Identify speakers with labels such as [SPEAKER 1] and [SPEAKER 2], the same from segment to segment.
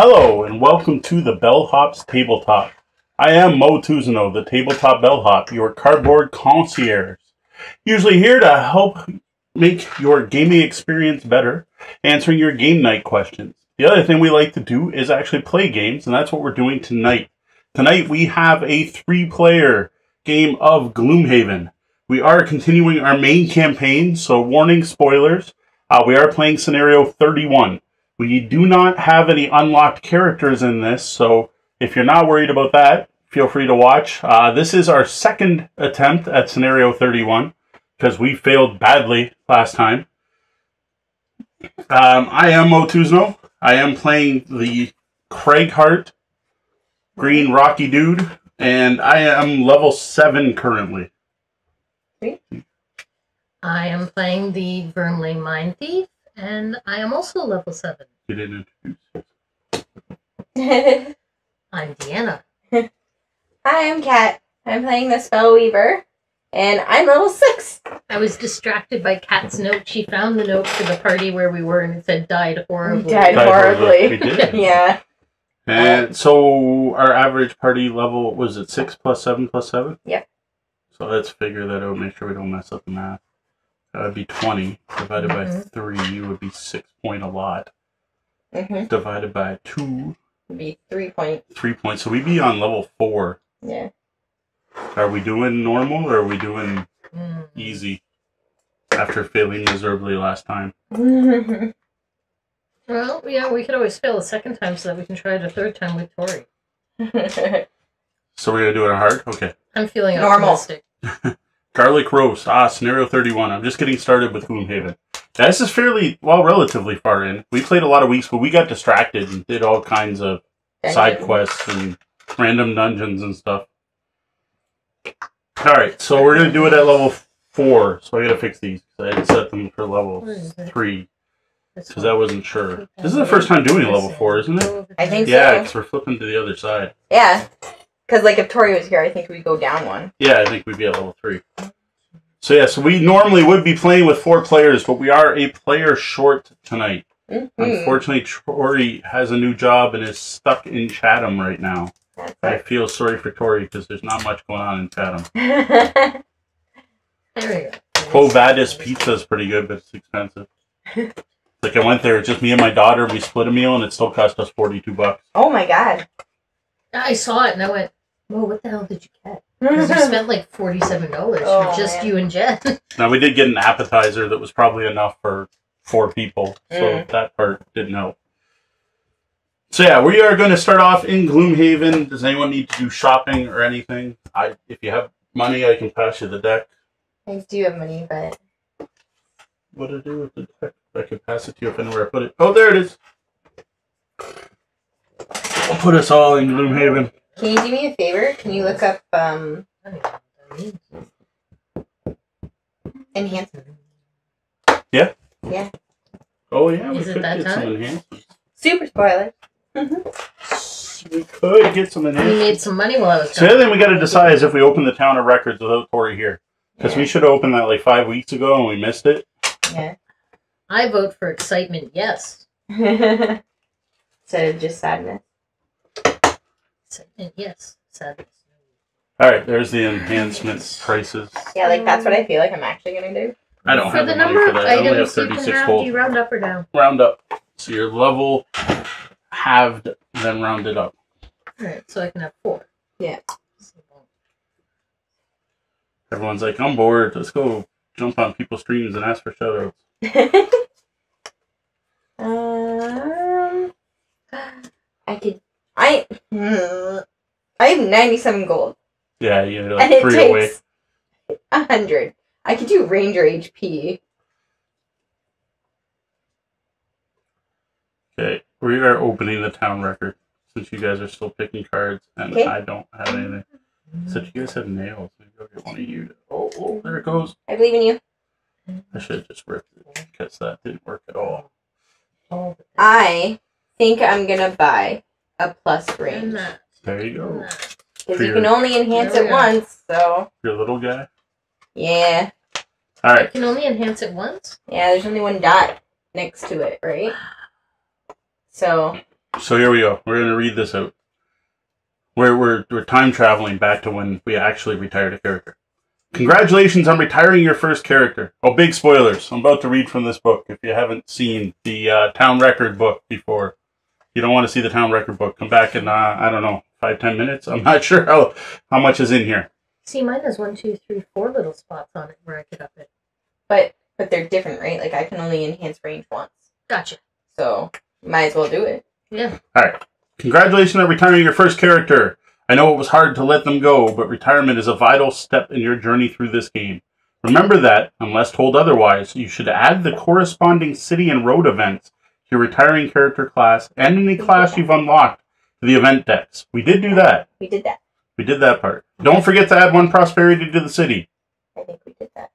[SPEAKER 1] Hello and welcome to the Bellhops Tabletop. I am Mo Tuzano, the Tabletop Bellhop, your cardboard concierge. Usually here to help make your gaming experience better, answering your game night questions. The other thing we like to do is actually play games, and that's what we're doing tonight. Tonight we have a three-player game of Gloomhaven. We are continuing our main campaign, so warning spoilers. Uh, we are playing scenario 31. We do not have any unlocked characters in this, so if you're not worried about that, feel free to watch. Uh, this is our second attempt at scenario 31 because we failed badly last time. Um, I am Motuzno. I am playing the Cragheart Green Rocky Dude, and I am level 7 currently.
[SPEAKER 2] I am playing the Vermling Mind Thief, and I am also level 7.
[SPEAKER 1] You didn't introduce.
[SPEAKER 2] I'm Deanna.
[SPEAKER 3] Hi, I'm Kat. I'm playing the Spellweaver, and I'm level six.
[SPEAKER 2] I was distracted by Kat's note. She found the note for the party where we were, and it said died horribly.
[SPEAKER 3] died.
[SPEAKER 1] Died
[SPEAKER 3] horribly.
[SPEAKER 1] We did.
[SPEAKER 3] Yeah.
[SPEAKER 1] And so our average party level was it six plus seven plus seven?
[SPEAKER 3] Yep.
[SPEAKER 1] So let's figure that out. Make sure we don't mess up the math. That would be twenty divided by
[SPEAKER 2] Mhm.
[SPEAKER 1] three would be six point a lot.
[SPEAKER 3] Mm-hmm.
[SPEAKER 1] Divided by two, would
[SPEAKER 3] Be three point.
[SPEAKER 1] three points. So we'd be on level four.
[SPEAKER 3] Yeah.
[SPEAKER 1] Are we doing normal or are we doing
[SPEAKER 2] Mm.
[SPEAKER 1] easy? After failing miserably last time.
[SPEAKER 2] Well, yeah, we could always fail a second time so that we can try it a third time with Tori.
[SPEAKER 1] So we're gonna do it on hard? Okay.
[SPEAKER 2] I'm feeling
[SPEAKER 3] Normal.
[SPEAKER 2] optimistic.
[SPEAKER 1] Garlic roast. Ah, scenario 31. I'm just getting started with Gloomhaven. Now, this is fairly, well, relatively far in. We played a lot of weeks, but we got distracted and did all kinds of side quests and random dungeons and stuff. Alright, so we're going to do it at level 4. So I got to fix these. I had set them for level
[SPEAKER 2] What is it?
[SPEAKER 1] 3 because. I wasn't sure. This is the first time doing level 4, isn't it?
[SPEAKER 3] I think
[SPEAKER 1] Yeah,
[SPEAKER 3] so.
[SPEAKER 1] because we're flipping to the other side.
[SPEAKER 3] Yeah. Because like if Tori was here, I think we'd go down one.
[SPEAKER 1] Yeah, I think we'd be at level three. So yeah, so we normally would be playing with four players, but we are a player short tonight.
[SPEAKER 3] Mhm.
[SPEAKER 1] Unfortunately, Tori has a new job and is stuck in Chatham right now.
[SPEAKER 3] That's
[SPEAKER 1] I
[SPEAKER 3] right.
[SPEAKER 1] feel sorry for Tori because there's not much going on in Chatham.
[SPEAKER 2] There we go.
[SPEAKER 1] Quo Vadis pizza is pretty good, but it's expensive. like I went there, it's just me and my daughter. We split a meal, and it still cost us forty-two bucks.
[SPEAKER 3] oh my god.
[SPEAKER 2] I saw it and I went, Whoa, what the hell did you get? Because you spent like $47
[SPEAKER 3] Oh,
[SPEAKER 2] for just
[SPEAKER 3] man.
[SPEAKER 2] you and Jen.
[SPEAKER 1] Now we did get an appetizer that was probably enough for four people, so
[SPEAKER 3] Mm.
[SPEAKER 1] that part didn't help. So yeah, we are going to start off in Gloomhaven. Does anyone need to do shopping or anything? I, if you have money, I can pass you the deck.
[SPEAKER 3] I do have money, but
[SPEAKER 1] What to do with the deck? I can pass it to you if I know where I put it. Oh, there it is. I'll put us all in Gloomhaven.
[SPEAKER 3] Can you do me a favor? Can you look up um
[SPEAKER 2] I don't know what that means.
[SPEAKER 3] enhance?
[SPEAKER 1] Oh yeah, we
[SPEAKER 2] Is it
[SPEAKER 1] could
[SPEAKER 2] that
[SPEAKER 1] get some
[SPEAKER 2] time?
[SPEAKER 1] enhancements.
[SPEAKER 3] Super spoiler.
[SPEAKER 1] We could get some
[SPEAKER 2] We
[SPEAKER 1] enhancements.
[SPEAKER 2] made some money while I was
[SPEAKER 1] So the other thing we got to decide is if we open the town of records without Tori here. Because we should have opened that like five weeks ago and we missed it.
[SPEAKER 3] Yeah.
[SPEAKER 2] I vote for excitement, yes.
[SPEAKER 3] Instead of just sadness.
[SPEAKER 2] Excitement, yes. Sadness.
[SPEAKER 1] All right, there's the enhancement prices.
[SPEAKER 3] Yeah, like that's what I feel like I'm actually gonna do.
[SPEAKER 1] I don't
[SPEAKER 2] for
[SPEAKER 1] have
[SPEAKER 2] the
[SPEAKER 1] the money
[SPEAKER 2] number
[SPEAKER 1] for
[SPEAKER 2] of
[SPEAKER 1] that. I only have
[SPEAKER 2] items you can
[SPEAKER 1] 36
[SPEAKER 2] have,
[SPEAKER 1] gold.
[SPEAKER 2] do you round up or down?
[SPEAKER 1] Round up. So your level halved, then rounded up.
[SPEAKER 2] Alright, so I can have four.
[SPEAKER 3] Yeah.
[SPEAKER 1] Everyone's like, I'm bored. Let's go jump on people's streams and ask for shoutouts.
[SPEAKER 3] um, I could. I. Hmm, I have 97 gold,
[SPEAKER 1] Yeah,
[SPEAKER 3] and
[SPEAKER 1] like
[SPEAKER 3] it
[SPEAKER 1] three away.
[SPEAKER 3] takes a hundred. I could do Ranger HP.
[SPEAKER 1] Okay, we are opening the town record since you guys are still picking cards and
[SPEAKER 3] Okay.
[SPEAKER 1] I don't have anything. Since you guys have nails, maybe I'll get one of you. To, oh, oh, there it goes.
[SPEAKER 3] I believe in you.
[SPEAKER 1] I should have just ripped it because that didn't work at all.
[SPEAKER 2] All
[SPEAKER 3] I think I'm gonna buy a plus
[SPEAKER 2] plus
[SPEAKER 3] range.
[SPEAKER 1] There you go.
[SPEAKER 3] because you can only enhance it once. So
[SPEAKER 1] Your little guy.
[SPEAKER 3] yeah,
[SPEAKER 1] Alright.
[SPEAKER 2] I
[SPEAKER 1] right.
[SPEAKER 2] can only enhance it once?
[SPEAKER 3] yeah. There's only one dot next to it, right? So
[SPEAKER 1] So here we go. We're going to read this out. We're, we're, we're time traveling back to when we actually retired a character. Congratulations on retiring your first character. Oh, big spoilers. I'm about to read from this book. If you haven't seen the uh, Town Record book before, you don't want to see the Town Record book, come back in, uh, I don't know, five, ten minutes. I'm not sure how, how much is in here.
[SPEAKER 2] See, mine has one, two, three, four little spots on it where I could up it.
[SPEAKER 3] But but they're different, right? Like I can only enhance range once.
[SPEAKER 2] Gotcha.
[SPEAKER 3] So might as well do it.
[SPEAKER 2] Yeah. All right.
[SPEAKER 1] Congratulations on retiring your first character. I know it was hard to let them go, but retirement is a vital step in your journey through this game. Remember that, unless told otherwise, you should add the corresponding city and road events to your retiring character class and any class you've unlocked to the event decks. We did do that.
[SPEAKER 3] We did that.
[SPEAKER 1] We did that part. Don't forget to add one prosperity to the city.
[SPEAKER 3] I think we did that.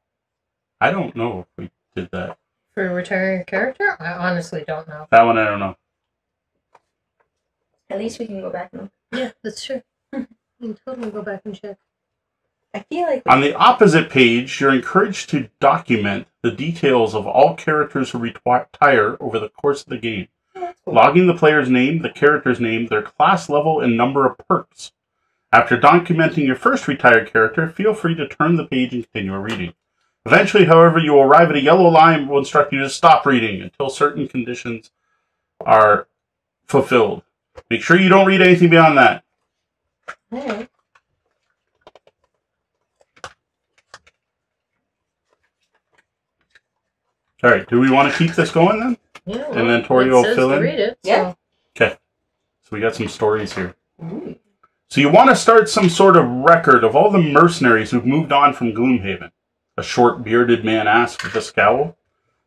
[SPEAKER 1] I don't know if we did that.
[SPEAKER 2] For a retiring character? I honestly don't know.
[SPEAKER 1] That one I don't know.
[SPEAKER 3] At least we can go back and
[SPEAKER 2] Yeah, that's true. you can totally go back and check.
[SPEAKER 3] I feel like
[SPEAKER 1] On the opposite page, you're encouraged to document the details of all characters who retire over the course of the game,
[SPEAKER 3] oh,
[SPEAKER 1] logging the player's name, the character's name, their class level, and number of perks. After documenting your first retired character, feel free to turn the page and continue reading. Eventually, however, you will arrive at a yellow line that will instruct you to stop reading until certain conditions are fulfilled. Make sure you don't read anything beyond that. All right, do we want to keep this going then?
[SPEAKER 2] Yeah.
[SPEAKER 1] And then Tori will fill
[SPEAKER 2] to
[SPEAKER 1] in?
[SPEAKER 2] Read it.
[SPEAKER 3] Yeah. Okay.
[SPEAKER 1] So we got some stories here.
[SPEAKER 3] Ooh.
[SPEAKER 1] So you want to start some sort of record of all the mercenaries who've moved on from Gloomhaven? A short bearded man asked with a scowl.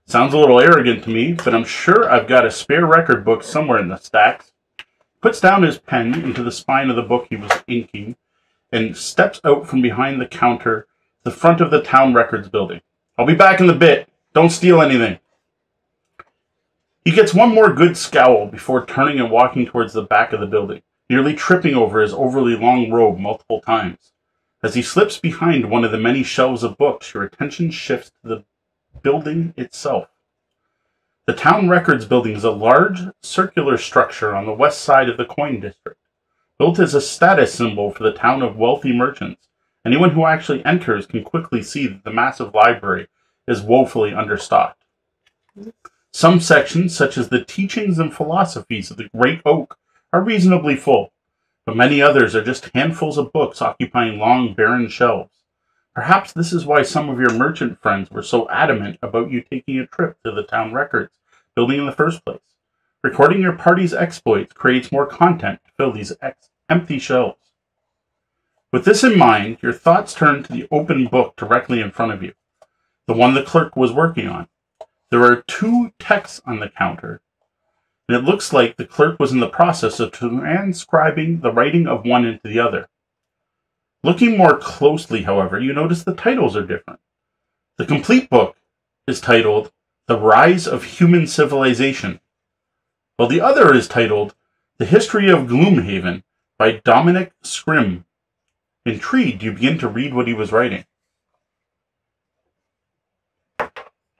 [SPEAKER 1] Sounds a little arrogant to me, but I'm sure I've got a spare record book somewhere in the stacks. Puts down his pen into the spine of the book he was inking and steps out from behind the counter the front of the town records building. I'll be back in a bit. Don't steal anything. He gets one more good scowl before turning and walking towards the back of the building nearly tripping over his overly long robe multiple times. As he slips behind one of the many shelves of books, your attention shifts to the building itself. The town records building is a large circular structure on the west side of the coin district. Built as a status symbol for the town of wealthy merchants, anyone who actually enters can quickly see that the massive library is woefully understocked. Some sections, such as the teachings and philosophies of the Great Oak, are reasonably full, but many others are just handfuls of books occupying long, barren shelves. Perhaps this is why some of your merchant friends were so adamant about you taking a trip to the town records building in the first place. Recording your party's exploits creates more content to fill these ex- empty shelves. With this in mind, your thoughts turn to the open book directly in front of you, the one the clerk was working on. There are two texts on the counter, and it looks like the clerk was in the process of transcribing the writing of one into the other. Looking more closely, however, you notice the titles are different. The complete book is titled The Rise of Human Civilization, while the other is titled The History of Gloomhaven by Dominic Scrim. Intrigued, you begin to read what he was writing.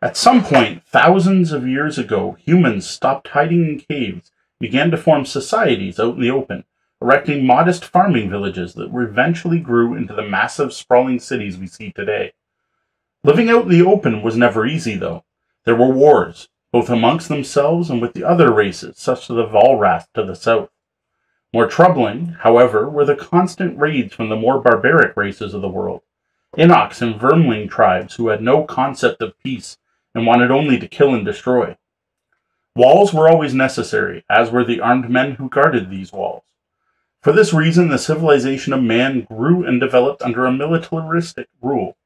[SPEAKER 1] At some point, thousands of years ago, humans stopped hiding in caves, began to form societies out in the open, erecting modest farming villages that eventually grew into the massive, sprawling cities we see today. Living out in the open was never easy, though. There were wars, both amongst themselves and with the other races, such as the Valrath to the south. More troubling, however, were the constant raids from the more barbaric races of the world. Inox and Vermling tribes who had no concept of peace and wanted only to kill and destroy. Walls were always necessary, as were the armed men who guarded these walls. For this reason, the civilization of man grew and developed under a militaristic rule.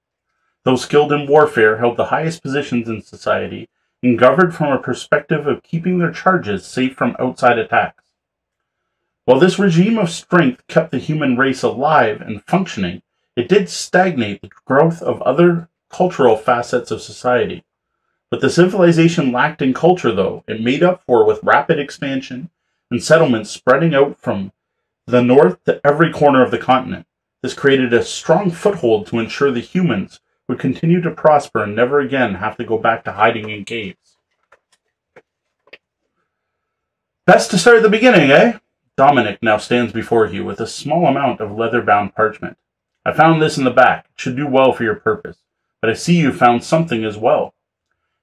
[SPEAKER 1] Those skilled in warfare held the highest positions in society and governed from a perspective of keeping their charges safe from outside attacks. While this regime of strength kept the human race alive and functioning, it did stagnate the growth of other cultural facets of society. But the civilization lacked in culture, though. It made up for with rapid expansion and settlements spreading out from the north to every corner of the continent. This created a strong foothold to ensure the humans would continue to prosper and never again have to go back to hiding in caves. Best to start at the beginning, eh? Dominic now stands before you with a small amount of leather bound parchment. I found this in the back. It should do well for your purpose. But I see you found something as well.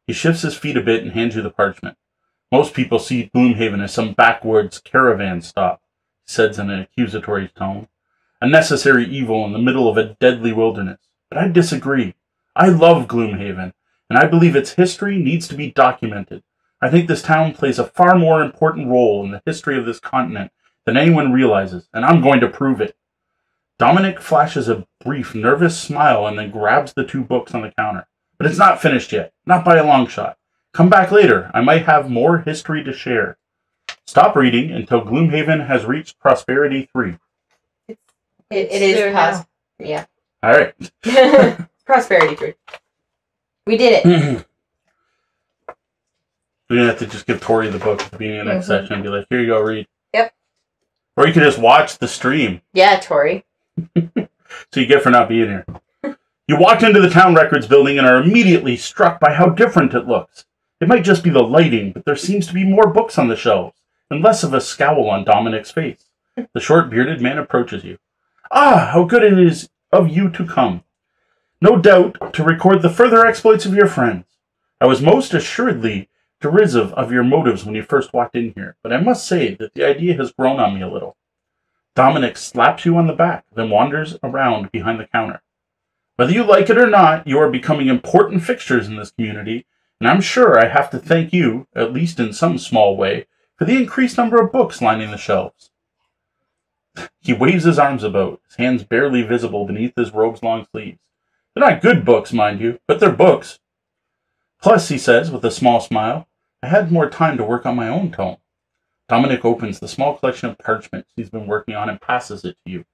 [SPEAKER 1] He shifts his feet a bit and hands you the parchment. Most people see Gloomhaven as some backwoods caravan stop, he says in an accusatory tone. A necessary evil in the middle of a deadly wilderness. But I disagree. I love Gloomhaven, and I believe its history needs to be documented. I think this town plays a far more important role in the history of this continent than anyone realizes, and I'm going to prove it. Dominic flashes a brief, nervous smile and then grabs the two books on the counter. But it's not finished yet, not by a long shot. Come back later, I might have more history to share. Stop reading until Gloomhaven has reached Prosperity 3.
[SPEAKER 3] It,
[SPEAKER 2] It's
[SPEAKER 3] it is
[SPEAKER 2] there
[SPEAKER 3] pos- yeah.
[SPEAKER 1] Alright.
[SPEAKER 3] Prosperity three. We did it.
[SPEAKER 1] We're gonna have to just give Tori the book at the beginning of the next
[SPEAKER 2] Mhm.
[SPEAKER 1] section and be like, here you go, read.
[SPEAKER 3] Yep.
[SPEAKER 1] Or you could just watch the stream.
[SPEAKER 3] Yeah, Tori.
[SPEAKER 1] So you get for not being here. You walk into the town records building and are immediately struck by how different it looks. It might just be the lighting, but there seems to be more books on the shelves, and less of a scowl on Dominic's face. The short bearded man approaches you. Ah, how good it is of you to come. No doubt to record the further exploits of your friends. I was most assuredly derisive of your motives when you first walked in here, but I must say that the idea has grown on me a little. Dominic slaps you on the back, then wanders around behind the counter. Whether you like it or not, you are becoming important fixtures in this community, and I'm sure I have to thank you, at least in some small way, for the increased number of books lining the shelves. He waves his arms about, his hands barely visible beneath his robe's long sleeves. They're not good books, mind you, but they're books. Plus, he says with a small smile, I had more time to work on my own tome. Dominic opens the small collection of parchments he's been working on and passes it to you.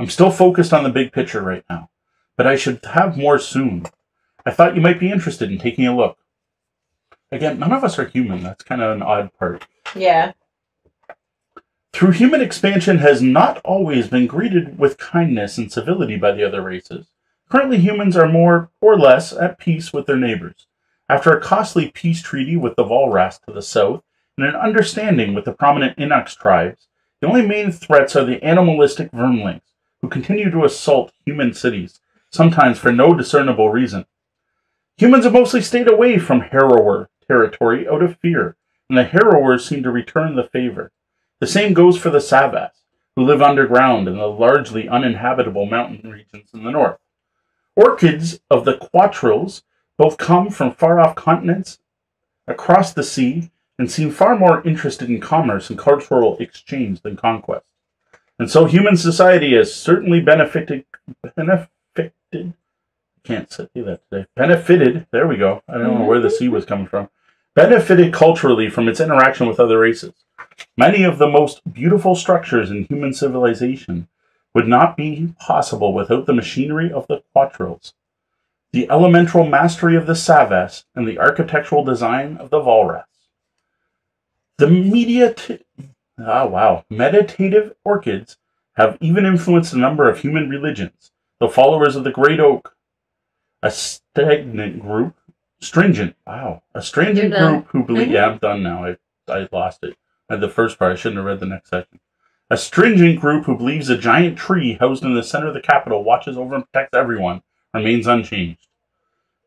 [SPEAKER 1] I'm still focused on the big picture right now, but I should have more soon. I thought you might be interested in taking a look. Again, none of us are human. That's kind of an odd part.
[SPEAKER 3] Yeah.
[SPEAKER 1] Through human expansion has not always been greeted with kindness and civility by the other races. Currently, humans are more or less at peace with their neighbors. After a costly peace treaty with the Valrath to the south and an understanding with the prominent Inox tribes, the only main threats are the animalistic vermlings, who continue to assault human cities, sometimes for no discernible reason. Humans have mostly stayed away from harrower territory out of fear, and the harrowers seem to return the favor. The same goes for the Savvas, who live underground in the largely uninhabitable mountain regions in the north. Orchids of the Quatryls both come from far off continents across the sea and seem far more interested in commerce and cultural exchange than conquest. And so human society has certainly benefited benefited can't say that today. Benefited, there we go. I don't know where the C was coming from. Benefited culturally from its interaction with other races. Many of the most beautiful structures in human civilization would not be possible without the machinery of the Quatryls, the elemental mastery of the Savvas, and the architectural design of the Valrath. The mediat- ah, wow. meditative orchids have even influenced a number of human religions. The followers of the Great Oak, a stagnant group, stringent, wow, a stringent group who believe.
[SPEAKER 2] Mhm.
[SPEAKER 1] Yeah, I'm done now. I I lost it. I the first part. I shouldn't have read the next section. A stringent group who believes a giant tree housed in the center of the capital watches over and protects everyone remains unchanged.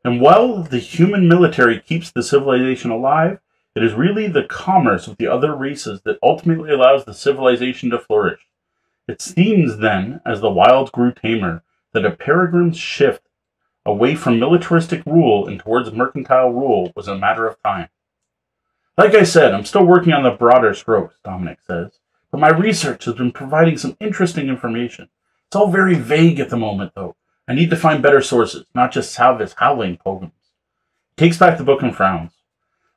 [SPEAKER 1] And while the human military keeps the civilization alive, it is really the commerce with the other races that ultimately allows the civilization to flourish. It seems then, as the wild grew tamer, that a peregrine's shift away from militaristic rule and towards mercantile rule was a matter of time. Like I said, I'm still working on the broader strokes, Dominic says, but my research has been providing some interesting information. It's all very vague at the moment, though. I need to find better sources, not just Savvas howling poems. He takes back the book and frowns.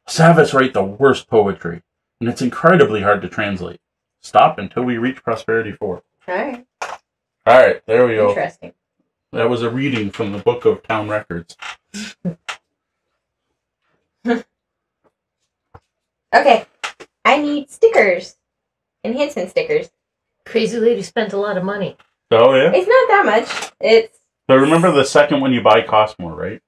[SPEAKER 1] Savvas write the worst poetry, and it's incredibly hard to translate. Stop until we reach Prosperity 4.
[SPEAKER 3] Alright.
[SPEAKER 1] Alright, there we go.
[SPEAKER 3] Interesting.
[SPEAKER 1] That was a reading from the Book of Town Records.
[SPEAKER 3] Okay. I need stickers. Enhancement stickers.
[SPEAKER 2] Crazy lady spent a lot of money.
[SPEAKER 1] Oh, yeah?
[SPEAKER 3] It's not that much. It's
[SPEAKER 1] But remember the second one you buy costs more, right?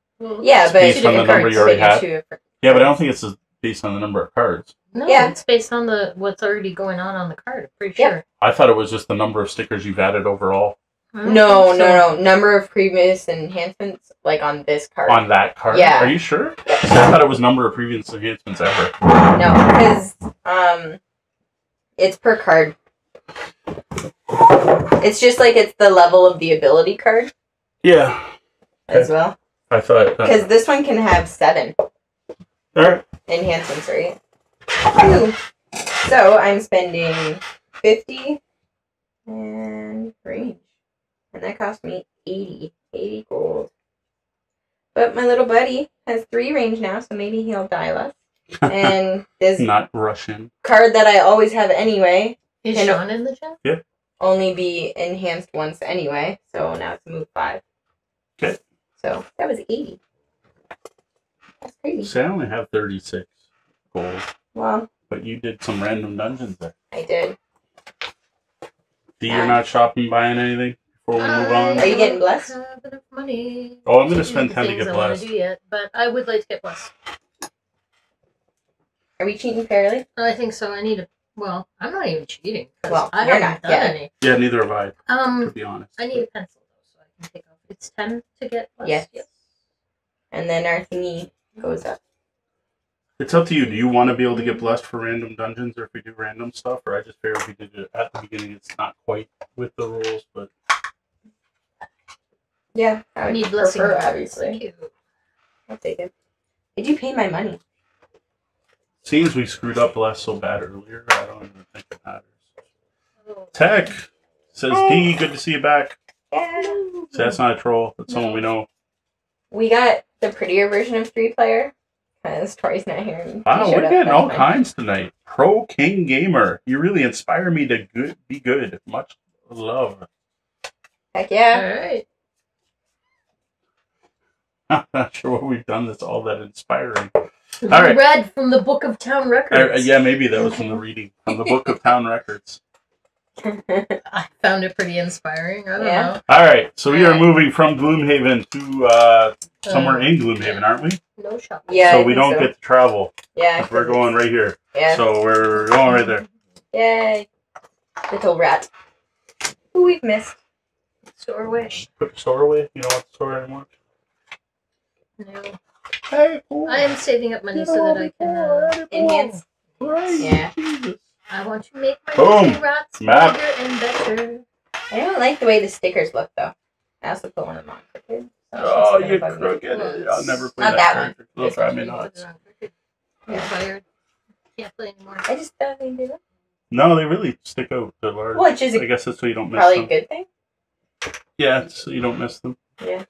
[SPEAKER 3] yeah,
[SPEAKER 1] It's
[SPEAKER 3] but
[SPEAKER 1] based on the number you already
[SPEAKER 3] but
[SPEAKER 1] had. Yeah, but I don't think it's based on the number of cards.
[SPEAKER 2] No,
[SPEAKER 3] Yeah.
[SPEAKER 2] it's based on the what's already going on on the card. I'm pretty
[SPEAKER 3] Yep.
[SPEAKER 2] sure.
[SPEAKER 1] I thought it was just the number of stickers you've added overall
[SPEAKER 2] I don't
[SPEAKER 3] No,
[SPEAKER 2] think
[SPEAKER 3] no, no. Number of previous enhancements, like on this card.
[SPEAKER 1] on that card.
[SPEAKER 3] Yeah.
[SPEAKER 1] Are you sure? I thought it was number of previous enhancements ever.
[SPEAKER 3] No, because um, it's per card. It's just like it's the level of the ability card
[SPEAKER 1] Yeah.
[SPEAKER 3] as well.
[SPEAKER 1] I thought.
[SPEAKER 3] Because this one can have seven
[SPEAKER 1] all right.
[SPEAKER 3] enhancements, right? Ooh. So I'm spending fifty and range, and that cost me 80, 80 gold. But my little buddy has three range now, so maybe he'll die less. And this
[SPEAKER 1] Not Russian.
[SPEAKER 3] card that I always have anyway
[SPEAKER 2] Is
[SPEAKER 3] I.
[SPEAKER 2] Sean in the chat? Yeah.
[SPEAKER 3] Only be enhanced once anyway, so now it's move five.
[SPEAKER 1] Okay.
[SPEAKER 3] So that was 80. That's crazy.
[SPEAKER 1] See, I only have 36 gold,
[SPEAKER 3] Well,
[SPEAKER 1] but you did some random dungeons there.
[SPEAKER 3] I did.
[SPEAKER 1] Do you're not shopping, buying anything before we move on?
[SPEAKER 3] Are you getting blessed?
[SPEAKER 2] Have enough money.
[SPEAKER 1] Oh, I'm gonna spend time to
[SPEAKER 2] things
[SPEAKER 1] get
[SPEAKER 2] I
[SPEAKER 1] blessed.
[SPEAKER 2] Do yet, but I would like to get blessed.
[SPEAKER 3] Are we cheating fairly?
[SPEAKER 2] I think so. I need to. Well, I'm not even cheating.
[SPEAKER 3] Well,
[SPEAKER 2] I
[SPEAKER 3] you're
[SPEAKER 2] haven't
[SPEAKER 3] not,
[SPEAKER 2] done
[SPEAKER 3] yeah.
[SPEAKER 2] any.
[SPEAKER 1] Yeah, neither have I,
[SPEAKER 2] Um, to
[SPEAKER 1] be honest.
[SPEAKER 2] I need a pencil though, so I can take off. It's ten to get blessed.
[SPEAKER 3] Yes. And then our thingy goes up.
[SPEAKER 1] It's up to you. Do you want to be able to get blessed for random dungeons, or if we do random stuff, or I just figure if we did it at the beginning, it's not quite with the rules, but
[SPEAKER 3] Yeah, I
[SPEAKER 2] I
[SPEAKER 3] would
[SPEAKER 2] need blessing.
[SPEAKER 3] prefer,
[SPEAKER 2] cards.
[SPEAKER 3] obviously.
[SPEAKER 2] Cute.
[SPEAKER 3] I'll take it. Did you pay my money?
[SPEAKER 1] seems we screwed up bless so bad earlier. I don't even think it matters.
[SPEAKER 2] Oh.
[SPEAKER 1] Tech says oh. D, good to see you back.
[SPEAKER 3] Yeah.
[SPEAKER 1] So that's not a troll. That's someone we know.
[SPEAKER 3] We got the prettier version of three player because Tori's not here.
[SPEAKER 1] Wow, we're getting all
[SPEAKER 3] fine.
[SPEAKER 1] kinds tonight. Pro King Gamer, you really inspire me to good, be good. Much love.
[SPEAKER 3] Heck yeah.
[SPEAKER 2] All right.
[SPEAKER 1] I'm not sure what we've done that's all that inspiring.
[SPEAKER 2] You
[SPEAKER 1] right.
[SPEAKER 2] read from the Book of Town Records.
[SPEAKER 1] Uh, yeah, maybe that was from the reading from the Book of Town Records.
[SPEAKER 2] I found it pretty inspiring. I don't
[SPEAKER 3] Yeah.
[SPEAKER 1] All right, so we are moving from Gloomhaven to uh, somewhere
[SPEAKER 2] Um,
[SPEAKER 1] in Gloomhaven, aren't we?
[SPEAKER 2] No shop.
[SPEAKER 3] Yeah.
[SPEAKER 1] so
[SPEAKER 3] I
[SPEAKER 1] we don't
[SPEAKER 3] so.
[SPEAKER 1] get to travel.
[SPEAKER 3] Yeah.
[SPEAKER 1] We're going right here.
[SPEAKER 3] Yeah.
[SPEAKER 1] So we're going right there.
[SPEAKER 3] Yay. Little rat. Who we've missed.
[SPEAKER 2] Store wish.
[SPEAKER 1] Put the store away. You don't want the store anymore.
[SPEAKER 2] No.
[SPEAKER 1] Hey,
[SPEAKER 2] I am saving up money so that I can. Uh,
[SPEAKER 3] Enhance.
[SPEAKER 1] Right.
[SPEAKER 3] Yeah.
[SPEAKER 1] Jesus.
[SPEAKER 2] I want to make my
[SPEAKER 1] Boom.
[SPEAKER 2] little rats
[SPEAKER 1] Map.
[SPEAKER 2] bigger and better.
[SPEAKER 3] I don't like the way the stickers look though. I also put one of them on for kids.
[SPEAKER 1] Oh, you
[SPEAKER 3] bug me.
[SPEAKER 1] crooked. I'll never play
[SPEAKER 3] Not
[SPEAKER 1] that,
[SPEAKER 3] that
[SPEAKER 1] character. They'll
[SPEAKER 3] one.
[SPEAKER 1] me
[SPEAKER 2] You put
[SPEAKER 1] nuts.
[SPEAKER 2] it on record. You're fired. Can't play anymore.
[SPEAKER 3] I just thought they did it.
[SPEAKER 1] No, they really stick out. They're large.
[SPEAKER 3] Which is
[SPEAKER 1] I
[SPEAKER 3] a,
[SPEAKER 1] guess that's so you don't miss
[SPEAKER 3] probably a good thing.
[SPEAKER 1] Yeah, so you don't miss them.
[SPEAKER 3] Yeah.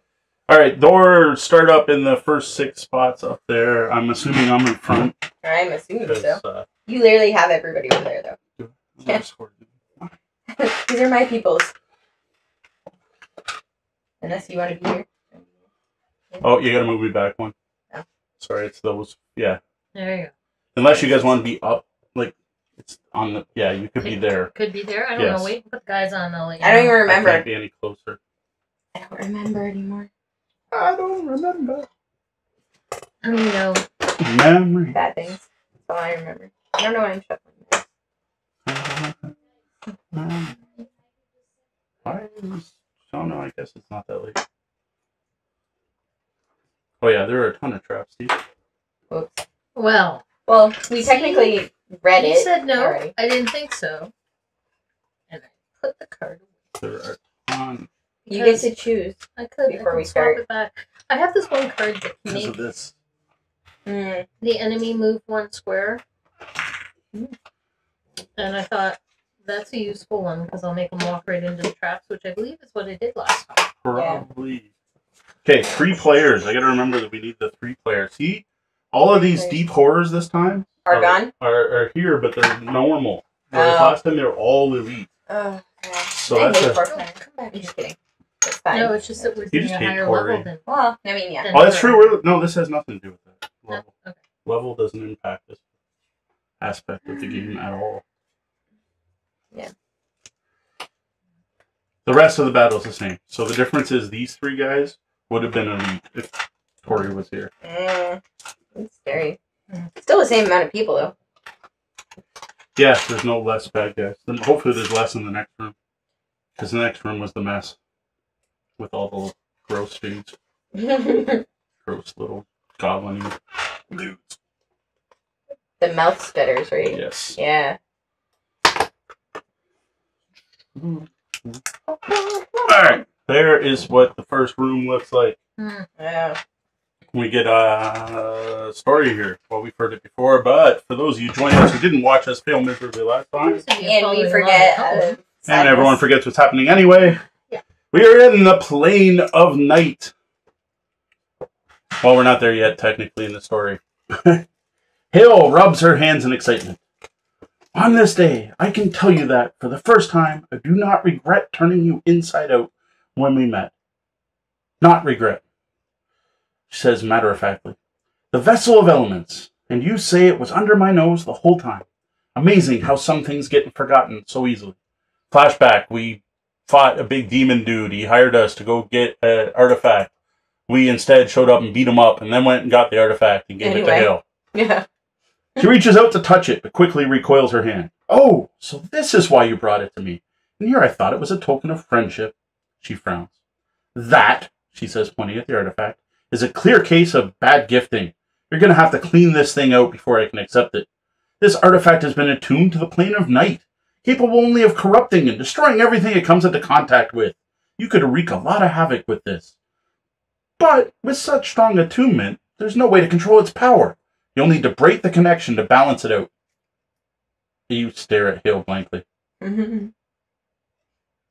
[SPEAKER 1] All right, door start up in the first six spots up there. I'm assuming I'm in front
[SPEAKER 3] I'm assuming so.
[SPEAKER 1] uh,
[SPEAKER 3] You literally have everybody over there though. Yeah. These are my peoples. Unless you want to be here.
[SPEAKER 1] Oh, you gotta move me back one.
[SPEAKER 3] Oh.
[SPEAKER 1] Sorry, it's those. Yeah,
[SPEAKER 2] There you go.
[SPEAKER 1] unless you guys want to be up, like it's on the. Yeah, you could be there.
[SPEAKER 2] Could be there. I don't
[SPEAKER 1] Yes.
[SPEAKER 2] know. Wait, put the guys on. I'll
[SPEAKER 3] I don't
[SPEAKER 2] know.
[SPEAKER 3] even
[SPEAKER 1] I
[SPEAKER 3] remember.
[SPEAKER 1] can't be any closer.
[SPEAKER 3] I don't remember anymore.
[SPEAKER 1] I don't remember.
[SPEAKER 2] I don't know.
[SPEAKER 1] Memory.
[SPEAKER 3] Bad things. That's all I remember. I don't know why I'm shuffling. this.
[SPEAKER 1] I don't know. I guess it's not that late. Oh yeah, there are a ton of traps, Steve.
[SPEAKER 3] Whoops.
[SPEAKER 2] Well,
[SPEAKER 3] Well, we technically read
[SPEAKER 2] he
[SPEAKER 3] it.
[SPEAKER 2] said no.
[SPEAKER 3] already.
[SPEAKER 2] I didn't think so. And I put the card. away.
[SPEAKER 1] There are a ton
[SPEAKER 3] You get
[SPEAKER 2] Because
[SPEAKER 3] to choose.
[SPEAKER 2] I could.
[SPEAKER 3] before
[SPEAKER 2] I
[SPEAKER 3] we
[SPEAKER 2] swap
[SPEAKER 3] start.
[SPEAKER 2] it back. I have this one card that can
[SPEAKER 1] because
[SPEAKER 2] make
[SPEAKER 1] this.
[SPEAKER 3] Mm.
[SPEAKER 2] the enemy move one square.
[SPEAKER 3] Mm.
[SPEAKER 2] And I thought that's a useful one because I'll make them walk right into the traps, which I believe is what I did last time.
[SPEAKER 1] Probably. Okay, three players. I gotta remember that we need the three players. See, all of these deep horrors this time
[SPEAKER 3] Are gone?
[SPEAKER 1] are, are here, but they're normal. Whereas
[SPEAKER 3] Oh.
[SPEAKER 1] last time they were all elite.
[SPEAKER 3] Oh, God.
[SPEAKER 1] So
[SPEAKER 3] I
[SPEAKER 1] that's
[SPEAKER 3] hate
[SPEAKER 1] a-
[SPEAKER 3] four players.
[SPEAKER 2] come back
[SPEAKER 3] I'm just kidding. It's fine.
[SPEAKER 2] No, it's just that we're
[SPEAKER 1] You
[SPEAKER 2] doing
[SPEAKER 1] just
[SPEAKER 2] a
[SPEAKER 1] hate
[SPEAKER 2] higher
[SPEAKER 1] Corey.
[SPEAKER 2] level than.
[SPEAKER 3] Well, I mean, yeah.
[SPEAKER 2] than
[SPEAKER 1] Oh, that's true. We're, no, this has nothing to do with that.
[SPEAKER 2] No?
[SPEAKER 1] Level,
[SPEAKER 2] Okay.
[SPEAKER 1] level doesn't impact this aspect of the game at all.
[SPEAKER 3] Yeah.
[SPEAKER 1] The rest of the battle's the same. So the difference is these three guys would have been elite if Tori was here.
[SPEAKER 3] It's scary.
[SPEAKER 2] Mm.
[SPEAKER 3] Still the same amount of people, though.
[SPEAKER 1] Yeah, there's no less bad guys. Then hopefully there's less in the next room. Because the next room was the mess. With all the gross dudes. Gross little goblin dudes.
[SPEAKER 3] The mouth spitters, right?
[SPEAKER 1] Yes.
[SPEAKER 3] Yeah.
[SPEAKER 1] Alright. There is what the first room looks like.
[SPEAKER 2] Hmm.
[SPEAKER 3] Yeah.
[SPEAKER 1] We get a story here. Well, we've heard it before, but for those of you joining us who didn't watch us fail miserably last time,
[SPEAKER 2] Seems to be
[SPEAKER 3] And we forget. Uh,
[SPEAKER 1] and everyone forgets what's happening anyway. We are in the plane of night. Well, we're not there yet, technically, in the story. Hail rubs her hands in excitement. On this day, I can tell you that, for the first time, I do not regret turning you inside out when we met. Not regret, she says matter of factly. The vessel of elements, and you say it was under my nose the whole time. Amazing how some things get forgotten so easily. Flashback, we fought a big demon dude. He hired us to go get an artifact. We instead showed up and beat him up and then went and got the artifact and gave it to
[SPEAKER 3] Anyway.
[SPEAKER 1] Hail.
[SPEAKER 3] Yeah.
[SPEAKER 1] She reaches out to touch it, but quickly recoils her hand. Oh, so this is why you brought it to me. And here I thought it was a token of friendship. She frowns. That, she says, pointing at the artifact, is a clear case of bad gifting. You're going to have to clean this thing out before I can accept it. This artifact has been attuned to the plane of night, capable only of corrupting and destroying everything it comes into contact with. You could wreak a lot of havoc with this. But with such strong attunement, there's no way to control its power. You'll need to break the connection to balance it out. You stare at Hail blankly.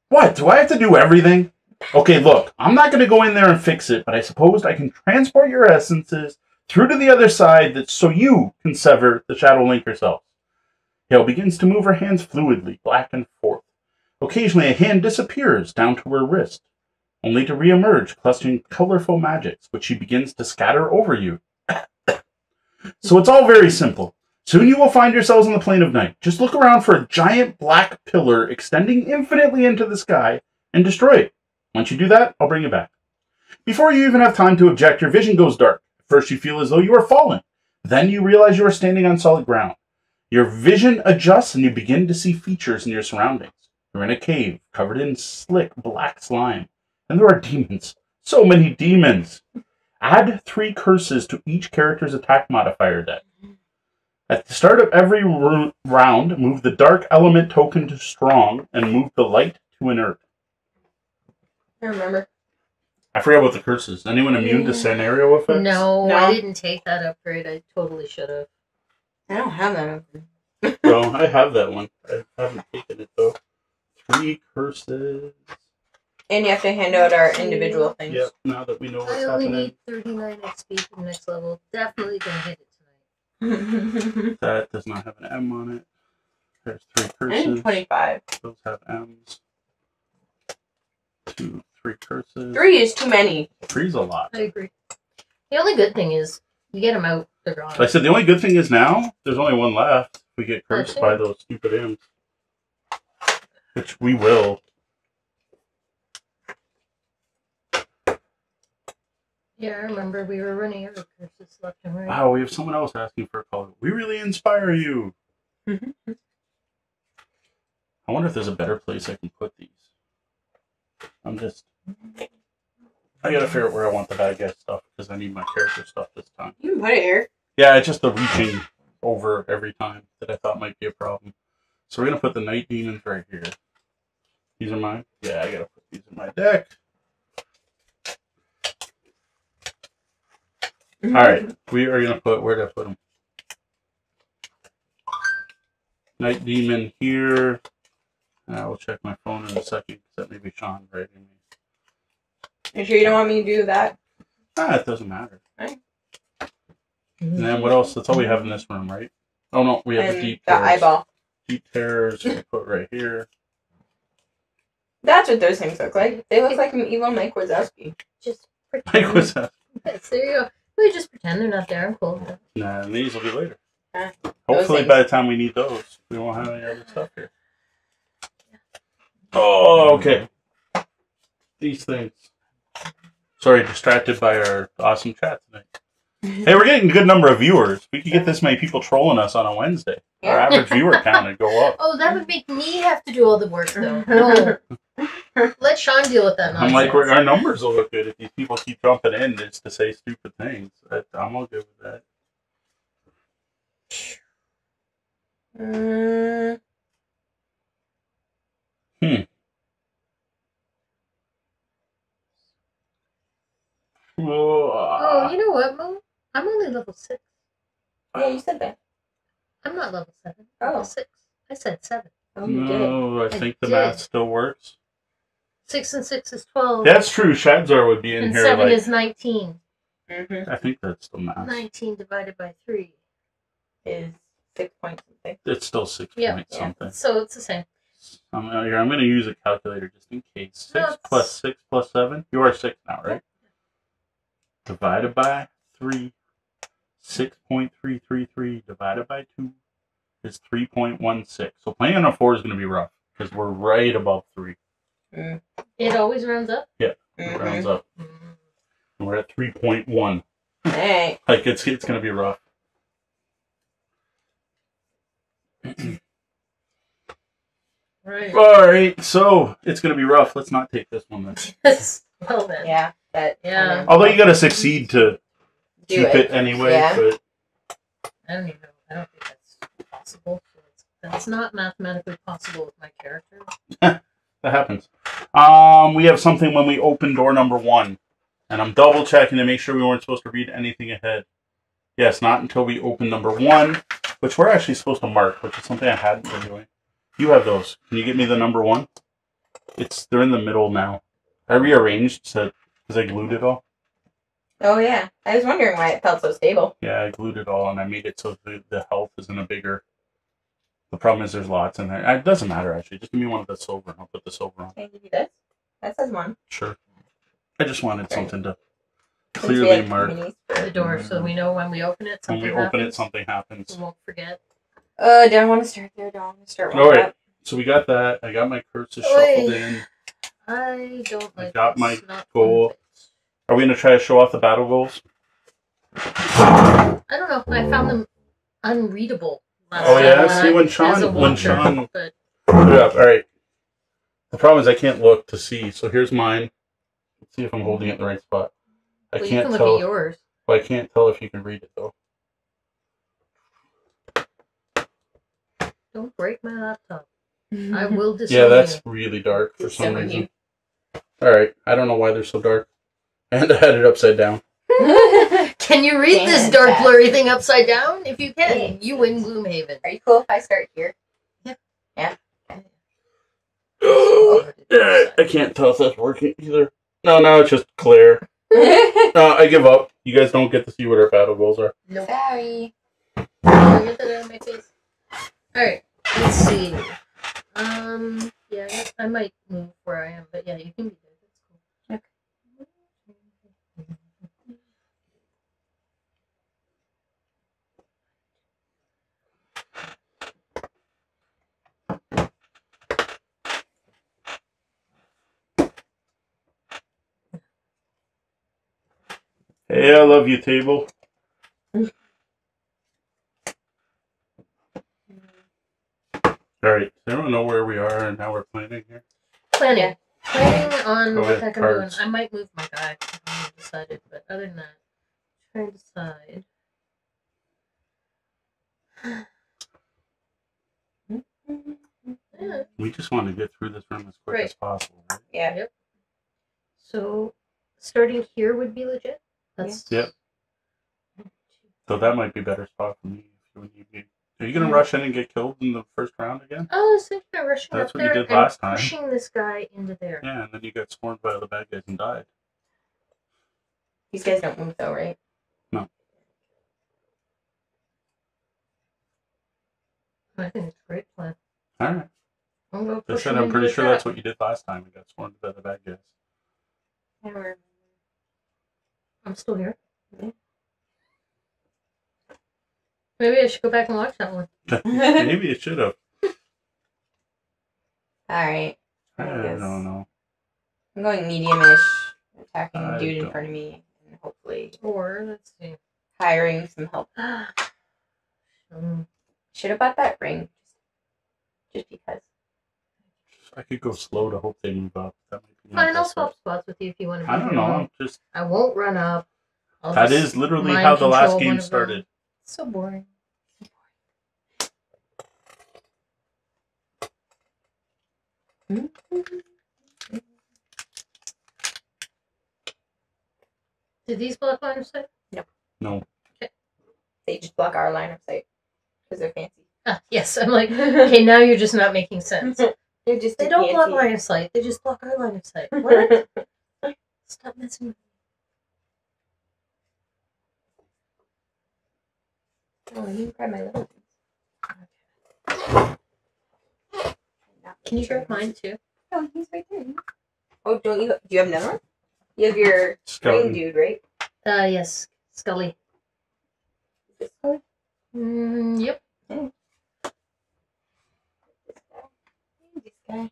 [SPEAKER 1] What? Do I have to do everything? Okay, look, I'm not going to go in there and fix it, but I suppose I can transport your essences through to the other side that so you can sever the Shadow Link yourself. Hail begins to move her hands fluidly, back and forth. Occasionally, a hand disappears down to her wrist, only to reemerge, clustering colorful magics, which she begins to scatter over you. so it's all very simple. Soon you will find yourselves on the plane of night. Just look around for a giant black pillar extending infinitely into the sky and destroy it. Once you do that, I'll bring you back. Before you even have time to object, your vision goes dark. First, you feel as though you are falling. Then you realize you are standing on solid ground. Your vision adjusts and you begin to see features in your surroundings. You're in a cave covered in slick black slime. And there are demons. So many demons. Add three curses to each character's attack modifier deck. At the start of every round, move the dark element token to strong and move the light to inert.
[SPEAKER 3] I remember.
[SPEAKER 1] I forgot about the curses. Anyone immune to scenario effects?
[SPEAKER 2] No,
[SPEAKER 3] No.
[SPEAKER 2] I didn't take that upgrade. I totally should have.
[SPEAKER 3] I don't have that open.
[SPEAKER 1] No, I have that one. I haven't taken it though. Three curses.
[SPEAKER 3] And you have to hand out our individual things.
[SPEAKER 1] Yep, now that we know what's
[SPEAKER 2] I only
[SPEAKER 1] happening.
[SPEAKER 2] need 39 XP for the next level. Definitely gonna hit it tonight.
[SPEAKER 1] That does not have an M on it. There's three
[SPEAKER 3] I'm
[SPEAKER 1] curses.
[SPEAKER 3] 25.
[SPEAKER 1] Those have M's. Two, three curses.
[SPEAKER 3] Three is too many.
[SPEAKER 1] Three's a lot.
[SPEAKER 2] I agree. The only good thing is you get them out, they're gone.
[SPEAKER 1] I said the only good thing is now there's only one left. If we get oh, cursed
[SPEAKER 2] That's
[SPEAKER 1] by
[SPEAKER 2] it.
[SPEAKER 1] those stupid M's, which we will.
[SPEAKER 2] Yeah, I remember we were running out of curses left and right.
[SPEAKER 1] Wow, we have someone else asking for a call. We really inspire you. I wonder if there's a better place I can put these. I'm just. Mm-hmm. I gotta figure out where I want the bad guy stuff because I need my character stuff this time.
[SPEAKER 3] You can put it here.
[SPEAKER 1] Yeah, it's just the reaching over every time that I thought might be a problem. So we're gonna put the night demons right here. These are mine. Yeah, I gotta put these in my deck. Mm-hmm. All right, we are gonna put where did I put them? Night demon here. Uh, I will check my phone in a second because that may be Sean writing me.
[SPEAKER 3] You sure you don't want me to do that?
[SPEAKER 1] Ah, it doesn't matter.
[SPEAKER 2] Mhm.
[SPEAKER 1] And then what else? That's all we have in this room, right? Oh no, we have
[SPEAKER 3] and
[SPEAKER 1] the deep
[SPEAKER 3] the
[SPEAKER 1] terrors.
[SPEAKER 3] eyeball.
[SPEAKER 1] Deep terrors. We put right here.
[SPEAKER 3] That's what those things look like. They look like an evil Mike Wazowski.
[SPEAKER 2] Just
[SPEAKER 1] Mike
[SPEAKER 2] pretend.
[SPEAKER 1] was that?
[SPEAKER 2] Yes, there you go. We just pretend they're not there. I'm cool. with.
[SPEAKER 1] Nah, and these will be later.
[SPEAKER 3] Ah,
[SPEAKER 1] Hopefully, by the time we need those, we won't have any other stuff here. Oh, okay. These things. Sorry, distracted by our awesome chat tonight. Hey, we're getting a good number of viewers. We could get this many people trolling us on a Wednesday. Our
[SPEAKER 3] Yeah.
[SPEAKER 1] average viewer count would go up.
[SPEAKER 2] Oh, that would make me have to do all the work though. No. Let Sean deal with that
[SPEAKER 1] I'm
[SPEAKER 2] nonsense.
[SPEAKER 1] like, we're- our numbers will look good if these people keep jumping in just to say stupid things. That, I'm all good with that.
[SPEAKER 3] Mm,
[SPEAKER 2] Oh, you know what, Mo? I'm only level six.
[SPEAKER 3] yeah, you said that.
[SPEAKER 2] I'm not level seven.
[SPEAKER 3] Oh.
[SPEAKER 2] Level six. I said seven.
[SPEAKER 3] Oh, you did.
[SPEAKER 1] no, I
[SPEAKER 2] I
[SPEAKER 1] think the
[SPEAKER 2] did.
[SPEAKER 1] math still works.
[SPEAKER 2] Six and six is twelve.
[SPEAKER 1] That's true. Shadzar would be in
[SPEAKER 2] and
[SPEAKER 1] here.
[SPEAKER 2] seven
[SPEAKER 1] Like,
[SPEAKER 2] is nineteen.
[SPEAKER 3] Mm-hmm.
[SPEAKER 1] I think that's the math.
[SPEAKER 2] Nineteen divided by three.
[SPEAKER 3] Is six point something.
[SPEAKER 1] It's still six
[SPEAKER 2] Yeah.
[SPEAKER 1] point
[SPEAKER 3] Yeah.
[SPEAKER 1] something.
[SPEAKER 2] So it's the same.
[SPEAKER 1] I'm, uh, here, I'm going to use a calculator just in case. Six
[SPEAKER 2] No,
[SPEAKER 1] plus six plus seven. You are six now, right? Divided by three. Six point three three three divided by two is three point one six. So playing on a four is going to be rough because we're right above three.
[SPEAKER 2] It always rounds up.
[SPEAKER 3] Mm-hmm.
[SPEAKER 1] Rounds up.
[SPEAKER 2] Mm.
[SPEAKER 1] And we're at three point one.
[SPEAKER 3] Hey.
[SPEAKER 1] Like it's it's going to be rough.
[SPEAKER 2] Right.
[SPEAKER 1] All right, so it's going to be rough. Let's not take this one then.
[SPEAKER 2] Yes. Well then.
[SPEAKER 3] Yeah. That.
[SPEAKER 2] Yeah.
[SPEAKER 3] kinda-
[SPEAKER 1] Although you got to succeed to
[SPEAKER 3] Do
[SPEAKER 1] keep
[SPEAKER 3] it.
[SPEAKER 1] it, anyway.
[SPEAKER 3] Yeah.
[SPEAKER 1] But
[SPEAKER 2] I don't even know. I don't think that's possible. That's, that's not mathematically possible with my character.
[SPEAKER 1] that happens. Um, we have something when we open door number one, and I'm double checking to make sure we weren't supposed to read anything ahead. Yes, not until we open number one, which we're actually supposed to mark, which is something I hadn't been doing. You have those. Can you get me the number one? It's they're in the middle now. I rearranged so because I glued it all.
[SPEAKER 3] Oh yeah. I was wondering why it felt so stable.
[SPEAKER 1] Yeah, I glued it all, and I made it so the, the health isn't a bigger. The problem is there's lots in there. It doesn't matter actually. Just give me one of the silver. and I'll put the silver on.
[SPEAKER 3] Can I give you this? That says one.
[SPEAKER 1] Sure. I just wanted
[SPEAKER 3] Right.
[SPEAKER 1] something to
[SPEAKER 3] Since
[SPEAKER 1] clearly
[SPEAKER 3] have
[SPEAKER 1] mark.
[SPEAKER 3] minis
[SPEAKER 2] The
[SPEAKER 3] for-
[SPEAKER 2] door, so we know when we open it,
[SPEAKER 1] When
[SPEAKER 2] something
[SPEAKER 1] we open it,
[SPEAKER 2] happens.
[SPEAKER 1] something happens.
[SPEAKER 2] We won't forget.
[SPEAKER 3] Uh, don't want to start there. Don't want to start with
[SPEAKER 1] All
[SPEAKER 3] that.
[SPEAKER 1] So we got that. I got my curses
[SPEAKER 2] Oy.
[SPEAKER 1] shuffled in.
[SPEAKER 2] I don't
[SPEAKER 1] I
[SPEAKER 2] like
[SPEAKER 1] got
[SPEAKER 2] this.
[SPEAKER 1] my
[SPEAKER 2] Not
[SPEAKER 1] goal. Are we gonna try to show off the battle goals?
[SPEAKER 2] I don't know. I found them unreadable. last
[SPEAKER 1] Oh, yeah?
[SPEAKER 2] time
[SPEAKER 1] See, when uh,
[SPEAKER 2] as
[SPEAKER 1] Sean-
[SPEAKER 2] a
[SPEAKER 1] when
[SPEAKER 2] watcher,
[SPEAKER 1] Sean-
[SPEAKER 2] But
[SPEAKER 1] Put it up. All right. The problem is I can't look to see. So here's mine. Let's see if I'm holding it in the right spot. I
[SPEAKER 2] well,
[SPEAKER 1] can't
[SPEAKER 2] can look
[SPEAKER 1] tell.
[SPEAKER 2] at yours.
[SPEAKER 1] Well, I can't tell if you can read it though.
[SPEAKER 2] Don't break my laptop. I will disown
[SPEAKER 1] Yeah, that's
[SPEAKER 2] you.
[SPEAKER 1] really dark for some
[SPEAKER 3] Disown
[SPEAKER 1] reason.
[SPEAKER 3] You.
[SPEAKER 1] All right. I don't know why they're so dark. And I had it upside down.
[SPEAKER 2] Can you read this
[SPEAKER 3] Fantastic.
[SPEAKER 2] dark blurry thing upside down? If you can,
[SPEAKER 3] Thank
[SPEAKER 2] you win Gloomhaven.
[SPEAKER 3] Are you cool if I start here? Yeah.
[SPEAKER 1] I can't tell if that's working either. No, no, it's just clear. No, I give up. You guys don't get to see what our battle goals are.
[SPEAKER 2] Nope.
[SPEAKER 3] Sorry.
[SPEAKER 2] Can you get that out of my face? Alright, let's see. Um, yeah, I might move where I am, but yeah, you can be there. That's cool.
[SPEAKER 1] Hey, I love you, table. All right, does everyone know where we are and how we're planning here?
[SPEAKER 2] Planning.
[SPEAKER 3] Yeah.
[SPEAKER 2] Planning on
[SPEAKER 1] Go
[SPEAKER 2] what
[SPEAKER 1] ahead,
[SPEAKER 2] the heck I'm doing.
[SPEAKER 1] cards.
[SPEAKER 2] I might move my guy. I haven't decided, but other than that, trying to decide. Yeah.
[SPEAKER 1] We just want to get through this room as quick
[SPEAKER 2] Right.
[SPEAKER 1] as possible. Right?
[SPEAKER 3] Yeah.
[SPEAKER 2] So, starting here would be legit. That's
[SPEAKER 1] Yep. So that might be a better spot for me. If you need me. Are you gonna
[SPEAKER 3] Yeah.
[SPEAKER 1] rush in and get killed in the first round again?
[SPEAKER 2] I was thinking of rushing
[SPEAKER 1] That's
[SPEAKER 2] up
[SPEAKER 1] what you
[SPEAKER 2] there
[SPEAKER 1] did
[SPEAKER 2] and
[SPEAKER 1] last time.
[SPEAKER 2] pushing this guy into there.
[SPEAKER 1] Yeah, and then you got swarmed by the bad guys and died.
[SPEAKER 3] These guys don't move though, right? No.
[SPEAKER 2] I think it's a great plan.
[SPEAKER 1] All right.
[SPEAKER 2] I'm going to
[SPEAKER 1] I
[SPEAKER 2] push
[SPEAKER 1] said
[SPEAKER 2] him
[SPEAKER 1] I'm
[SPEAKER 2] into
[SPEAKER 1] pretty
[SPEAKER 2] the
[SPEAKER 1] sure
[SPEAKER 2] trap.
[SPEAKER 1] that's what you did last time. You got swarmed by the bad guys.
[SPEAKER 3] Never.
[SPEAKER 2] I'm still here.
[SPEAKER 3] Yeah.
[SPEAKER 2] Maybe I should go back and watch that one.
[SPEAKER 1] Maybe it should have.
[SPEAKER 3] Alright.
[SPEAKER 1] I,
[SPEAKER 3] I
[SPEAKER 1] don't know.
[SPEAKER 3] I'm going medium-ish, attacking
[SPEAKER 1] I
[SPEAKER 3] dude in
[SPEAKER 1] don't-
[SPEAKER 3] front of me, and hopefully
[SPEAKER 2] Or let's see.
[SPEAKER 3] hiring some help.
[SPEAKER 2] Um,
[SPEAKER 3] Should have bought that ring. Just because.
[SPEAKER 1] I could go slow to hope they move up. That might be
[SPEAKER 2] fine, I'll swap spots with you if you want to.
[SPEAKER 1] I don't know. I'm just
[SPEAKER 2] I won't run up. I'll
[SPEAKER 1] that
[SPEAKER 2] just
[SPEAKER 1] is literally how the last
[SPEAKER 2] control one
[SPEAKER 1] game
[SPEAKER 2] of them.
[SPEAKER 1] started.
[SPEAKER 2] So boring. Did these block line of sight?
[SPEAKER 1] No. No.
[SPEAKER 3] They just block our line of sight because they're fancy.
[SPEAKER 2] Ah, yes, I'm like, okay, now you're just not making sense.
[SPEAKER 3] They're just
[SPEAKER 2] They don't block line of sight. They just block our line of sight. What? Stop messing with
[SPEAKER 3] Oh, you can grab my little
[SPEAKER 2] me. Can you grab mine too?
[SPEAKER 3] Oh, he's right there. Oh, don't you? Do you have another one? You have your ring dude, right?
[SPEAKER 2] Uh, yes, Scully.
[SPEAKER 3] This guy?
[SPEAKER 2] Mm, yep.
[SPEAKER 3] This guy? This guy.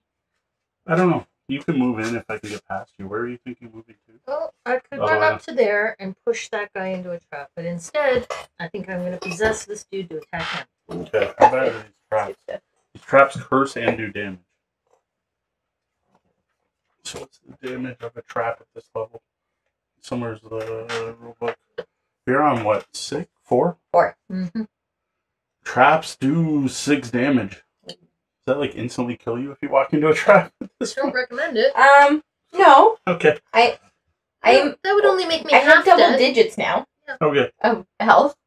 [SPEAKER 1] I don't know. You can move in if I can get past you. Where are you thinking moving to?
[SPEAKER 2] Well, I could
[SPEAKER 1] Oh,
[SPEAKER 2] run up to there and push that guy into a trap, but instead, I think I'm going to possess this dude to attack him.
[SPEAKER 1] Okay. How bad are these traps? These traps curse and do damage. So what's the damage of a trap at this level? Somewhere's the rule book. You're on what? Six? Four?
[SPEAKER 2] Mm-hmm.
[SPEAKER 1] Traps do six damage. Does that like instantly kill you if you walk into a trap? at
[SPEAKER 2] Don't recommend it.
[SPEAKER 3] Um, no,
[SPEAKER 1] Okay.
[SPEAKER 3] I am.
[SPEAKER 2] that would only make me
[SPEAKER 3] I
[SPEAKER 2] half
[SPEAKER 3] have double
[SPEAKER 2] dead.
[SPEAKER 3] digits now
[SPEAKER 1] Okay.
[SPEAKER 3] of health.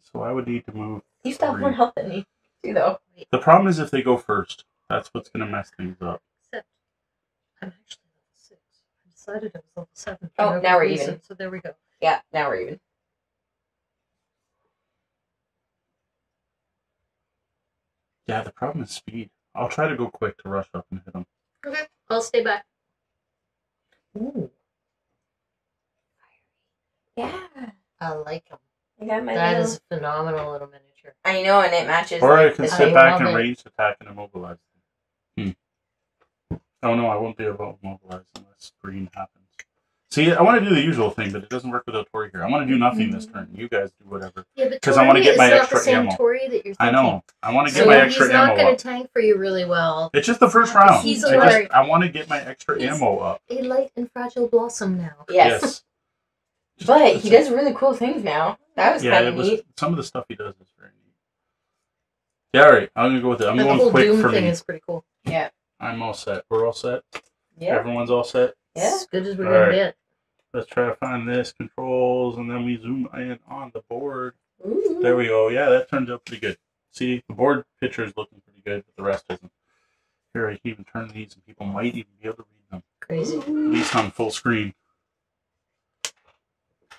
[SPEAKER 1] So I would need to move.
[SPEAKER 3] You still have
[SPEAKER 1] Three.
[SPEAKER 3] more health than me, too, though.
[SPEAKER 1] The problem is if they go first. That's what's gonna mess things up.
[SPEAKER 2] Except, I'm actually level six. I decided I was level seven. for
[SPEAKER 3] Oh,
[SPEAKER 2] no
[SPEAKER 3] now
[SPEAKER 2] good
[SPEAKER 3] we're even.
[SPEAKER 2] So there we go.
[SPEAKER 3] Yeah, now we're even.
[SPEAKER 1] Yeah, the problem is speed. I'll try to go quick to rush up and hit him.
[SPEAKER 2] Okay, I'll stay back.
[SPEAKER 1] Ooh.
[SPEAKER 3] Yeah.
[SPEAKER 2] I like him.
[SPEAKER 3] I got my
[SPEAKER 2] That
[SPEAKER 3] little-
[SPEAKER 2] is a phenomenal little miniature.
[SPEAKER 3] I know, and it matches.
[SPEAKER 1] Or I can sit back and
[SPEAKER 2] it.
[SPEAKER 1] range attack and immobilize them. Hmm. Oh no, I won't be able to immobilize unless green happens. See, I want to do the usual thing, but it doesn't work without Tori here. I want to do nothing this mm-hmm. turn. You guys do whatever.
[SPEAKER 2] Yeah, but
[SPEAKER 1] 'Cause I wanna
[SPEAKER 2] Tori
[SPEAKER 1] get
[SPEAKER 2] is
[SPEAKER 1] my
[SPEAKER 2] not
[SPEAKER 1] extra
[SPEAKER 2] the same
[SPEAKER 1] ammo.
[SPEAKER 2] Tori that you're thinking.
[SPEAKER 1] I know. I want to get
[SPEAKER 2] So
[SPEAKER 1] my extra ammo.
[SPEAKER 2] he's not going to tank for you really well.
[SPEAKER 1] It's just the first round.
[SPEAKER 2] He's
[SPEAKER 1] I,
[SPEAKER 2] a
[SPEAKER 1] just, I want to get my extra
[SPEAKER 2] He's-
[SPEAKER 1] ammo up.
[SPEAKER 2] A light and fragile blossom now.
[SPEAKER 3] Yes.
[SPEAKER 1] Just-
[SPEAKER 3] But he does really cool things now. That was
[SPEAKER 1] Yeah,
[SPEAKER 3] kind
[SPEAKER 1] it
[SPEAKER 3] of
[SPEAKER 1] was some of the stuff he does is very neat. Yeah, all right. I'm gonna go with it. I'm
[SPEAKER 2] And the
[SPEAKER 1] going
[SPEAKER 2] whole
[SPEAKER 1] quick
[SPEAKER 2] Doom
[SPEAKER 1] for
[SPEAKER 2] thing
[SPEAKER 1] me.
[SPEAKER 2] is pretty cool.
[SPEAKER 3] Yeah.
[SPEAKER 1] I'm all set. We're all set.
[SPEAKER 3] Yeah.
[SPEAKER 1] Everyone's all set.
[SPEAKER 3] Yeah.
[SPEAKER 2] As good as we're going to get.
[SPEAKER 1] Let's try to find this controls, and then we zoom in on the board.
[SPEAKER 3] Ooh.
[SPEAKER 1] There we go. Yeah, that turned out pretty good. See, the board picture is looking pretty good, but the rest isn't. Here, I can even turn these, and people might even be able to read them,
[SPEAKER 2] Crazy.
[SPEAKER 1] at least on full screen.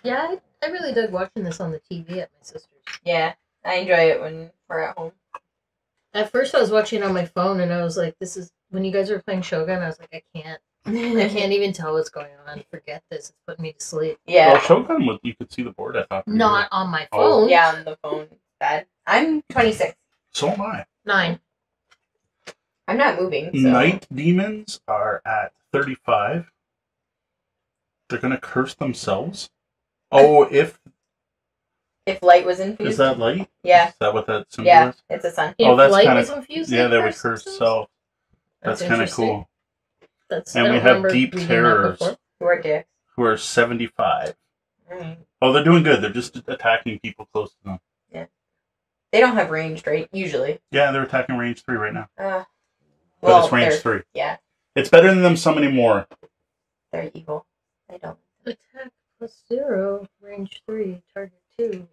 [SPEAKER 2] Yeah, I, I really dug watching this on the TV at my sister's.
[SPEAKER 3] Yeah. I enjoy it when we're at home.
[SPEAKER 2] At first, I was watching it on my phone, and I was like, "This is when you guys were playing Shogun." I was like, "I can't, I can't even tell what's going on. Forget this. It's putting me to sleep."
[SPEAKER 1] Well,
[SPEAKER 3] yeah.
[SPEAKER 1] Shogun, was- you could see the board. I thought. pretty
[SPEAKER 2] Not on my
[SPEAKER 1] Oh.
[SPEAKER 2] phone.
[SPEAKER 3] Yeah, on the phone. It's bad. I'm 26.
[SPEAKER 1] So am I.
[SPEAKER 2] Nine.
[SPEAKER 3] I'm not moving. So.
[SPEAKER 1] Night demons are at 35. They're gonna curse themselves. Oh, if
[SPEAKER 3] If light was infused.
[SPEAKER 1] is that light?
[SPEAKER 3] Yeah.
[SPEAKER 1] Is that what that symbol
[SPEAKER 3] Yeah.
[SPEAKER 1] is?
[SPEAKER 3] It's a sun.
[SPEAKER 1] Oh, that's
[SPEAKER 2] light
[SPEAKER 1] kinda-
[SPEAKER 2] was infused,
[SPEAKER 1] Yeah,
[SPEAKER 2] they
[SPEAKER 1] they would
[SPEAKER 2] curse
[SPEAKER 1] curse
[SPEAKER 2] themselves?
[SPEAKER 1] self. That's, kind of cool.
[SPEAKER 2] That's,
[SPEAKER 1] And we have deep terrors.
[SPEAKER 3] Who are dicks.
[SPEAKER 1] Who are 75.
[SPEAKER 3] Mm.
[SPEAKER 1] Oh, they're doing good. They're just attacking people close to them. Yeah.
[SPEAKER 3] They don't have ranged, right? Usually.
[SPEAKER 1] Yeah, they're attacking range three right now.
[SPEAKER 3] Uh,
[SPEAKER 1] But
[SPEAKER 3] well,
[SPEAKER 1] it's range three.
[SPEAKER 3] yeah,
[SPEAKER 1] It's better than them summoning more.
[SPEAKER 3] they're evil. They don't.
[SPEAKER 2] Attack plus zero, range three, target two.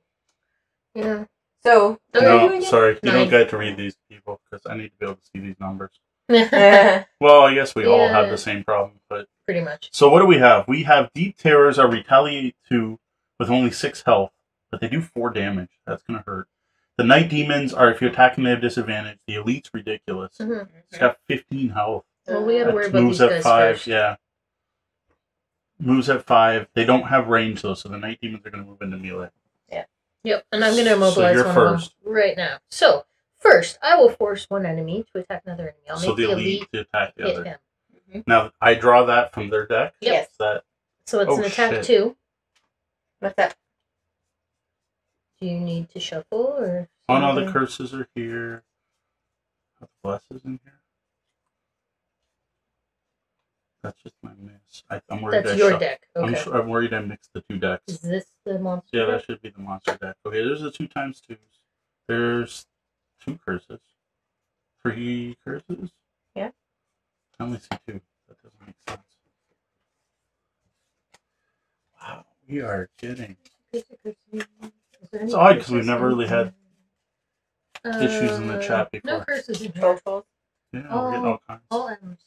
[SPEAKER 2] Yeah.
[SPEAKER 3] So,
[SPEAKER 1] No, sorry. You don't get to read these people because I need to be able to see these numbers. Well, I guess we all have the same problem. But
[SPEAKER 2] Pretty much.
[SPEAKER 1] So what do we have? We have Deep Terrors are retaliate two with only six health, but they do four damage. That's gonna hurt. The Night Demons are if you attack them they have disadvantage. The Elite's ridiculous.
[SPEAKER 2] Mhm.
[SPEAKER 1] It's got 15 health.
[SPEAKER 2] Well, we gotta worry about
[SPEAKER 1] moves
[SPEAKER 2] these
[SPEAKER 1] at
[SPEAKER 2] guys
[SPEAKER 1] five.
[SPEAKER 2] first.
[SPEAKER 1] Yeah. Moves at five. They don't have range though, so the Night Demons are gonna move into melee. Yeah.
[SPEAKER 2] Yep, and I'm going to
[SPEAKER 1] So
[SPEAKER 2] immobilize
[SPEAKER 1] you're
[SPEAKER 2] one
[SPEAKER 1] first.
[SPEAKER 2] of them right now. So, first, I will force one enemy to attack another enemy. I'll
[SPEAKER 1] so
[SPEAKER 2] make
[SPEAKER 1] the
[SPEAKER 2] the
[SPEAKER 1] elite,
[SPEAKER 2] elite
[SPEAKER 1] to attack the
[SPEAKER 2] hit
[SPEAKER 1] other.
[SPEAKER 2] him.
[SPEAKER 3] Mhm.
[SPEAKER 1] Now I draw that from their deck.
[SPEAKER 2] Yep.
[SPEAKER 3] Yes.
[SPEAKER 1] That
[SPEAKER 2] So it's
[SPEAKER 1] Oh,
[SPEAKER 2] an attack
[SPEAKER 1] shit.
[SPEAKER 2] two.
[SPEAKER 3] What's that?
[SPEAKER 2] Do you need to shuffle or?
[SPEAKER 1] Oh no, the curses are here. Are the blesses in here? That's just my miss. I, I'm worried.
[SPEAKER 2] That's
[SPEAKER 1] I
[SPEAKER 2] your
[SPEAKER 1] shuff-
[SPEAKER 2] deck.
[SPEAKER 1] I'm,
[SPEAKER 2] Okay.
[SPEAKER 1] I'm worried I mixed the two decks.
[SPEAKER 2] Is this the monster?
[SPEAKER 1] Yeah, that should be the monster deck. Okay, there's the two times twos. There's two curses. Three curses?
[SPEAKER 3] Yeah.
[SPEAKER 1] I only see two. That doesn't make sense. Wow, we are getting
[SPEAKER 2] It's odd any
[SPEAKER 1] It's odd 'cause we've never really had issues in the
[SPEAKER 2] Uh,
[SPEAKER 1] chat
[SPEAKER 2] No
[SPEAKER 1] before.
[SPEAKER 2] curses in here.
[SPEAKER 3] Socials.
[SPEAKER 1] yeah, we're getting all kinds.
[SPEAKER 2] All M's.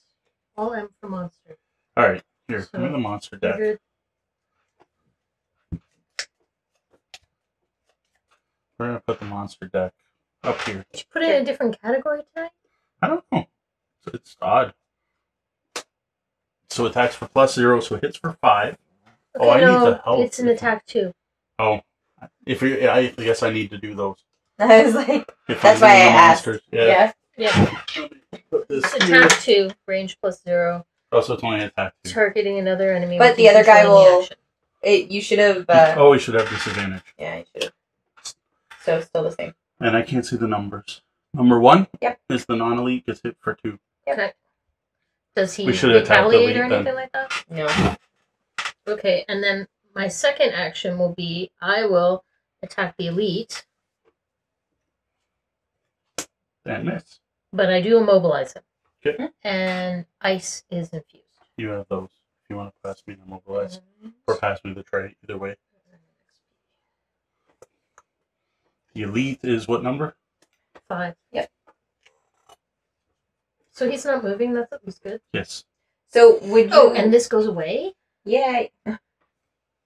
[SPEAKER 2] All M for monster.
[SPEAKER 1] All right, here, give me
[SPEAKER 2] So,
[SPEAKER 1] the monster deck.
[SPEAKER 2] Figured-
[SPEAKER 1] We're gonna put the monster deck up here.
[SPEAKER 2] Did you put it in a different category tonight?
[SPEAKER 1] I don't know. So it's odd. So attacks for plus zero, so it hits for five. Oh, I need
[SPEAKER 2] no,
[SPEAKER 1] the help.
[SPEAKER 2] It's an attack too.
[SPEAKER 1] Oh, if you, yeah, I guess I need to do those.
[SPEAKER 3] I was like,
[SPEAKER 1] If
[SPEAKER 3] That's
[SPEAKER 1] I'm
[SPEAKER 3] why I
[SPEAKER 1] the
[SPEAKER 3] asked.
[SPEAKER 1] monsters.
[SPEAKER 3] yeah.
[SPEAKER 2] Yeah.
[SPEAKER 1] Put this
[SPEAKER 2] It's
[SPEAKER 1] here.
[SPEAKER 2] attack two, range plus zero,
[SPEAKER 1] Oh, so it's only attack two.
[SPEAKER 2] targeting another enemy.
[SPEAKER 3] But the other guy
[SPEAKER 2] controlling the
[SPEAKER 3] will- It, you should have. Uh,
[SPEAKER 1] oh, we should have disadvantage.
[SPEAKER 3] Yeah, you should have. So still the same.
[SPEAKER 1] And I can't see the numbers. Number one
[SPEAKER 3] Yep.
[SPEAKER 1] is the non-elite gets hit for two.
[SPEAKER 2] Okay. Does he
[SPEAKER 1] We should attack the
[SPEAKER 2] retaliate or
[SPEAKER 1] lead then.
[SPEAKER 2] anything like that?
[SPEAKER 3] No.
[SPEAKER 2] Okay, and then my second action will be I will attack the elite,
[SPEAKER 1] And miss.
[SPEAKER 2] but I do immobilize him.
[SPEAKER 1] Okay.
[SPEAKER 2] And ice is infused.
[SPEAKER 1] You have those. If you want to pass me the mobilize. Mm-hmm. Or pass me the tray, either way. The elite is what number?
[SPEAKER 2] Five.
[SPEAKER 3] Yep.
[SPEAKER 2] So he's not moving. That's at least good.
[SPEAKER 1] Yes.
[SPEAKER 3] So would oh, you?
[SPEAKER 2] Oh, and this goes away.
[SPEAKER 3] yeah.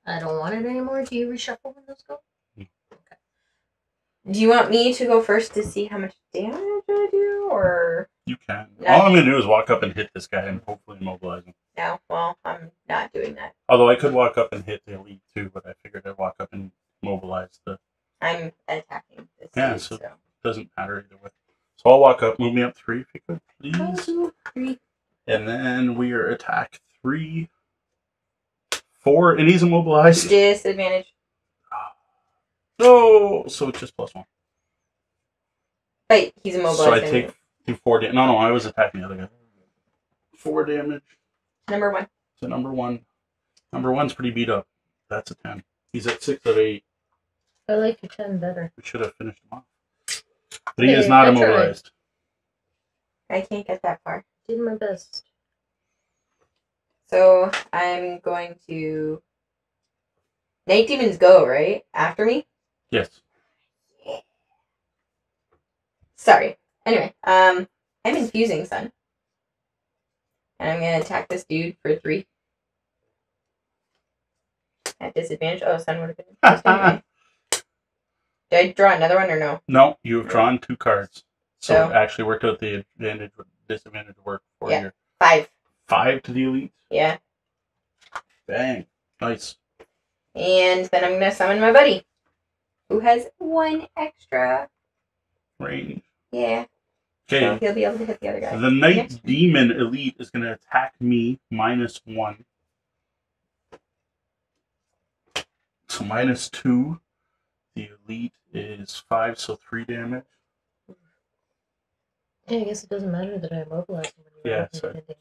[SPEAKER 2] I don't want it anymore. Do you reshuffle when those go? Hmm.
[SPEAKER 3] Do you want me to go first to see how much damage I do, or
[SPEAKER 1] You can.
[SPEAKER 3] No.
[SPEAKER 1] All I'm going to do is walk up and hit this guy and hopefully immobilize him.
[SPEAKER 3] no? Well, I'm not doing that.
[SPEAKER 1] Although I could walk up and hit the elite too, but I figured I'd walk up and mobilize the.
[SPEAKER 3] I'm attacking this
[SPEAKER 1] Yeah,
[SPEAKER 3] dude,
[SPEAKER 1] so-
[SPEAKER 3] so.
[SPEAKER 1] Doesn't matter either way. So I'll walk up, move me up three if you could, please. And then we are attack three, four, and he's immobilized.
[SPEAKER 3] Disadvantage.
[SPEAKER 1] No, oh, so it's just plus one.
[SPEAKER 3] Wait, he's immobilized.
[SPEAKER 1] So I take do four damage. No, no, I was attacking the other guy. Four damage.
[SPEAKER 3] number one.
[SPEAKER 1] So number one, number one's pretty beat up. That's a ten. He's at six of eight.
[SPEAKER 2] I like your ten better.
[SPEAKER 1] We should have finished him off. But he is not
[SPEAKER 2] I tried.
[SPEAKER 1] immobilized.
[SPEAKER 3] I can't get that far.
[SPEAKER 2] Did my best.
[SPEAKER 3] So I'm going to. Night demons go right after me.
[SPEAKER 1] Yes.
[SPEAKER 3] Sorry. Anyway, um, I'm infusing sun, and I'm gonna attack this dude for three. At disadvantage. Oh, sun would have been. Did I draw another one or no?
[SPEAKER 1] No, you have drawn two cards. So,
[SPEAKER 3] So-
[SPEAKER 1] it actually worked out the advantage disadvantage work for
[SPEAKER 3] Yeah.
[SPEAKER 1] you.
[SPEAKER 3] Five.
[SPEAKER 1] Five to the elite.
[SPEAKER 3] Yeah.
[SPEAKER 1] Bang. Nice.
[SPEAKER 3] And then I'm gonna summon my buddy, who has one extra.
[SPEAKER 1] Range.
[SPEAKER 3] Yeah. So
[SPEAKER 1] Okay.
[SPEAKER 3] he'll be able to hit the other guy.
[SPEAKER 1] The Night
[SPEAKER 3] Next.
[SPEAKER 1] Demon Elite is going to attack me minus one. So minus two. The Elite is five, so three damage.
[SPEAKER 2] Yeah, I guess it doesn't matter that I immobilize him when
[SPEAKER 1] Yeah, sorry.
[SPEAKER 2] hand in.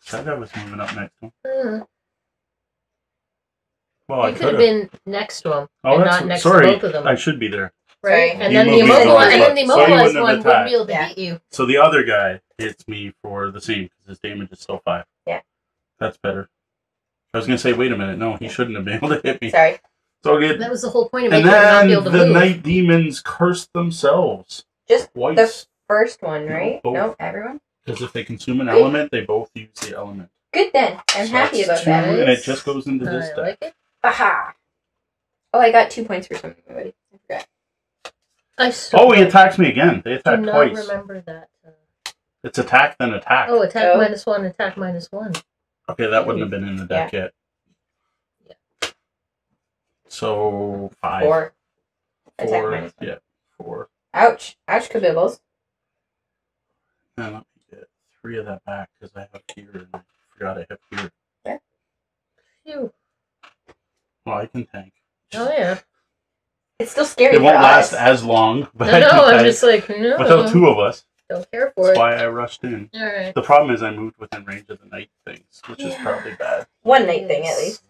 [SPEAKER 1] So that was moving up next one.
[SPEAKER 2] Uh,
[SPEAKER 1] Well, I
[SPEAKER 2] you could have
[SPEAKER 1] could've-
[SPEAKER 2] been next to him
[SPEAKER 1] Oh,
[SPEAKER 2] and
[SPEAKER 1] that's
[SPEAKER 2] not next
[SPEAKER 1] sorry.
[SPEAKER 2] to both of them,
[SPEAKER 1] I should be there.
[SPEAKER 2] right?
[SPEAKER 3] Sorry.
[SPEAKER 2] And
[SPEAKER 1] You
[SPEAKER 2] then the
[SPEAKER 1] moved
[SPEAKER 2] immobilized, and then the
[SPEAKER 1] so
[SPEAKER 2] immobilized
[SPEAKER 1] wouldn't
[SPEAKER 2] one wouldn't be able to
[SPEAKER 3] Yeah.
[SPEAKER 2] beat you.
[SPEAKER 1] So the other guy hits me for the same because his damage is still five.
[SPEAKER 3] Yeah.
[SPEAKER 1] That's better. I was gonna say, wait a minute, no, he shouldn't have been able to hit me.
[SPEAKER 3] Sorry.
[SPEAKER 1] It's all good.
[SPEAKER 2] That was the whole point of
[SPEAKER 1] And
[SPEAKER 2] making him not
[SPEAKER 1] then
[SPEAKER 2] be able to
[SPEAKER 1] the
[SPEAKER 2] move.
[SPEAKER 1] night demons curse themselves.
[SPEAKER 3] Just
[SPEAKER 1] Twice.
[SPEAKER 3] First one,
[SPEAKER 1] No,
[SPEAKER 3] right?
[SPEAKER 1] both.
[SPEAKER 3] No, everyone.
[SPEAKER 1] Because if they consume an element, they both use the element.
[SPEAKER 3] Good then. I'm
[SPEAKER 1] So
[SPEAKER 3] happy
[SPEAKER 1] that's
[SPEAKER 3] about
[SPEAKER 1] two,
[SPEAKER 3] that.
[SPEAKER 1] And it just goes into this
[SPEAKER 2] I
[SPEAKER 1] deck.
[SPEAKER 2] like it.
[SPEAKER 3] Aha! Oh, I got two points for something, buddy. I forgot.
[SPEAKER 2] I still
[SPEAKER 1] Oh, he attacks me again. They attack twice.
[SPEAKER 2] I do
[SPEAKER 1] attack
[SPEAKER 2] not
[SPEAKER 1] twice.
[SPEAKER 2] remember that. Uh,
[SPEAKER 1] It's attack then attack.
[SPEAKER 2] oh, attack
[SPEAKER 3] Oh.
[SPEAKER 2] minus one, attack minus one.
[SPEAKER 1] Okay, that wouldn't have been in the deck yet.
[SPEAKER 2] Yeah.
[SPEAKER 1] So five.
[SPEAKER 3] Four. Attack
[SPEAKER 1] Four. Yeah, four.
[SPEAKER 3] Ouch. Ouch, kabibbles.
[SPEAKER 1] And let me get three of that back because I have here and I forgot I have here. Yeah.
[SPEAKER 2] Phew.
[SPEAKER 1] Well, I can tank.
[SPEAKER 2] Oh yeah.
[SPEAKER 3] It's still scary
[SPEAKER 1] It won't last
[SPEAKER 3] us.
[SPEAKER 1] as long, but
[SPEAKER 2] I know.
[SPEAKER 1] I
[SPEAKER 2] I'm just like no.
[SPEAKER 1] Without two of us.
[SPEAKER 2] Don't care for
[SPEAKER 1] That's
[SPEAKER 2] it.
[SPEAKER 1] why I rushed in.
[SPEAKER 2] All right.
[SPEAKER 1] The problem is I moved within range of the night things, which is probably bad.
[SPEAKER 3] One night thing at least.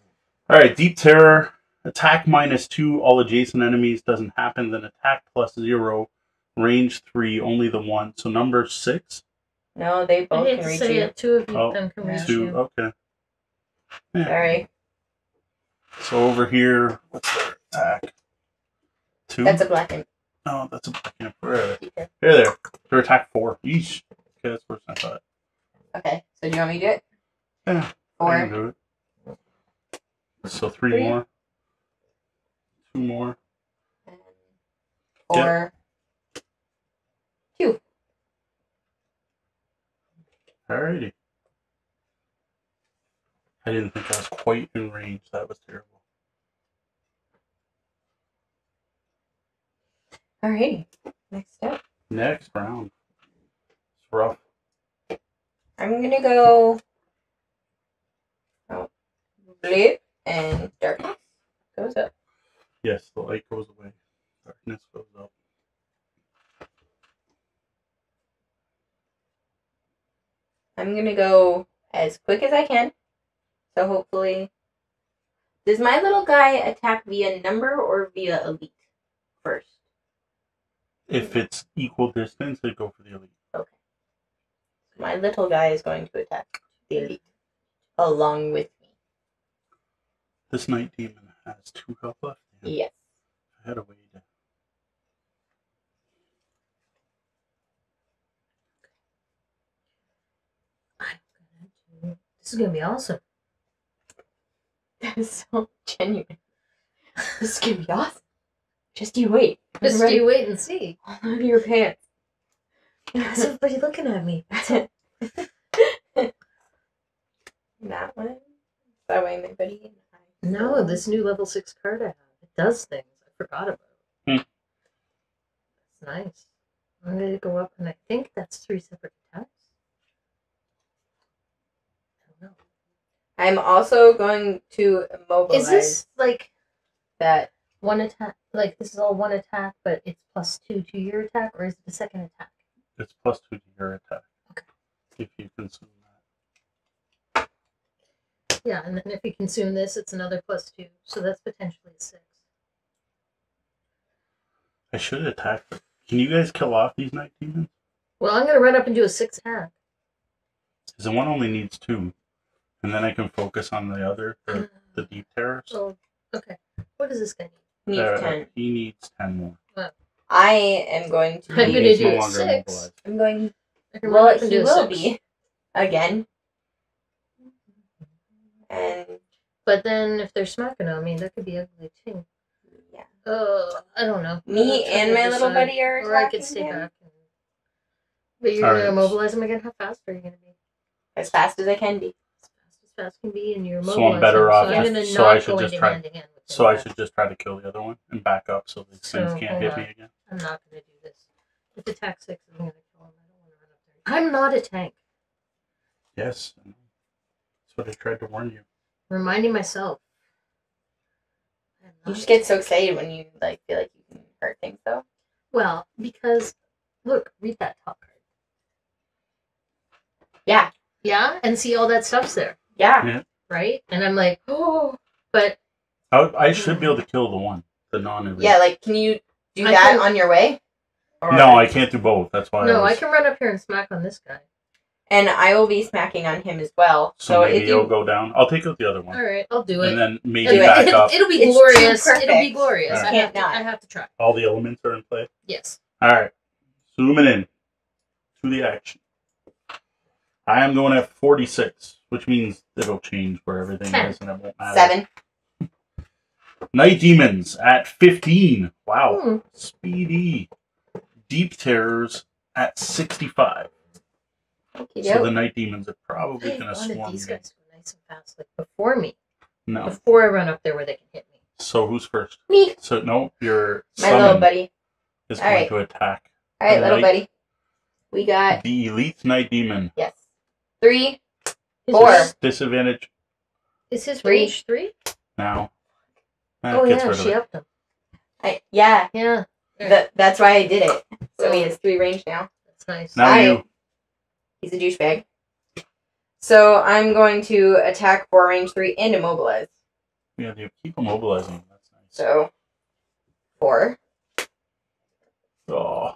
[SPEAKER 1] All right, deep terror. Attack minus two. All adjacent enemies doesn't happen. Then attack plus zero. Range three. Only the one. So number six.
[SPEAKER 3] No, they both
[SPEAKER 2] hate
[SPEAKER 3] can
[SPEAKER 2] to
[SPEAKER 3] reach
[SPEAKER 2] say
[SPEAKER 3] you.
[SPEAKER 2] it. Two of you
[SPEAKER 1] Oh,
[SPEAKER 2] them can reach
[SPEAKER 1] Two.
[SPEAKER 2] you.
[SPEAKER 1] Okay. Yeah.
[SPEAKER 3] Sorry.
[SPEAKER 1] So over here, what's their attack? Two.
[SPEAKER 3] That's a black and
[SPEAKER 1] oh, that's a yeah, there.
[SPEAKER 3] Okay.
[SPEAKER 1] There, there. Their attack four. Yeesh. Okay, that's worse than I thought.
[SPEAKER 3] Okay. So do you want me to do it?
[SPEAKER 1] Yeah. I can
[SPEAKER 3] Four.
[SPEAKER 1] do it. So three,
[SPEAKER 3] Three.
[SPEAKER 1] more. Two more.
[SPEAKER 3] and Four. Two.
[SPEAKER 1] Alrighty. I didn't think I was quite in range. That was terrible.
[SPEAKER 3] Alrighty. Next up.
[SPEAKER 1] Next round. It's rough.
[SPEAKER 3] I'm gonna go oh, blue and darkness goes up.
[SPEAKER 1] Yes, the light goes away. Darkness goes up.
[SPEAKER 3] I'm gonna go as quick as I can. So hopefully does my little guy attack via number or via elite first?
[SPEAKER 1] If it's equal distance, they go for the elite. Okay.
[SPEAKER 3] My little guy is going to attack the elite along with me.
[SPEAKER 1] This night demon has two health left. Yeah.
[SPEAKER 3] Yes.
[SPEAKER 1] I had a way to.
[SPEAKER 2] I'm gonna do- This is gonna be awesome.
[SPEAKER 3] That is so genuine. This is gonna be awesome. Just you wait.
[SPEAKER 2] Just you wait and see.
[SPEAKER 3] hold on to your pants.
[SPEAKER 2] Is everybody looking at me?
[SPEAKER 3] that one. That way, my buddy. and I-
[SPEAKER 2] No, this new level six card I have. It does things. I forgot about it.
[SPEAKER 1] Hmm.
[SPEAKER 2] That's nice. I'm gonna go up and I think that's three separate attacks. I don't know.
[SPEAKER 3] I'm also going to immobilize
[SPEAKER 2] Is this like
[SPEAKER 3] that.
[SPEAKER 2] one attack like this is all one attack but it's plus two to your attack or is it a second attack?
[SPEAKER 1] It's plus two to your attack.
[SPEAKER 2] Okay.
[SPEAKER 1] If you consume that.
[SPEAKER 2] Yeah, and then if you consume this it's another plus two. So that's potentially a six.
[SPEAKER 1] I should attack them. Can you guys kill off these night demons?
[SPEAKER 2] Well I'm gonna run up and do a six attack.
[SPEAKER 1] Because the one only needs two. And then I can focus on the other, the, the deep terrors.
[SPEAKER 2] Oh okay. What does this guy need?
[SPEAKER 3] Needs
[SPEAKER 1] Uh,
[SPEAKER 3] 10.
[SPEAKER 1] He needs ten more.
[SPEAKER 3] I am going to.
[SPEAKER 2] I'm gonna do
[SPEAKER 1] no
[SPEAKER 2] six.
[SPEAKER 1] immobilized.
[SPEAKER 3] I'm going.
[SPEAKER 2] I can
[SPEAKER 3] Well,
[SPEAKER 2] and
[SPEAKER 3] he
[SPEAKER 2] do a
[SPEAKER 3] will
[SPEAKER 2] six.
[SPEAKER 3] be. Again. And.
[SPEAKER 2] But then if they're smacking on me, that could be ugly too.
[SPEAKER 3] Yeah.
[SPEAKER 2] Uh, I don't know.
[SPEAKER 3] Me and my little buddy are
[SPEAKER 2] Or I
[SPEAKER 3] attacking
[SPEAKER 2] could stay
[SPEAKER 3] him.
[SPEAKER 2] back. And... But you're
[SPEAKER 1] Alright.
[SPEAKER 2] gonna mobilize him again? How fast are you gonna be?
[SPEAKER 3] As fast as I can be.
[SPEAKER 2] As fast as fast can be, and you're mobilizing.
[SPEAKER 1] So I'm better off
[SPEAKER 2] So I'm
[SPEAKER 1] just- so
[SPEAKER 2] not
[SPEAKER 1] I should just try-
[SPEAKER 2] hand to hand
[SPEAKER 1] So. I should just try to kill the other one and back up so these
[SPEAKER 2] So,
[SPEAKER 1] things can't hit
[SPEAKER 2] on.
[SPEAKER 1] me again.
[SPEAKER 2] I'm not gonna do this. If attack six, I'm gonna kill him. I don't want to run up there. I'm not a tank.
[SPEAKER 1] Yes. I know. That's what I tried to warn you.
[SPEAKER 2] Reminding myself. I'm
[SPEAKER 3] You just get so excited when you like feel like you can hurt things though.
[SPEAKER 2] Well, because look, read that top card.
[SPEAKER 3] Yeah.
[SPEAKER 2] Yeah, and see all that stuff's there,
[SPEAKER 3] Yeah.
[SPEAKER 2] right? And I'm like, oh, but
[SPEAKER 1] I, I should be able to kill the one, the non elite.
[SPEAKER 3] Yeah, like can you do
[SPEAKER 2] I
[SPEAKER 3] that
[SPEAKER 2] can-
[SPEAKER 3] on your way? Or-
[SPEAKER 1] No, I can't do both. That's why.
[SPEAKER 2] no,
[SPEAKER 1] I,
[SPEAKER 2] I can run up here and smack on this guy.
[SPEAKER 3] And I will be smacking on him as well.
[SPEAKER 1] So,
[SPEAKER 3] So,
[SPEAKER 1] maybe
[SPEAKER 3] if
[SPEAKER 1] you'll go down. I'll take out the other
[SPEAKER 2] All
[SPEAKER 1] one,
[SPEAKER 2] right, I'll do it.
[SPEAKER 1] and then maybe
[SPEAKER 3] Do it.
[SPEAKER 1] back
[SPEAKER 2] it,
[SPEAKER 1] up.
[SPEAKER 2] It'll be
[SPEAKER 3] It's
[SPEAKER 2] glorious. It'll be glorious.
[SPEAKER 1] Alright.
[SPEAKER 2] I, have
[SPEAKER 3] Can't
[SPEAKER 2] to,
[SPEAKER 3] not.
[SPEAKER 2] I have to try.
[SPEAKER 1] All the elements are in play.
[SPEAKER 2] Yes.
[SPEAKER 1] All right, zooming in to the action. I am going at 46, which means it'll change where everything
[SPEAKER 2] Ten.
[SPEAKER 1] is, and it won't matter.
[SPEAKER 3] seven.
[SPEAKER 1] Night Demons at 15. Wow,
[SPEAKER 2] Hmm.
[SPEAKER 1] speedy. Deep Terrors at 65.
[SPEAKER 3] Okay,
[SPEAKER 1] So the Night Demons are probably going to
[SPEAKER 2] wanted
[SPEAKER 1] swarm
[SPEAKER 2] these
[SPEAKER 1] me.
[SPEAKER 2] guys to go nice and fast, like before me,
[SPEAKER 1] No.
[SPEAKER 2] before I run up there where they can hit me.
[SPEAKER 1] So who's first?
[SPEAKER 3] Me,
[SPEAKER 1] So no, your
[SPEAKER 3] my little buddy.
[SPEAKER 1] is
[SPEAKER 3] All
[SPEAKER 1] going
[SPEAKER 3] right.
[SPEAKER 1] to attack
[SPEAKER 3] All right, little
[SPEAKER 1] Night.
[SPEAKER 3] buddy. We got
[SPEAKER 1] the Elite Night Demon.
[SPEAKER 3] yes, three.
[SPEAKER 2] Is
[SPEAKER 3] Four.
[SPEAKER 2] his-
[SPEAKER 1] Disadvantage
[SPEAKER 2] Is his
[SPEAKER 3] Three.
[SPEAKER 2] range three?
[SPEAKER 1] now. That
[SPEAKER 2] oh yeah, she
[SPEAKER 1] it.
[SPEAKER 2] upped him.
[SPEAKER 3] I, yeah,
[SPEAKER 2] Yeah,
[SPEAKER 3] that, that's why I did it. So he has three range now.
[SPEAKER 2] that's nice.
[SPEAKER 1] Now
[SPEAKER 3] I-
[SPEAKER 1] you.
[SPEAKER 3] He's a douchebag. So I'm going to attack for range three and immobilize.
[SPEAKER 1] Yeah, you keep immobilizing. That's nice.
[SPEAKER 3] So four.
[SPEAKER 1] Oh,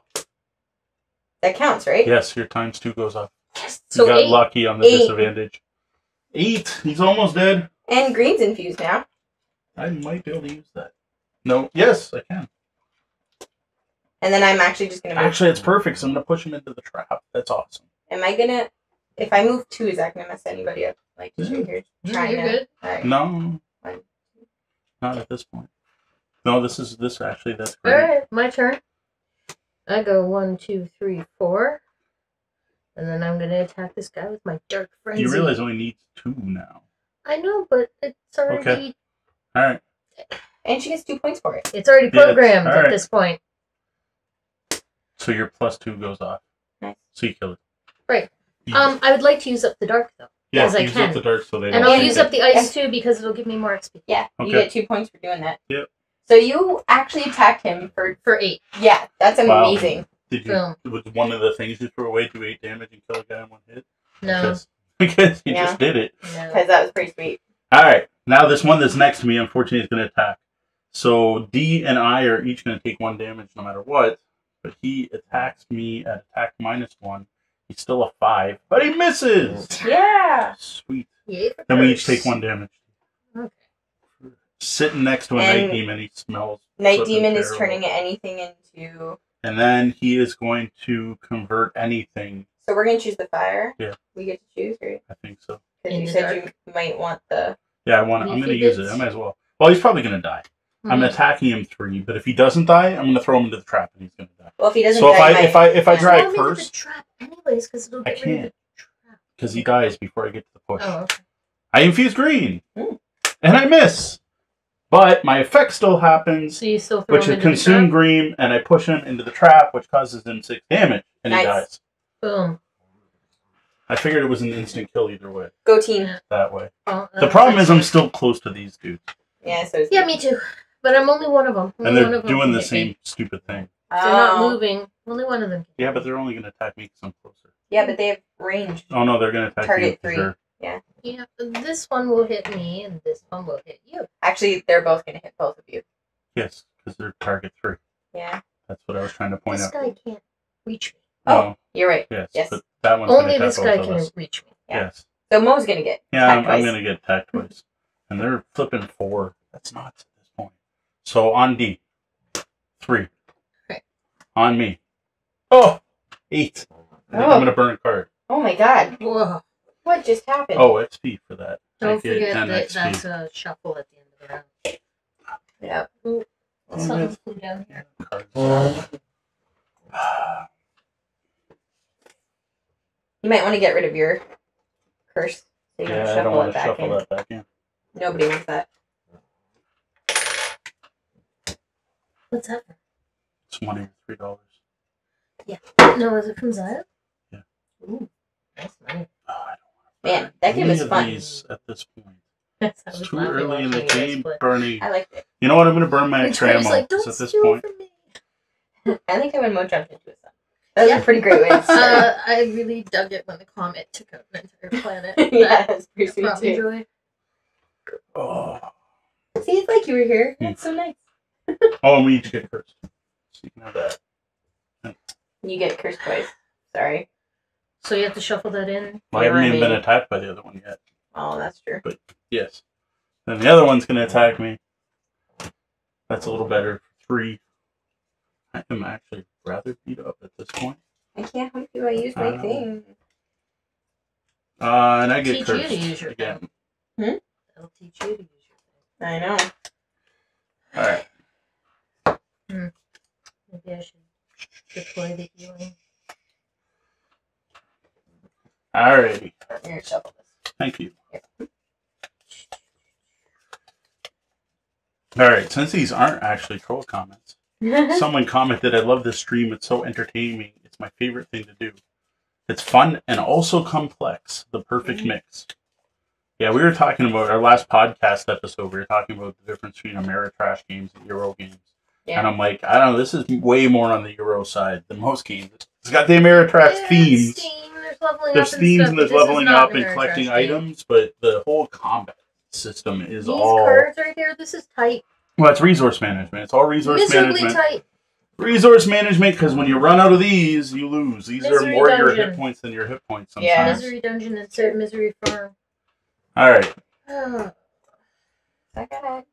[SPEAKER 3] That counts, right?
[SPEAKER 1] yes, your times two goes up.
[SPEAKER 3] Yes.
[SPEAKER 2] So
[SPEAKER 1] you got
[SPEAKER 2] eight.
[SPEAKER 1] lucky on the
[SPEAKER 3] Eight.
[SPEAKER 1] disadvantage. Eight. He's almost dead.
[SPEAKER 3] And green's infused now.
[SPEAKER 1] I might be able to use that. No. Yes, I can.
[SPEAKER 3] And then I'm actually just gonna.
[SPEAKER 1] Actually, it's perfect. So I'm gonna push him into the trap. That's awesome.
[SPEAKER 3] Am I gonna? If I move two, is that gonna mess anybody up? Like just right here,
[SPEAKER 2] Yeah,
[SPEAKER 3] trying
[SPEAKER 2] you're
[SPEAKER 3] to.
[SPEAKER 2] good.
[SPEAKER 3] Alright.
[SPEAKER 1] No,
[SPEAKER 3] Fine.
[SPEAKER 1] not at this point. No, this is this actually. That's
[SPEAKER 2] All
[SPEAKER 1] great.
[SPEAKER 2] right, my turn. I go one, two, three, four, and then I'm gonna attack this guy with my dark frenzy.
[SPEAKER 1] You realize only needs two now.
[SPEAKER 2] I know, but it's already
[SPEAKER 1] Okay. All right.
[SPEAKER 3] And she gets two points for it.
[SPEAKER 2] it's already
[SPEAKER 1] Yeah,
[SPEAKER 2] programmed at
[SPEAKER 1] right.
[SPEAKER 2] this point.
[SPEAKER 1] So your plus two goes off.
[SPEAKER 3] Nice.
[SPEAKER 1] So you kill it.
[SPEAKER 2] Right.
[SPEAKER 1] You-
[SPEAKER 2] Um, I would like to use up the dark though,
[SPEAKER 1] yeah,
[SPEAKER 2] as I
[SPEAKER 1] use
[SPEAKER 2] can.
[SPEAKER 1] up the dark so they
[SPEAKER 2] and
[SPEAKER 1] don't
[SPEAKER 2] I'll use
[SPEAKER 1] that-
[SPEAKER 2] up the ice too because it'll give me more XP
[SPEAKER 3] Yeah, you get two points for doing that.
[SPEAKER 1] Yep.
[SPEAKER 3] So you actually attacked him for
[SPEAKER 2] for eight.
[SPEAKER 3] yeah, that's
[SPEAKER 1] Wow.
[SPEAKER 3] amazing.
[SPEAKER 1] Did you?
[SPEAKER 2] Boom.
[SPEAKER 1] Was one of the things you threw away do eight damage and kill a guy in one hit?
[SPEAKER 2] No,
[SPEAKER 1] Because, because you
[SPEAKER 3] Yeah.
[SPEAKER 1] just did it.
[SPEAKER 2] no.
[SPEAKER 3] Because that was pretty sweet.
[SPEAKER 1] All right. Now this one that's next to me, unfortunately, is going to attack. So D and I are each going to take one damage no matter what. But he attacks me at attack minus one. He's still a five, but he misses.
[SPEAKER 3] Yeah.
[SPEAKER 1] Sweet.
[SPEAKER 2] Yay
[SPEAKER 1] Then we each take one damage.
[SPEAKER 2] Okay.
[SPEAKER 1] Sitting next to a
[SPEAKER 3] And
[SPEAKER 1] night demon, he smells.
[SPEAKER 3] Night
[SPEAKER 1] flippin'
[SPEAKER 3] demon is turning anything into.
[SPEAKER 1] And then he is going to convert anything.
[SPEAKER 3] So we're gonna choose the fire.
[SPEAKER 1] Yeah.
[SPEAKER 3] We get to choose, right?
[SPEAKER 1] I think so.
[SPEAKER 3] Because you said
[SPEAKER 2] dark.
[SPEAKER 3] you might want the.
[SPEAKER 1] Yeah, I want. I'm going to use it. I might as well. Well, he's probably going to die. I'm
[SPEAKER 2] Mhm.
[SPEAKER 1] attacking him three, but if he doesn't die, I'm going to throw him into the trap, and he's going to die.
[SPEAKER 3] Well, if he doesn't
[SPEAKER 1] So if
[SPEAKER 3] die,
[SPEAKER 1] I if I if I
[SPEAKER 3] Yeah.
[SPEAKER 1] drag
[SPEAKER 2] Throw the
[SPEAKER 1] first,
[SPEAKER 2] trap anyways because it'll
[SPEAKER 1] I
[SPEAKER 2] get rid of
[SPEAKER 1] can't. because he dies before I get to the push.
[SPEAKER 2] Oh, okay.
[SPEAKER 1] I infuse green,
[SPEAKER 3] Hmm.
[SPEAKER 1] and I miss, but my effect still happens,
[SPEAKER 2] So you still throw
[SPEAKER 1] which
[SPEAKER 2] him
[SPEAKER 1] is
[SPEAKER 2] into the
[SPEAKER 1] consume green, and I push him into the trap, which causes him six damage, and he dies.
[SPEAKER 2] Boom.
[SPEAKER 1] I figured it was an instant kill either way.
[SPEAKER 3] go team.
[SPEAKER 1] That way.
[SPEAKER 2] Oh,
[SPEAKER 1] The problem is I'm still close to these dudes,
[SPEAKER 3] Yeah. So. It's
[SPEAKER 2] Yeah, me too. But I'm only one of them.
[SPEAKER 1] and
[SPEAKER 2] Only one
[SPEAKER 1] they're
[SPEAKER 2] of them
[SPEAKER 1] doing
[SPEAKER 2] can
[SPEAKER 1] the same
[SPEAKER 2] me.
[SPEAKER 1] stupid thing.
[SPEAKER 2] They're not
[SPEAKER 3] Oh.
[SPEAKER 2] moving. Only one of them.
[SPEAKER 1] Yeah, but they're only going to attack me because I'm closer.
[SPEAKER 3] Yeah, but they have range.
[SPEAKER 1] Oh no, they're going to attack
[SPEAKER 3] Target
[SPEAKER 1] you for
[SPEAKER 3] three.
[SPEAKER 1] sure.
[SPEAKER 2] Yeah, this one will hit me, and this one will hit you.
[SPEAKER 3] Actually, they're both gonna hit both of you.
[SPEAKER 1] Yes, because they're target three.
[SPEAKER 3] Yeah.
[SPEAKER 1] That's what I was trying to point
[SPEAKER 2] This
[SPEAKER 1] out.
[SPEAKER 2] This guy can't reach me.
[SPEAKER 3] Oh. You're right.
[SPEAKER 1] yes,
[SPEAKER 3] yes.
[SPEAKER 1] but that one's
[SPEAKER 2] Only this guy can
[SPEAKER 1] us.
[SPEAKER 2] reach me.
[SPEAKER 3] Yeah.
[SPEAKER 1] Yes.
[SPEAKER 3] So Mo's gonna get.
[SPEAKER 1] Yeah, I'm, I'm gonna get attacked twice, and they're flipping four. That's nuts at this point. So on D, three.
[SPEAKER 2] Okay.
[SPEAKER 1] On me. Oh, eight. I think
[SPEAKER 3] Oh.
[SPEAKER 1] I'm gonna burn a card.
[SPEAKER 3] Oh my god!
[SPEAKER 2] Whoa!
[SPEAKER 3] What just happened?
[SPEAKER 1] Oh, XP for that.
[SPEAKER 2] Don't
[SPEAKER 1] I get
[SPEAKER 2] forget
[SPEAKER 1] 10
[SPEAKER 2] that
[SPEAKER 1] XP.
[SPEAKER 2] that's a shuffle at the end of the round.
[SPEAKER 3] Yeah.
[SPEAKER 2] Ooh,
[SPEAKER 1] Oh,
[SPEAKER 2] something
[SPEAKER 1] yes.
[SPEAKER 2] flew down here.
[SPEAKER 1] Cards.
[SPEAKER 3] You might want to get rid of your curse. So you
[SPEAKER 1] yeah,
[SPEAKER 3] don't
[SPEAKER 1] I don't
[SPEAKER 3] shuffle
[SPEAKER 1] want
[SPEAKER 3] it
[SPEAKER 1] to
[SPEAKER 3] back
[SPEAKER 1] shuffle
[SPEAKER 3] in.
[SPEAKER 1] that back in.
[SPEAKER 3] Nobody wants that.
[SPEAKER 2] What's that?
[SPEAKER 1] It's one or three dollars. Yeah.
[SPEAKER 2] No, is it from Zaya?
[SPEAKER 1] Yeah.
[SPEAKER 2] Ooh, that's nice money.
[SPEAKER 1] Oh, I don't
[SPEAKER 3] Man, that game
[SPEAKER 1] Any
[SPEAKER 3] is
[SPEAKER 1] of
[SPEAKER 3] fun.
[SPEAKER 1] these at this point.
[SPEAKER 2] Yes,
[SPEAKER 1] It's too early in the
[SPEAKER 2] watching you guys
[SPEAKER 1] game,
[SPEAKER 2] play.
[SPEAKER 1] Bernie.
[SPEAKER 3] I like it.
[SPEAKER 1] You know what? I'm gonna burn my
[SPEAKER 2] And
[SPEAKER 1] extra
[SPEAKER 2] Tori's
[SPEAKER 1] ammo.
[SPEAKER 2] like,
[SPEAKER 1] 'cause
[SPEAKER 2] don't
[SPEAKER 1] at this point,
[SPEAKER 2] I think
[SPEAKER 3] I like it when Mo jumped into it. son. That was
[SPEAKER 2] Yeah.
[SPEAKER 3] a pretty great way to start.
[SPEAKER 2] Uh, I really dug it when the comet took out an entire planet.
[SPEAKER 3] yeah,
[SPEAKER 2] That
[SPEAKER 3] it's pretty sweet too.
[SPEAKER 2] joy.
[SPEAKER 1] oh,
[SPEAKER 3] See, it's like you were here.
[SPEAKER 1] Hmm.
[SPEAKER 3] That's so nice.
[SPEAKER 1] Oh, and we each get cursed. So you can have that.
[SPEAKER 3] You get cursed twice. Sorry.
[SPEAKER 2] So you have to shuffle that in.
[SPEAKER 1] Well, I haven't even been attacked by the other one yet.
[SPEAKER 3] Oh, that's true.
[SPEAKER 1] But yes. Then the other one's gonna attack me. That's a little better. Three. I am actually rather beat up at this point.
[SPEAKER 3] I can't help you. I use my
[SPEAKER 1] know.
[SPEAKER 3] thing.
[SPEAKER 1] Uh, and I get
[SPEAKER 2] Teach you to
[SPEAKER 1] cursed
[SPEAKER 2] use your
[SPEAKER 1] again.
[SPEAKER 2] It'll teach you to use your
[SPEAKER 3] I know.
[SPEAKER 1] All right.
[SPEAKER 2] Thing. Maybe I should deploy the healing.
[SPEAKER 1] Alrighty.
[SPEAKER 3] Here, this.
[SPEAKER 1] Thank you. All right. Since these aren't actually troll comments, someone commented, "I love this stream. It's so entertaining. It's my favorite thing to do. It's fun and also complex. The perfect mm-hmm. mix." Yeah, we were talking about our last podcast episode. We were talking about the difference between Ameritrash games and Euro games.
[SPEAKER 3] Yeah.
[SPEAKER 1] And I'm like, I don't know, this is way more on the Euro side than most games. It's got the Ameritrash
[SPEAKER 2] Yeah,
[SPEAKER 1] themes.
[SPEAKER 2] Steam, there's leveling
[SPEAKER 1] There's
[SPEAKER 2] up
[SPEAKER 1] themes
[SPEAKER 2] stuff,
[SPEAKER 1] and there's
[SPEAKER 2] but this is
[SPEAKER 1] leveling up and collecting
[SPEAKER 2] game.
[SPEAKER 1] items, but the whole combat system is
[SPEAKER 2] These
[SPEAKER 1] all
[SPEAKER 2] cards right here, this is tight.
[SPEAKER 1] well, it's resource management. It's all resource
[SPEAKER 2] Miserably
[SPEAKER 1] management.
[SPEAKER 2] tight.
[SPEAKER 1] Resource management, because when you run out of these, you lose. These are
[SPEAKER 2] Misery
[SPEAKER 1] more your hit points than your hit points sometimes.
[SPEAKER 3] Yeah.
[SPEAKER 2] Misery Dungeon instead of Misery Farm.
[SPEAKER 1] All right.
[SPEAKER 3] So I gotta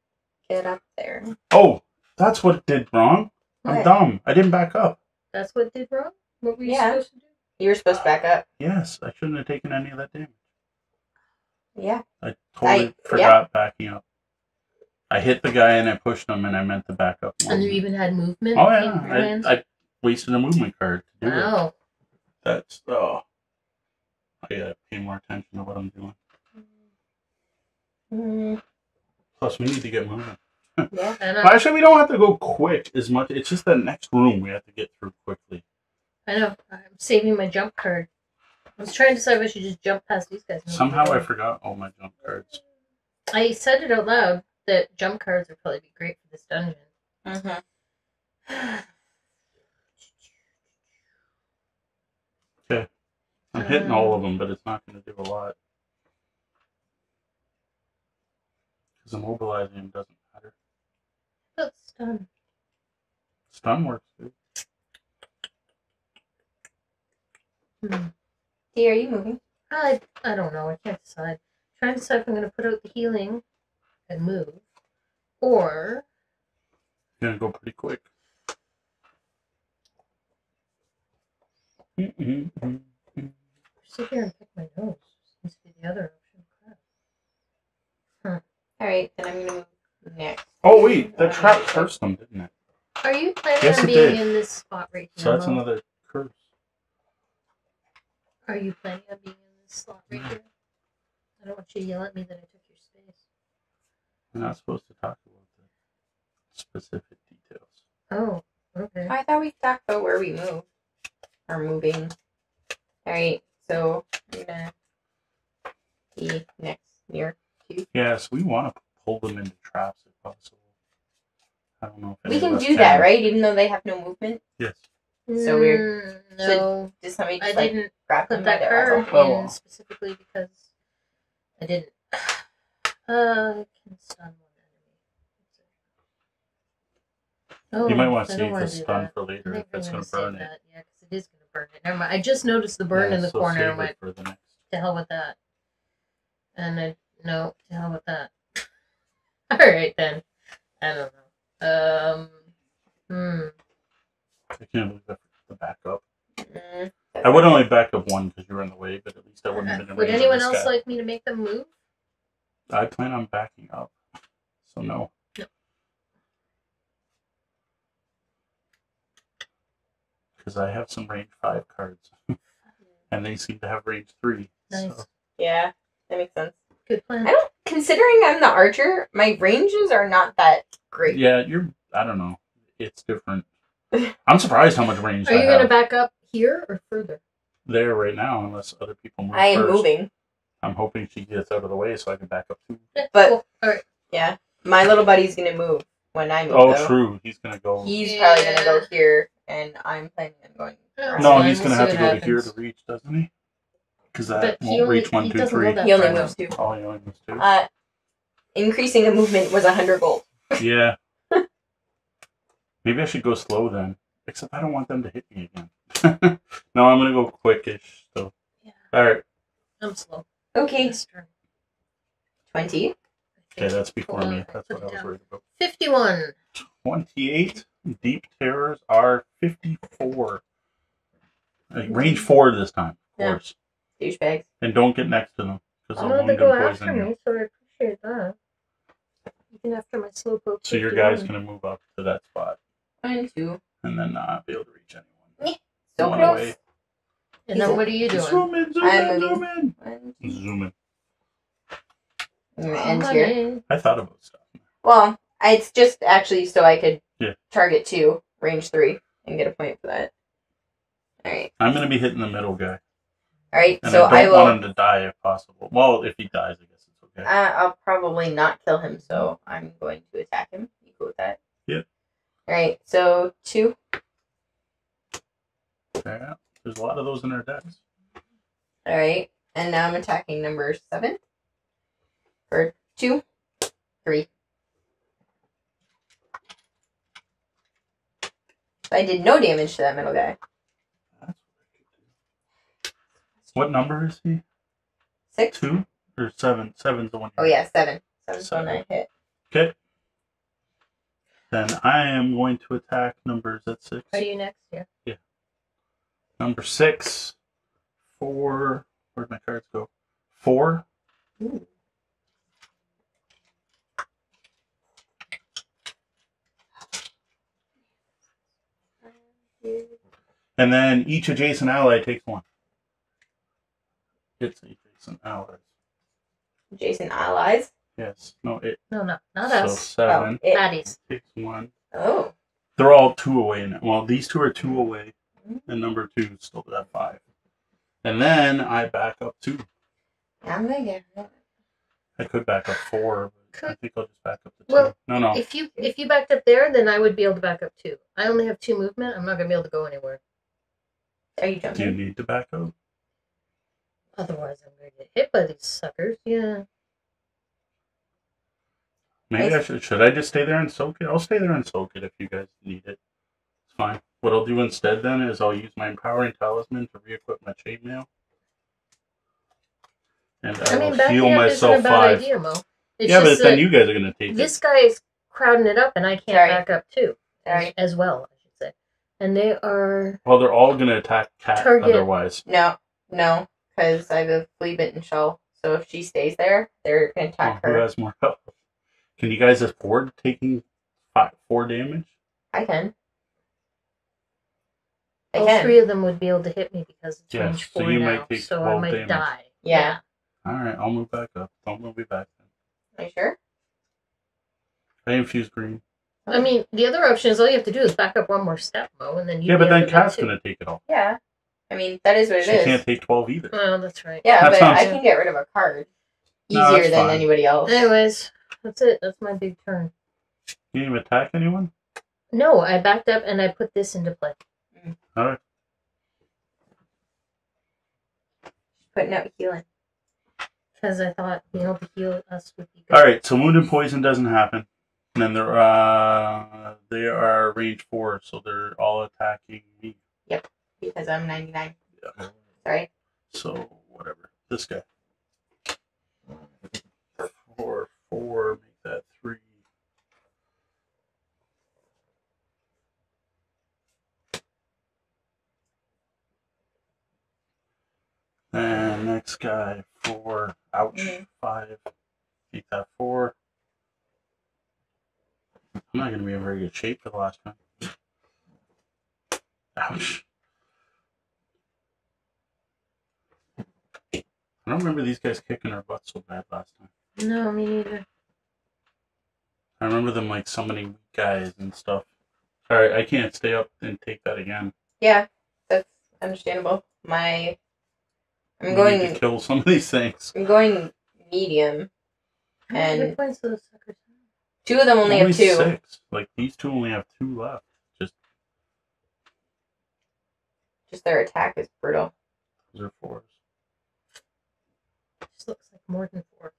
[SPEAKER 3] get up there.
[SPEAKER 1] Oh, that's what it did wrong. I'm
[SPEAKER 3] What?
[SPEAKER 1] dumb. I didn't back up.
[SPEAKER 2] That's what did wrong? What were you
[SPEAKER 3] Yeah.
[SPEAKER 2] supposed to do?
[SPEAKER 3] You were supposed to back up.
[SPEAKER 1] Yes, I shouldn't have taken any of that damage.
[SPEAKER 3] Yeah.
[SPEAKER 1] I totally
[SPEAKER 3] I-
[SPEAKER 1] forgot backing up. I hit the guy and I pushed him, and I meant to back up. more.
[SPEAKER 2] And you even had movement?
[SPEAKER 1] oh
[SPEAKER 2] in
[SPEAKER 1] yeah,
[SPEAKER 2] hands?
[SPEAKER 1] I, I wasted a movement card to do it.
[SPEAKER 2] Wow.
[SPEAKER 1] That's oh, I gotta pay more attention to what I'm doing.
[SPEAKER 3] Mm,
[SPEAKER 1] Plus, we need to get moving.
[SPEAKER 3] Yeah.
[SPEAKER 2] And
[SPEAKER 1] Well,
[SPEAKER 2] I,
[SPEAKER 1] actually, we don't have to go quick as much. It's just the next room we have to get through quickly.
[SPEAKER 2] I know. I'm saving my jump card. I was trying to decide if I should just jump past these guys.
[SPEAKER 1] Somehow I forgot all my jump cards.
[SPEAKER 2] I said it out loud that jump cards would probably be great for this dungeon.
[SPEAKER 3] Mm-hmm.
[SPEAKER 1] I'm hitting all of them, but it's not going to do a lot. Because immobilizing doesn't matter.
[SPEAKER 2] But stun.
[SPEAKER 1] Stun works too.
[SPEAKER 2] Hmm.
[SPEAKER 3] D, are you moving?
[SPEAKER 2] I I don't know. I can't decide. trying to decide if I'm going to put out the healing and move, or
[SPEAKER 1] You're going to go pretty quick.
[SPEAKER 2] Sit here and pick my nose. Seems to be the other option. Crap.
[SPEAKER 3] All right, then I'm gonna move next.
[SPEAKER 1] Oh, wait, that trap cursed them, didn't it?
[SPEAKER 2] Are you planning
[SPEAKER 1] Yes,
[SPEAKER 2] on being
[SPEAKER 1] did.
[SPEAKER 2] in this spot right now?
[SPEAKER 1] So that's another curse.
[SPEAKER 2] Are you planning on being in this slot right mm. here? I don't want you to yell at me that I took your space.
[SPEAKER 1] We're not supposed to talk about the specific details.
[SPEAKER 2] Oh, okay.
[SPEAKER 3] I thought we talked about where we move. Are moving. All right, so I'm gonna be next near.
[SPEAKER 1] Yes, we want to pull them into traps if possible. I don't know if
[SPEAKER 3] We can do that, right? Even though they have no movement.
[SPEAKER 1] Yes.
[SPEAKER 3] So we're-
[SPEAKER 2] Mm, no,
[SPEAKER 3] Does somebody
[SPEAKER 2] I
[SPEAKER 3] just like
[SPEAKER 2] didn't
[SPEAKER 3] grab them by
[SPEAKER 2] that
[SPEAKER 3] their
[SPEAKER 2] card
[SPEAKER 3] elbow?
[SPEAKER 1] Oh,
[SPEAKER 2] in specifically because I didn't. Uh, I can stun one enemy.
[SPEAKER 1] You might
[SPEAKER 2] Oh,
[SPEAKER 1] want to
[SPEAKER 2] don't
[SPEAKER 1] save
[SPEAKER 2] wanna
[SPEAKER 1] the stun
[SPEAKER 2] that.
[SPEAKER 1] for later
[SPEAKER 2] think
[SPEAKER 1] if it's
[SPEAKER 2] gonna
[SPEAKER 1] going to burn it.
[SPEAKER 2] that. Yeah, because it is going to burn it. Never mind. I just noticed the burn
[SPEAKER 1] Yeah,
[SPEAKER 2] in the
[SPEAKER 1] so
[SPEAKER 2] corner.
[SPEAKER 1] save
[SPEAKER 2] I
[SPEAKER 1] it
[SPEAKER 2] went,
[SPEAKER 1] for the next.
[SPEAKER 2] to hell with that. And I no, to hell with that. All right then. I don't know. Um. Hmm.
[SPEAKER 1] I can't believe I forgot to back up.
[SPEAKER 3] Mm,
[SPEAKER 1] I would only back up one because you were in the way, but at least I wouldn't have been in
[SPEAKER 2] Would anyone else
[SPEAKER 1] guy.
[SPEAKER 2] like me to make them move?
[SPEAKER 1] I plan on backing up, so no.
[SPEAKER 2] No.
[SPEAKER 1] Because I have some range five cards, and they seem to have range three.
[SPEAKER 2] Nice.
[SPEAKER 1] So
[SPEAKER 3] yeah, that makes sense.
[SPEAKER 2] Good plan.
[SPEAKER 3] I don't. Considering I'm the archer, my ranges are not that great.
[SPEAKER 1] yeah, you're. I don't know. It's different. I'm surprised how much range
[SPEAKER 2] Are
[SPEAKER 1] I
[SPEAKER 2] you gonna
[SPEAKER 1] have
[SPEAKER 2] back up here or further?
[SPEAKER 1] there right now, unless other people move
[SPEAKER 3] I am
[SPEAKER 1] first.
[SPEAKER 3] moving.
[SPEAKER 1] I'm hoping she gets out of the way so I can back up too.
[SPEAKER 2] Yeah,
[SPEAKER 3] But-
[SPEAKER 2] cool. all right.
[SPEAKER 3] Yeah, my little buddy's gonna move when I move.
[SPEAKER 1] Oh,
[SPEAKER 3] though.
[SPEAKER 1] true. He's gonna go.
[SPEAKER 3] He's probably gonna go
[SPEAKER 2] Yeah.
[SPEAKER 3] here, and I'm planning on going.
[SPEAKER 2] Oh, That's
[SPEAKER 1] no,
[SPEAKER 2] fine,
[SPEAKER 1] he's
[SPEAKER 2] we'll
[SPEAKER 1] gonna
[SPEAKER 2] see
[SPEAKER 1] have to
[SPEAKER 2] what
[SPEAKER 1] go to here
[SPEAKER 2] happens.
[SPEAKER 1] to reach, doesn't he? Because that
[SPEAKER 2] But he
[SPEAKER 1] won't
[SPEAKER 2] only-
[SPEAKER 1] reach one,
[SPEAKER 2] he
[SPEAKER 1] two,
[SPEAKER 2] doesn't
[SPEAKER 1] three.
[SPEAKER 2] go that
[SPEAKER 3] He only moves two.
[SPEAKER 1] Oh, he only moves two.
[SPEAKER 3] Uh, increasing a movement was a hundred gold.
[SPEAKER 1] Yeah. Maybe I should go slow then. Except I don't want them to hit me again. no, I'm gonna go quickish. So,
[SPEAKER 2] Yeah.
[SPEAKER 1] all right.
[SPEAKER 2] I'm slow.
[SPEAKER 3] Okay,
[SPEAKER 2] This turn.
[SPEAKER 3] twenty.
[SPEAKER 1] Okay, that's before me. That's what I was worried about.
[SPEAKER 2] Fifty-one.
[SPEAKER 1] Twenty-eight. Deep terrors are fifty-four. Like, range four this time, of
[SPEAKER 3] Yeah.
[SPEAKER 1] course.
[SPEAKER 3] Douchebags.
[SPEAKER 1] And don't get next to them because
[SPEAKER 2] I'm
[SPEAKER 1] they'll
[SPEAKER 2] gonna
[SPEAKER 1] wound
[SPEAKER 2] go
[SPEAKER 1] and
[SPEAKER 2] after
[SPEAKER 1] poison you.
[SPEAKER 2] me, so I appreciate that. Even after my slow poke.
[SPEAKER 1] So your guy's gonna move up to that spot
[SPEAKER 3] One, two.
[SPEAKER 1] and then not be able to reach anyone.
[SPEAKER 3] So
[SPEAKER 1] One
[SPEAKER 3] close.
[SPEAKER 1] away.
[SPEAKER 2] And then what are you doing?
[SPEAKER 1] Zoom in, zoom
[SPEAKER 3] I'm
[SPEAKER 1] in,
[SPEAKER 3] moving.
[SPEAKER 1] zoom in.
[SPEAKER 3] One, two.
[SPEAKER 1] Zoom in.
[SPEAKER 3] I'm gonna
[SPEAKER 2] Oh,
[SPEAKER 3] end here.
[SPEAKER 2] honey.
[SPEAKER 1] I thought about stuff.
[SPEAKER 3] Well, it's just actually so I could
[SPEAKER 1] Yeah.
[SPEAKER 3] target two, range three, and get a point for that. All right.
[SPEAKER 1] I'm gonna be hitting the middle guy,
[SPEAKER 3] All right.
[SPEAKER 1] and
[SPEAKER 3] so
[SPEAKER 1] I don't
[SPEAKER 3] I will.
[SPEAKER 1] want him to die if possible. Well, if he dies, I guess it's okay.
[SPEAKER 3] Uh, I'll probably not kill him, so I'm going to attack him. You cool with that?
[SPEAKER 1] Yeah.
[SPEAKER 3] Alright, so two.
[SPEAKER 1] Yeah, there's a lot of those in our decks.
[SPEAKER 3] Alright. And now I'm attacking number seven. For two. Three. I did no damage to that middle guy.
[SPEAKER 1] That's what I could do. What number is he?
[SPEAKER 3] Six?
[SPEAKER 1] Two or seven? Seven's the one.
[SPEAKER 3] Oh yeah, seven. Seven's the one I hit.
[SPEAKER 1] Okay. Then I am going to attack numbers at six.
[SPEAKER 2] Are you next? Yeah.
[SPEAKER 1] Number six, four. Where'd my cards go? Four.
[SPEAKER 3] Ooh.
[SPEAKER 1] And then each adjacent ally takes one. It's adjacent allies.
[SPEAKER 3] Jason allies.
[SPEAKER 1] Yes. No, it.
[SPEAKER 2] No, no, not
[SPEAKER 1] so
[SPEAKER 2] us.
[SPEAKER 1] seven
[SPEAKER 3] Oh, it.
[SPEAKER 2] Baddies.
[SPEAKER 1] takes one.
[SPEAKER 3] Oh.
[SPEAKER 1] They're all two away now. Well, these two are two away,
[SPEAKER 3] Mhm.
[SPEAKER 1] and number two is still at five. And then I back up two.
[SPEAKER 3] I'm gonna get it.
[SPEAKER 1] I could back up four, but I think I'll just back up to two.
[SPEAKER 2] Well,
[SPEAKER 1] no, no.
[SPEAKER 2] If you if you backed up there, then I would be able to back up too. I only have two movement. I'm not gonna be able to go anywhere.
[SPEAKER 3] Are you jumping?
[SPEAKER 1] Do you need to back up?
[SPEAKER 2] Otherwise, I'm gonna get hit by these suckers. Yeah.
[SPEAKER 1] Maybe I
[SPEAKER 3] Nice.
[SPEAKER 1] should. Should I just stay there and soak it? I'll stay there and soak it if you guys need it. It's fine. What I'll do instead then is I'll use my empowering talisman to re-equip my chainmail. And I,
[SPEAKER 2] I mean,
[SPEAKER 1] will
[SPEAKER 2] backing
[SPEAKER 1] heal myself
[SPEAKER 2] isn't a bad
[SPEAKER 1] five.
[SPEAKER 2] idea, Mo. It's
[SPEAKER 1] yeah, but then you guys are gonna take
[SPEAKER 2] this
[SPEAKER 1] it.
[SPEAKER 2] guy is crowding it up, and I can't
[SPEAKER 3] Sorry.
[SPEAKER 2] back up too,
[SPEAKER 3] Sorry.
[SPEAKER 2] as well, I should say. And they are
[SPEAKER 1] Well, they're all gonna attack cat
[SPEAKER 2] Target.
[SPEAKER 1] otherwise.
[SPEAKER 3] No, no, because I have a flea bitten shell. So if she stays there, they're gonna
[SPEAKER 1] Oh,
[SPEAKER 3] attack
[SPEAKER 1] who
[SPEAKER 3] her.
[SPEAKER 1] has more health? Can you guys afford taking five, four damage?
[SPEAKER 3] I can. I
[SPEAKER 2] all
[SPEAKER 3] can.
[SPEAKER 2] three of them would be able to hit me because it's
[SPEAKER 1] Yeah,
[SPEAKER 2] range
[SPEAKER 1] so
[SPEAKER 2] four
[SPEAKER 1] you
[SPEAKER 2] now,
[SPEAKER 1] might take
[SPEAKER 2] so I might
[SPEAKER 1] damage.
[SPEAKER 2] die.
[SPEAKER 3] Yeah.
[SPEAKER 1] All right, I'll move back up. Don't move me back. Then.
[SPEAKER 3] Are you sure?
[SPEAKER 1] I infuse green.
[SPEAKER 2] I mean, the other option is all you have to do is back up one more step, Mo, and then you.
[SPEAKER 1] Yeah, but then Cat's gonna take it all.
[SPEAKER 3] Yeah. I mean, that is what it
[SPEAKER 1] She
[SPEAKER 3] is.
[SPEAKER 1] can't take twelve either.
[SPEAKER 2] Oh, that's right.
[SPEAKER 3] Yeah,
[SPEAKER 1] That
[SPEAKER 3] but
[SPEAKER 1] sounds-
[SPEAKER 3] I can get rid of a card
[SPEAKER 1] No,
[SPEAKER 3] easier
[SPEAKER 1] that's
[SPEAKER 3] than
[SPEAKER 1] fine.
[SPEAKER 3] anybody else.
[SPEAKER 2] Anyways, that's it. That's my big turn.
[SPEAKER 1] You didn't even attack anyone.
[SPEAKER 2] No, I backed up and I put this into play.
[SPEAKER 1] All right.
[SPEAKER 3] Putting out healing.
[SPEAKER 2] Because I thought being able to heal us would be good.
[SPEAKER 1] All right. So wound and poison doesn't happen. And then they're uh they are range four, so they're all attacking me.
[SPEAKER 3] Because I'm 99.
[SPEAKER 1] Yeah.
[SPEAKER 3] Sorry.
[SPEAKER 1] So whatever. This guy. Four, four, make that three. And next guy, four. Ouch.
[SPEAKER 3] Mhm.
[SPEAKER 1] Five. Make that four. I'm not gonna be in very good shape for the last one. Ouch. I don't remember these guys kicking our butts so bad last time.
[SPEAKER 2] No, me neither.
[SPEAKER 1] I remember them like summoning weak guys and stuff. Alright, I can't stay up and take that again.
[SPEAKER 3] Yeah, that's understandable. My. I'm
[SPEAKER 1] We
[SPEAKER 3] going.
[SPEAKER 1] need to kill some of these things.
[SPEAKER 3] I'm going medium. And-
[SPEAKER 2] hit points do those suckers have?
[SPEAKER 3] Two of them only, have two.
[SPEAKER 1] six. Like these two only have two left. Just
[SPEAKER 3] Just their attack is brutal.
[SPEAKER 1] those are fours.
[SPEAKER 2] This looks like more than four.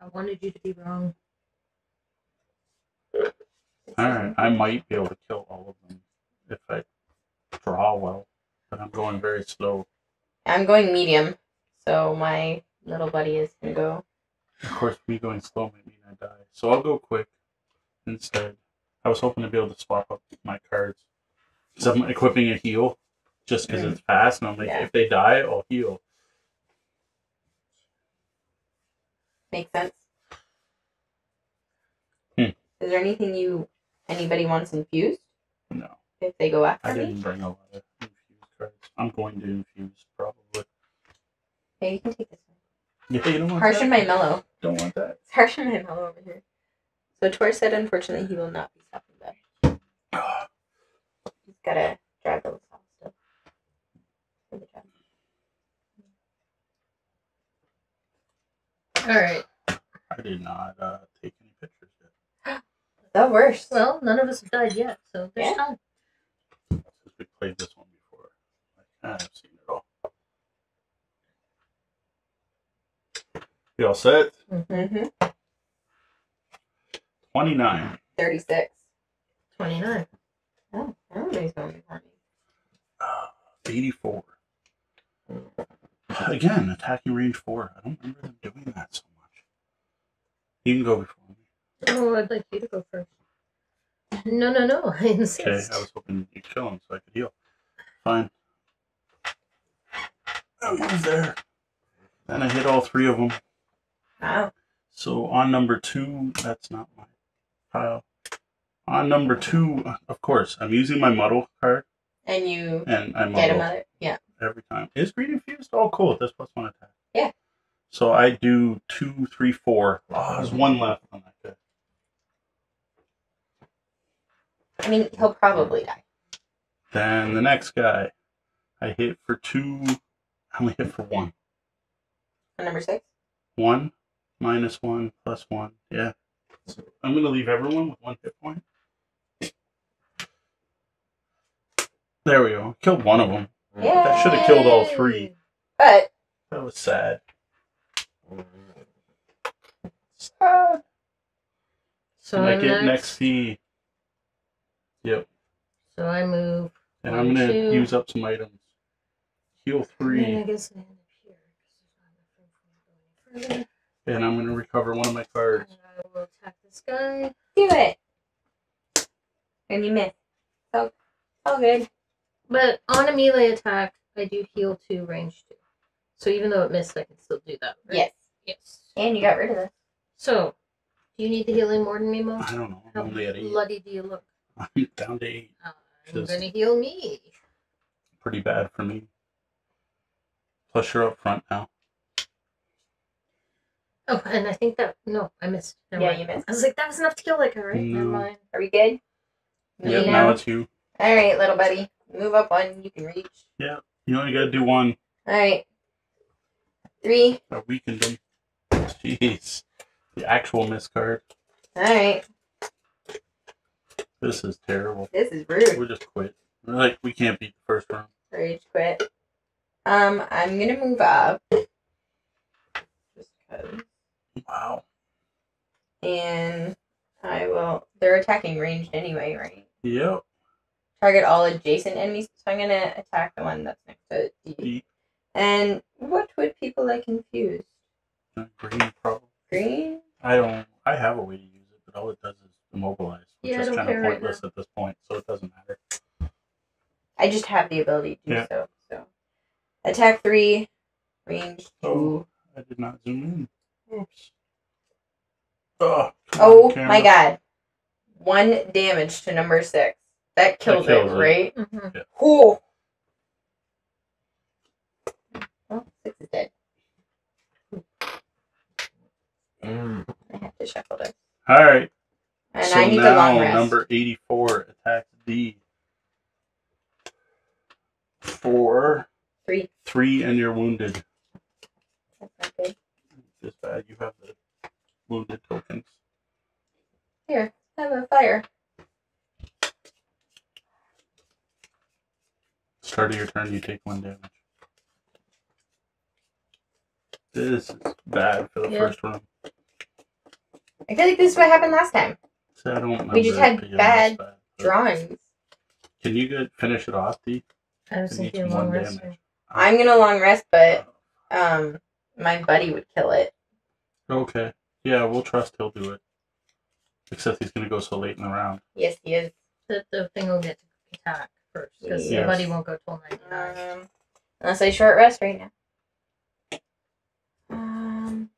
[SPEAKER 2] I wanted you to be wrong.
[SPEAKER 1] Alright, I might be able to kill all of them if I draw well. But I'm going very slow.
[SPEAKER 3] I'm going medium, so my little buddy is gonna go.
[SPEAKER 1] Of course, me going slow might mean I die. So I'll go quick instead. I was hoping to be able to swap up my cards. Because I'm equipping a heal just because mm. it's fast. And I'm like,
[SPEAKER 3] Yeah.
[SPEAKER 1] if they die, I'll heal.
[SPEAKER 3] Makes sense.
[SPEAKER 1] Hmm.
[SPEAKER 3] Is there anything you anybody wants infused
[SPEAKER 1] No,
[SPEAKER 3] if they go after
[SPEAKER 1] I
[SPEAKER 3] me?
[SPEAKER 1] didn't bring a lot of infused cards. I'm going to infuse probably.
[SPEAKER 3] Yeah, you can take this one.
[SPEAKER 1] Yeah, you don't want
[SPEAKER 3] Harsh
[SPEAKER 1] that?
[SPEAKER 3] and my mellow.
[SPEAKER 1] Don't want that.
[SPEAKER 3] It's harsh and my mellow over here. So Tor said, unfortunately, he will not be stopping back. He's gotta drive the LaSalle stuff. For the job.
[SPEAKER 2] All right.
[SPEAKER 1] I did not uh, take any pictures yet.
[SPEAKER 3] The worst.
[SPEAKER 2] Well, none of us have died yet, so there's
[SPEAKER 3] Yeah.
[SPEAKER 2] time.
[SPEAKER 1] Since we played this one before. I've seen it all. You all set?
[SPEAKER 3] Mm-hmm.
[SPEAKER 1] 29.
[SPEAKER 3] 36.
[SPEAKER 2] 29.
[SPEAKER 3] Oh, everybody's going before me.
[SPEAKER 1] Uh, 84. Again, attacking range 4. I don't remember them doing that so much. You can go before me.
[SPEAKER 2] Oh, I'd like you to go first. No, no, no. I insist.
[SPEAKER 1] Okay, I was hoping you'd kill him so I could heal. Fine. I was there. Then I hit all three of them.
[SPEAKER 3] Wow.
[SPEAKER 1] So on number two, that's not my pile. On number two, of course, I'm using my muddle card,
[SPEAKER 3] And you
[SPEAKER 1] and I
[SPEAKER 3] get a
[SPEAKER 1] muddle
[SPEAKER 3] mother?
[SPEAKER 1] Every time. Is greed infused? Oh, cool. This plus one attack.
[SPEAKER 3] Yeah.
[SPEAKER 1] So I do two, three, four. Oh, there's one left on that guy.
[SPEAKER 3] I mean, he'll probably die.
[SPEAKER 1] Then the next guy, I hit for two. I only hit for one.
[SPEAKER 3] On number six?
[SPEAKER 1] One minus one plus one. Yeah. So I'm gonna leave everyone with one hit point. There we go. Killed one of them.
[SPEAKER 3] Yeah.
[SPEAKER 1] That should have killed all three.
[SPEAKER 3] But
[SPEAKER 1] That was sad. Sad.
[SPEAKER 2] So
[SPEAKER 1] and I
[SPEAKER 2] I'm
[SPEAKER 1] get
[SPEAKER 2] next.
[SPEAKER 1] next C. Yep.
[SPEAKER 2] So I move.
[SPEAKER 1] And I'm gonna
[SPEAKER 2] Two.
[SPEAKER 1] use up some items. Heal
[SPEAKER 2] And I
[SPEAKER 1] three,
[SPEAKER 2] guess I end up here. 'cause there's not enough room for me to go any further.
[SPEAKER 1] and I'm gonna recover one of my cards.
[SPEAKER 2] And I will attack this guy.
[SPEAKER 3] do it. And you miss. So, all good.
[SPEAKER 2] But on a melee attack, I do heal two, range two. So even though it missed, I can still do that. Right?
[SPEAKER 3] Yes.
[SPEAKER 2] Yes.
[SPEAKER 3] And you got rid of this.
[SPEAKER 2] So, do you need the healing more than me, Mo?
[SPEAKER 1] I don't know. I'm
[SPEAKER 2] How
[SPEAKER 1] only at eight.
[SPEAKER 2] bloody do you look?
[SPEAKER 1] I'm down to eight.
[SPEAKER 2] Uh, I'm
[SPEAKER 1] Just-
[SPEAKER 2] gonna heal me.
[SPEAKER 1] Pretty bad for me. Plus, you're up front now.
[SPEAKER 2] Oh, and I think that no, I missed. Never
[SPEAKER 3] Yeah,
[SPEAKER 2] mind.
[SPEAKER 3] you missed.
[SPEAKER 2] I was like, that was enough to kill that guy, right? Never
[SPEAKER 1] No.
[SPEAKER 2] mind.
[SPEAKER 3] Are we good? Yeah,
[SPEAKER 1] Yep,
[SPEAKER 3] now?
[SPEAKER 1] now it's you.
[SPEAKER 3] All right, little buddy. Move up one you can reach.
[SPEAKER 1] Yeah, you only gotta do one.
[SPEAKER 3] All right. Three.
[SPEAKER 1] I weakened him. Jeez. The actual miss card.
[SPEAKER 3] All right.
[SPEAKER 1] This is terrible.
[SPEAKER 3] This is rude.
[SPEAKER 1] We'll just quit. We're like, we can't beat the first round.
[SPEAKER 3] Rage quit. Um, I'm gonna move up. Just cause.
[SPEAKER 1] Wow.
[SPEAKER 3] And I will. They're attacking ranged anyway, right?
[SPEAKER 1] Yep.
[SPEAKER 3] Target all adjacent enemies. So I'm gonna attack the one that's next to D.
[SPEAKER 1] D.
[SPEAKER 3] And what would people like confused?
[SPEAKER 1] Uh, Green probably.
[SPEAKER 3] Green?
[SPEAKER 1] I don't. I have a way to use it, but all it does is immobilize, which
[SPEAKER 2] Yeah,
[SPEAKER 1] is kind of
[SPEAKER 2] care right
[SPEAKER 1] pointless at this point. So it doesn't matter.
[SPEAKER 3] I just have the ability to do
[SPEAKER 1] Yeah.
[SPEAKER 3] so. So attack three, range two.
[SPEAKER 1] Oh, I did not zoom in. Oops. Oh,
[SPEAKER 3] Oh my god. One damage to number six. That kills,
[SPEAKER 1] kills
[SPEAKER 3] it,
[SPEAKER 1] it.
[SPEAKER 3] right?
[SPEAKER 2] Mm-hmm.
[SPEAKER 3] Cool. Oh, six is dead. I have to shuffle this.
[SPEAKER 1] All right.
[SPEAKER 3] And
[SPEAKER 1] so
[SPEAKER 3] I need
[SPEAKER 1] now
[SPEAKER 3] a long rest.
[SPEAKER 1] number eighty-four attacks D. Four,
[SPEAKER 3] Three.
[SPEAKER 1] three, and you're wounded.
[SPEAKER 3] That's not good.
[SPEAKER 1] This bad. You have the wounded tokens.
[SPEAKER 3] Here, have a fire.
[SPEAKER 1] Start of your turn, you take one damage. This is bad for the
[SPEAKER 2] Yeah.
[SPEAKER 1] first round.
[SPEAKER 3] I feel like this is what happened last time.
[SPEAKER 1] So I don't
[SPEAKER 3] We just
[SPEAKER 1] remember
[SPEAKER 3] had
[SPEAKER 1] being
[SPEAKER 3] bad
[SPEAKER 1] this bad, but-
[SPEAKER 3] Drawings.
[SPEAKER 1] Can you get finish it off, D?
[SPEAKER 2] I was
[SPEAKER 1] It
[SPEAKER 2] thinking
[SPEAKER 1] needs
[SPEAKER 2] long rest.
[SPEAKER 1] damage.
[SPEAKER 3] I'm gonna long rest, but um, my buddy would kill it.
[SPEAKER 1] Okay. Yeah, we'll trust he'll do it. Except he's gonna go so late in the round.
[SPEAKER 3] Yes, he is.
[SPEAKER 2] The, the thing will get to attack first because
[SPEAKER 3] Yes.
[SPEAKER 2] the buddy won't go till 99.
[SPEAKER 3] Um, unless I short rest right now. Um.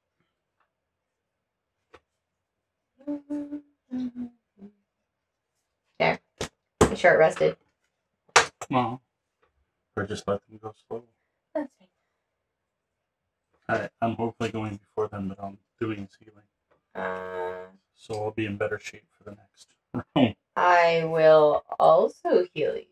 [SPEAKER 3] There. I short rested.
[SPEAKER 1] Well, or just let them go slow.
[SPEAKER 3] That's fine.
[SPEAKER 1] Alright, I'm hopefully going before them, but I'm doing healing.
[SPEAKER 3] Uh,
[SPEAKER 1] So I'll be in better shape for the next round.
[SPEAKER 3] I will also heal you.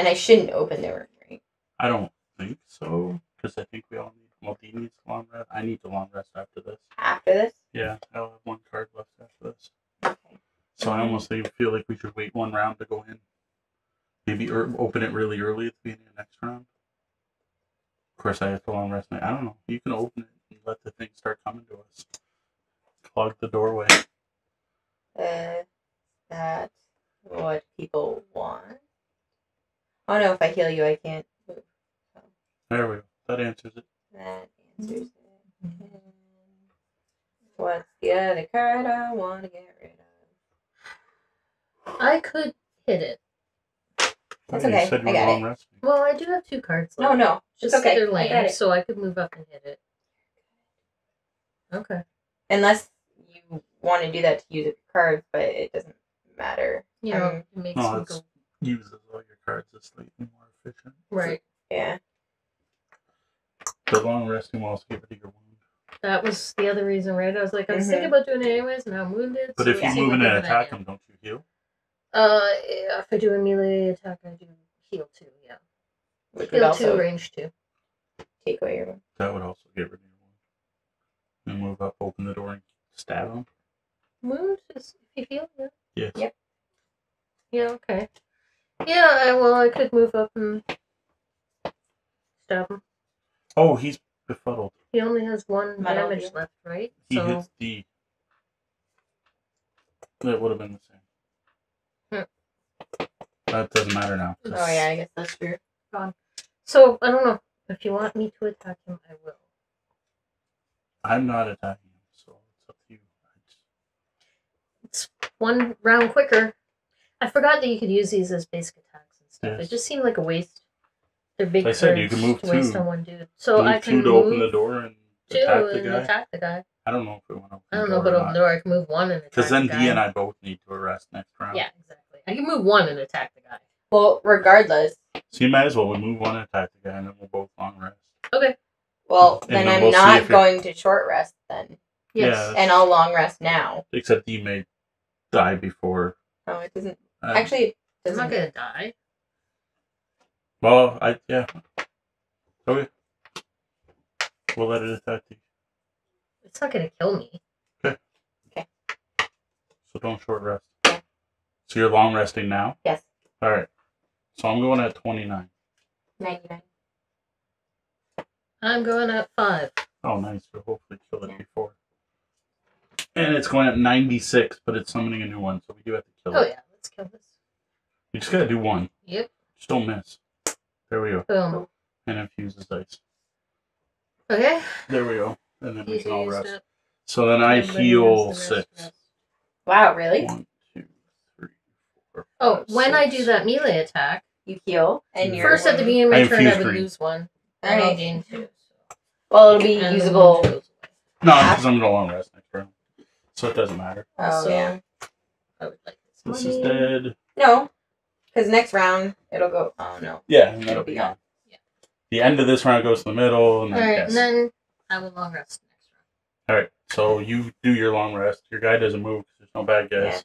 [SPEAKER 3] And I shouldn't open the room, right?
[SPEAKER 1] I don't think so, because I think we all need Well, do you need the long rest? I need the long rest after this.
[SPEAKER 3] After this?
[SPEAKER 1] Yeah, I'll have one card left after this.
[SPEAKER 3] Okay.
[SPEAKER 1] So I almost think- feel like we should wait one round to go in. Maybe er, open it really early at the beginning of next round. Of course, I have to long rest. night. I don't know. You can open it and let the thing start coming to us. Clog the doorway.
[SPEAKER 3] Uh, that's what people want. Oh no, if I heal you, I can't move.
[SPEAKER 1] There we go. That answers it.
[SPEAKER 3] That answers it. And what's the other card I want to get rid of?
[SPEAKER 2] I could hit it.
[SPEAKER 3] That's
[SPEAKER 1] Oh, you
[SPEAKER 3] okay.
[SPEAKER 1] said you
[SPEAKER 3] I got
[SPEAKER 1] long resting.
[SPEAKER 2] Well, I do have two cards
[SPEAKER 3] No,
[SPEAKER 2] left.
[SPEAKER 3] no.
[SPEAKER 2] Just
[SPEAKER 3] okay.
[SPEAKER 2] their
[SPEAKER 3] I
[SPEAKER 2] lane,
[SPEAKER 3] got it.
[SPEAKER 2] so I could move up and hit it. Okay.
[SPEAKER 3] Unless you want to do that to use up your cards, but it doesn't matter.
[SPEAKER 2] You know,
[SPEAKER 3] Um,
[SPEAKER 2] it makes
[SPEAKER 1] No,
[SPEAKER 2] me go
[SPEAKER 1] uses all your cards this slightly more efficient.
[SPEAKER 2] right.
[SPEAKER 3] Yeah.
[SPEAKER 1] The long resting will also get rid of your wound.
[SPEAKER 2] That was the other reason, right? I was like, I was
[SPEAKER 3] Mhm.
[SPEAKER 2] thinking about doing it anyways, and I'm wounded.
[SPEAKER 1] But
[SPEAKER 2] so
[SPEAKER 1] if you move in and attack
[SPEAKER 2] idea.
[SPEAKER 1] him, don't you heal?
[SPEAKER 2] Uh, if I do a melee attack, I do heal too. Yeah,
[SPEAKER 3] Which
[SPEAKER 2] heal
[SPEAKER 3] also
[SPEAKER 2] two, range two.
[SPEAKER 3] take away your wound.
[SPEAKER 1] That would also get rid of your wound. And move up, open the door, and stab him.
[SPEAKER 2] Wound is if you heal. Yeah.
[SPEAKER 1] Yes.
[SPEAKER 3] Yep.
[SPEAKER 2] Yeah. Okay. Yeah. I, well, I could move up and stab him.
[SPEAKER 1] Oh, he's befuddled.
[SPEAKER 2] He only has one
[SPEAKER 3] Muddled,
[SPEAKER 2] damage
[SPEAKER 3] yeah.
[SPEAKER 2] left, right?
[SPEAKER 1] He
[SPEAKER 2] so
[SPEAKER 1] hits D. That would have been the same.
[SPEAKER 2] Hmm.
[SPEAKER 1] That doesn't matter now. 'cause
[SPEAKER 3] Oh yeah, I guess that's true.
[SPEAKER 2] so I don't know. If you want me to attack him, I will.
[SPEAKER 1] I'm not attacking him, so it's up to you. I just-
[SPEAKER 2] One round quicker. I forgot that you could use these as basic attacks and stuff.
[SPEAKER 1] Yes.
[SPEAKER 2] It just seemed like a waste. They're big
[SPEAKER 1] I said you can move
[SPEAKER 2] to waste
[SPEAKER 1] two.
[SPEAKER 2] on one dude. So
[SPEAKER 1] move
[SPEAKER 2] I
[SPEAKER 1] two to
[SPEAKER 2] move
[SPEAKER 1] open the door and
[SPEAKER 2] two
[SPEAKER 1] attack the
[SPEAKER 2] and
[SPEAKER 1] guy.
[SPEAKER 2] attack the guy.
[SPEAKER 1] I don't know if we want to open
[SPEAKER 2] I don't
[SPEAKER 1] the
[SPEAKER 2] know
[SPEAKER 1] door
[SPEAKER 2] about
[SPEAKER 1] or
[SPEAKER 2] open the door. I can move one and attack
[SPEAKER 1] Because then
[SPEAKER 2] the guy.
[SPEAKER 1] D and I both need to arrest next round.
[SPEAKER 2] Yeah, exactly. I can move one and attack the guy.
[SPEAKER 3] Well, regardless.
[SPEAKER 1] So you might as well we move one and attack the guy, and then we'll both long rest.
[SPEAKER 2] Okay.
[SPEAKER 3] Well,
[SPEAKER 1] And
[SPEAKER 3] then
[SPEAKER 1] then
[SPEAKER 3] I'm
[SPEAKER 1] we'll
[SPEAKER 3] not
[SPEAKER 1] if it-
[SPEAKER 3] going to short rest then,
[SPEAKER 2] Yes.
[SPEAKER 1] Yeah.
[SPEAKER 3] and I'll long rest now.
[SPEAKER 1] Except D may die before.
[SPEAKER 3] Oh, it doesn't.
[SPEAKER 1] Uh,
[SPEAKER 3] Actually, it
[SPEAKER 2] I'm not gonna die.
[SPEAKER 1] Well, I yeah. Okay. We'll let it attack you.
[SPEAKER 2] It's not gonna kill me. Okay.
[SPEAKER 1] So don't short rest.
[SPEAKER 3] Yeah.
[SPEAKER 1] So you're long resting now?
[SPEAKER 3] Yes.
[SPEAKER 1] Alright. So I'm going at 29.
[SPEAKER 3] Ninety-nine.
[SPEAKER 2] I'm going at five.
[SPEAKER 1] Oh, nice. We'll hopefully kill it
[SPEAKER 3] Yeah.
[SPEAKER 1] before. And it's going at 96, but it's summoning a new one, so we do have to kill
[SPEAKER 2] Oh
[SPEAKER 1] it.
[SPEAKER 2] Oh yeah, let's kill this.
[SPEAKER 1] You just gotta do one.
[SPEAKER 2] Yep.
[SPEAKER 1] Just don't miss. There we go.
[SPEAKER 2] Boom.
[SPEAKER 1] And infuse the dice.
[SPEAKER 2] Okay.
[SPEAKER 1] There we go. And then we
[SPEAKER 2] He's
[SPEAKER 1] can all rest.
[SPEAKER 2] it.
[SPEAKER 1] So then I
[SPEAKER 2] Everybody
[SPEAKER 1] heal
[SPEAKER 2] has the rest
[SPEAKER 1] six.
[SPEAKER 2] rest.
[SPEAKER 3] Wow, really?
[SPEAKER 1] One, two, three, four.
[SPEAKER 2] Oh,
[SPEAKER 1] five,
[SPEAKER 2] when I do that melee attack,
[SPEAKER 3] You heal, and you're
[SPEAKER 2] first at the beginning of
[SPEAKER 1] I
[SPEAKER 2] my turn, I
[SPEAKER 1] infuse
[SPEAKER 2] would
[SPEAKER 1] green.
[SPEAKER 2] lose one, and I'll
[SPEAKER 3] Alright.
[SPEAKER 2] gain two.
[SPEAKER 3] Well, it'll be
[SPEAKER 2] And
[SPEAKER 3] usable.
[SPEAKER 2] one goes away.
[SPEAKER 1] No, because I'm gonna long rest next round. So it doesn't matter.
[SPEAKER 3] Oh
[SPEAKER 2] So,
[SPEAKER 3] yeah.
[SPEAKER 2] I would like this.
[SPEAKER 1] This is dead.
[SPEAKER 3] No, because next round it'll go. Oh no.
[SPEAKER 1] Yeah, and that'll
[SPEAKER 3] It'll
[SPEAKER 1] be
[SPEAKER 3] be
[SPEAKER 1] gone.
[SPEAKER 2] Yeah.
[SPEAKER 1] The end of this round goes to the middle, and then
[SPEAKER 2] Alright,
[SPEAKER 1] yes.
[SPEAKER 2] and then I will long rest next round.
[SPEAKER 1] All right, so you do your long rest. Your guy doesn't move 'cause there's no bad guys.
[SPEAKER 3] Yeah.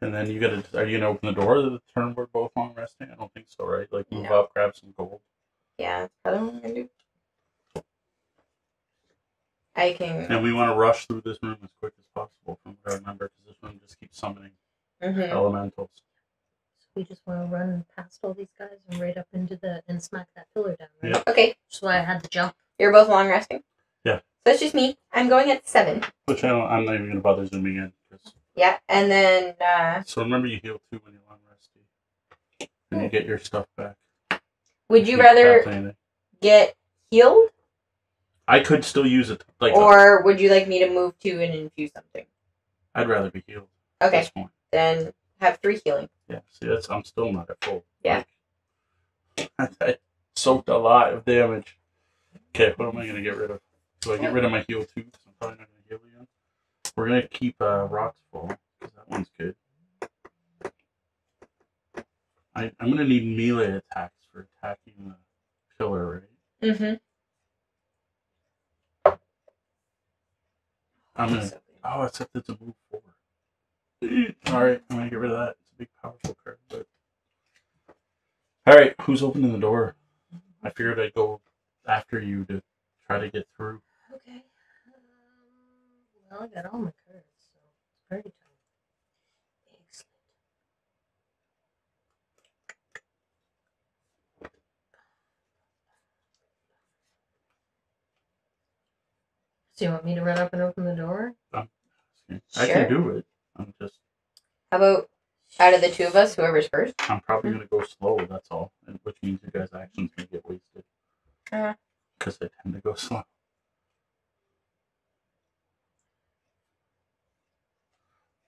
[SPEAKER 1] And then you gotta. Are you gonna open the door to the turn we're both long resting? I don't think so, right? Like move
[SPEAKER 3] No.
[SPEAKER 1] up, grab some gold.
[SPEAKER 3] Yeah, that's probably what I'm gonna do. I can.
[SPEAKER 1] And we want to rush through this room as quick as possible, from what I remember, because this room just keeps summoning
[SPEAKER 3] Mhm.
[SPEAKER 1] elementals.
[SPEAKER 2] So we just want to run past all these guys and right up into the and smack that pillar down. Right?
[SPEAKER 1] Yep.
[SPEAKER 3] Okay,
[SPEAKER 2] That's why I had to jump.
[SPEAKER 3] you're both long resting.
[SPEAKER 1] Yeah.
[SPEAKER 3] So it's just me. I'm going at seven.
[SPEAKER 1] Which I don't, I'm not even gonna bother zooming in. 'cause-
[SPEAKER 3] Yeah, and then uh,
[SPEAKER 1] so remember, you heal two when you're long resting, and you get your stuff back.
[SPEAKER 3] would you
[SPEAKER 1] If
[SPEAKER 3] rather get healed,
[SPEAKER 1] I could still use it. Like
[SPEAKER 3] or would you like me to move to and infuse something?
[SPEAKER 1] I'd rather be healed.
[SPEAKER 3] Okay, then have three healing.
[SPEAKER 1] Yeah, see, that's I'm still not at full.
[SPEAKER 3] Yeah.
[SPEAKER 1] Like, I soaked a lot of damage. Okay, what am I gonna get rid of? Do I get rid of my heal too? Because I'm probably not gonna heal again. We're gonna keep uh, rocks full because that one's good. I, I'm gonna need melee attacks for attacking the pillar, right?
[SPEAKER 3] Mm-hmm.
[SPEAKER 1] I'm gonna. Oh, except it's a move forward. All right, I'm gonna get rid of that. It's a big, powerful card. But all right, who's opening the door? I figured I'd go after you to try to get through.
[SPEAKER 2] Okay. Um, well, I got all my cards, so it's party So you want me to run up and open the door?
[SPEAKER 1] I
[SPEAKER 3] Sure.
[SPEAKER 1] can do it. I'm just
[SPEAKER 3] How about out of the two of us, whoever's first?
[SPEAKER 1] I'm probably gonna go slow. That's all, and which means your guys' actions may get wasted.
[SPEAKER 3] Uh.
[SPEAKER 1] Because they tend to go slow.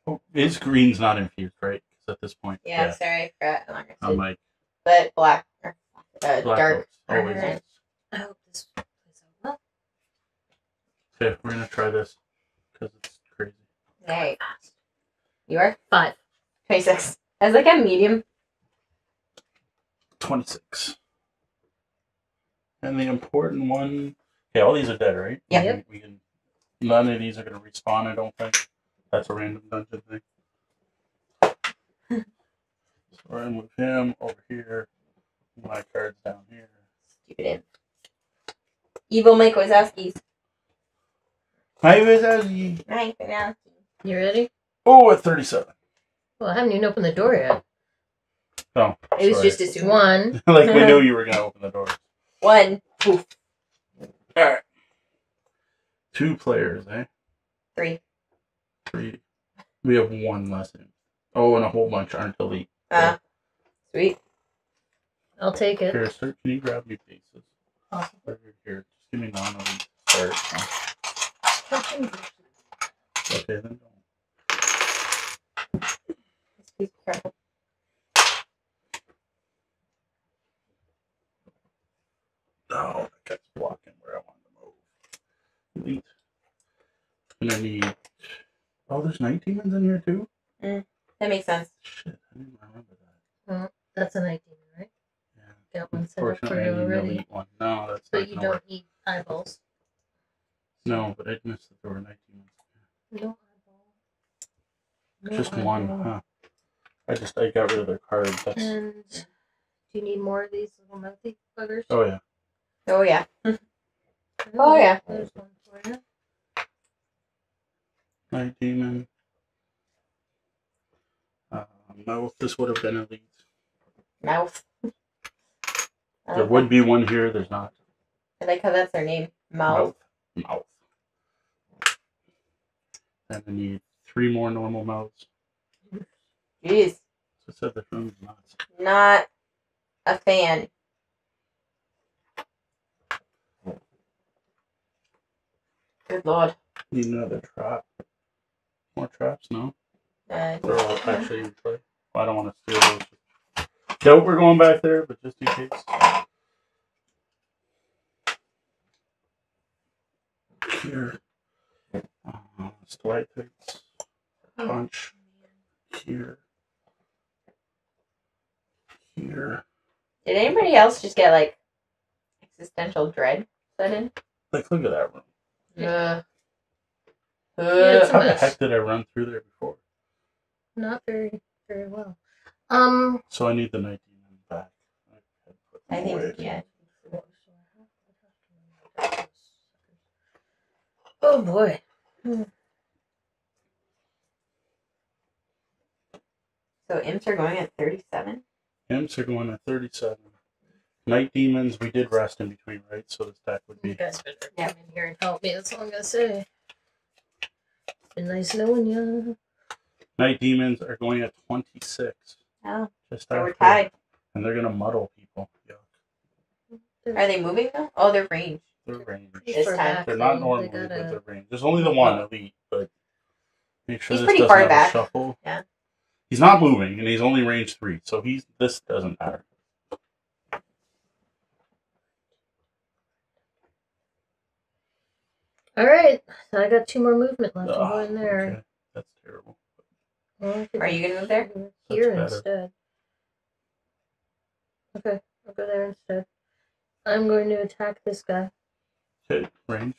[SPEAKER 1] Oh, is green's not infused, right? 'Cause at this point,
[SPEAKER 3] Yeah, sorry, I forgot. I'm not gonna
[SPEAKER 1] I'm
[SPEAKER 3] say-
[SPEAKER 1] like
[SPEAKER 3] But black, or, uh,
[SPEAKER 1] black
[SPEAKER 3] dark.
[SPEAKER 1] always. Is.
[SPEAKER 2] I hope this plays out well.
[SPEAKER 1] Okay, we're gonna try this because it's crazy.
[SPEAKER 3] Hey, you are
[SPEAKER 2] Five.
[SPEAKER 3] twenty-six. As like a medium.
[SPEAKER 1] Twenty-six. And the important one. Okay, all these are dead, right?
[SPEAKER 3] Yeah.
[SPEAKER 1] We, we can. None of these are gonna respawn. I don't think. That's a random dungeon thing. so I move him over here. My card's down here.
[SPEAKER 3] Stupid imp. Evil Mike Wazowski's.
[SPEAKER 1] Hi, Wazowski.
[SPEAKER 3] Mike Wazowski.
[SPEAKER 2] You ready?
[SPEAKER 1] Oh, at thirty-seven.
[SPEAKER 2] Well, I haven't even opened the door yet.
[SPEAKER 1] Oh,
[SPEAKER 3] It was
[SPEAKER 1] sorry.
[SPEAKER 3] just assuming.
[SPEAKER 2] One.
[SPEAKER 1] like we knew you were gonna open the door.
[SPEAKER 3] One. Poof.
[SPEAKER 1] All right. Two players, eh?
[SPEAKER 3] Three.
[SPEAKER 1] Three. We have one lesson. Oh, and a whole bunch aren't elite.
[SPEAKER 3] Uh, sweet.
[SPEAKER 2] I'll take it.
[SPEAKER 1] Here, sir, can you grab me pieces?
[SPEAKER 2] Awesome.
[SPEAKER 1] Here, just give me non-elite start. Oh, okay, then don't.
[SPEAKER 3] Be careful.
[SPEAKER 1] No, that guy's blocking where I want to move. Elite. And I need. Oh, there's 19 ones in here too?
[SPEAKER 3] Mm, that makes sense.
[SPEAKER 1] Shit, I didn't remember that.
[SPEAKER 2] Well, That's a 19, right?
[SPEAKER 1] Yeah.
[SPEAKER 2] Got one set up for
[SPEAKER 1] Unfortunately,
[SPEAKER 2] you
[SPEAKER 1] I need an
[SPEAKER 2] already.
[SPEAKER 1] one. No, that's
[SPEAKER 2] But
[SPEAKER 1] not
[SPEAKER 2] you
[SPEAKER 1] gonna work.
[SPEAKER 2] don't need eyeballs.
[SPEAKER 1] No, but I missed that there were 19 ones.
[SPEAKER 2] No eyeball.
[SPEAKER 1] Just one, huh? I just I got rid of their cards. That's
[SPEAKER 2] And do you need more of these little mouthy buggers?
[SPEAKER 1] oh yeah.
[SPEAKER 3] Oh yeah. Oh, yeah.
[SPEAKER 2] There's one for you.
[SPEAKER 1] Night demon. Uh, mouth. This would have been elite.
[SPEAKER 3] Mouth.
[SPEAKER 1] There would be one here. There's not.
[SPEAKER 3] I like how that's their name. Mouth.
[SPEAKER 1] Mouth. Mouth. And I need three more normal mouths.
[SPEAKER 3] Jeez.
[SPEAKER 1] So said the room's nuts.
[SPEAKER 3] Not a fan. Good lord.
[SPEAKER 1] Need another trap. More traps? No.
[SPEAKER 3] Uh,
[SPEAKER 1] They're all actually in play. Well, I don't want to steal those. Doubt we're going back there, but just in case. Here. Uh, stalactites. Punch. Here. Here.
[SPEAKER 3] did anybody else just get like existential dread set in?
[SPEAKER 1] Like, look at that room.
[SPEAKER 2] Yeah,
[SPEAKER 3] uh,
[SPEAKER 2] it's
[SPEAKER 1] How the heck did I run through there before?
[SPEAKER 2] Not very, very well. Um,
[SPEAKER 1] So I need the 19 back.
[SPEAKER 3] I think
[SPEAKER 1] Wait.
[SPEAKER 3] yeah.
[SPEAKER 2] Oh boy.
[SPEAKER 3] So imps are going at thirty-seven.
[SPEAKER 1] Imps are going at 37. Night demons, we did rest in between, right? So this deck would be.
[SPEAKER 2] You
[SPEAKER 1] be.
[SPEAKER 2] guys better
[SPEAKER 3] Yeah.
[SPEAKER 2] come in here and help me. That's all I'm gonna say. Been nice knowing you.
[SPEAKER 1] Night demons are going at 26.
[SPEAKER 3] Oh,
[SPEAKER 1] Just
[SPEAKER 3] so we're tied.
[SPEAKER 1] And they're going to muddle people. Yuck.
[SPEAKER 3] Are they moving though? Oh, they're ranged.
[SPEAKER 1] They're ranged.
[SPEAKER 3] This
[SPEAKER 2] Far
[SPEAKER 3] time.
[SPEAKER 1] They're not
[SPEAKER 2] though.
[SPEAKER 1] normally,
[SPEAKER 2] They
[SPEAKER 1] but
[SPEAKER 2] gotta-
[SPEAKER 1] they're range. There's only the one uh-huh. elite, but make sure
[SPEAKER 3] He's
[SPEAKER 1] this
[SPEAKER 3] pretty far back.
[SPEAKER 1] shuffle.
[SPEAKER 3] Yeah.
[SPEAKER 1] He's not moving, and he's only range three, so he's this doesn't matter.
[SPEAKER 2] All right, so I got two more movement left.
[SPEAKER 1] Ugh,
[SPEAKER 2] I'll go ah, in there.
[SPEAKER 1] okay. That's terrible.
[SPEAKER 2] Well,
[SPEAKER 3] Are you gonna move there?
[SPEAKER 2] Here
[SPEAKER 1] That's
[SPEAKER 2] instead. Okay, I'll go there instead. I'm going to attack this guy.
[SPEAKER 1] Okay, range.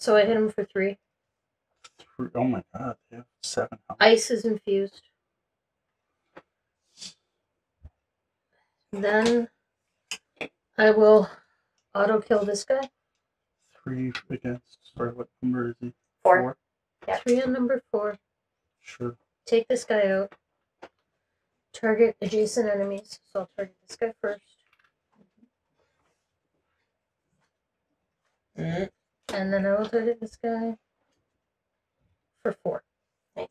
[SPEAKER 2] So I hit him for three.
[SPEAKER 1] Three- Oh my god, they have seven. health.
[SPEAKER 2] Ice is infused. Then I will auto kill this guy.
[SPEAKER 1] Three against. Sorry, what number is he?
[SPEAKER 3] Four. Yeah.
[SPEAKER 2] Three on number four.
[SPEAKER 1] Sure.
[SPEAKER 2] Take this guy out. Target adjacent enemies. So I'll target this guy first. And then I will target this guy for four.
[SPEAKER 3] nice.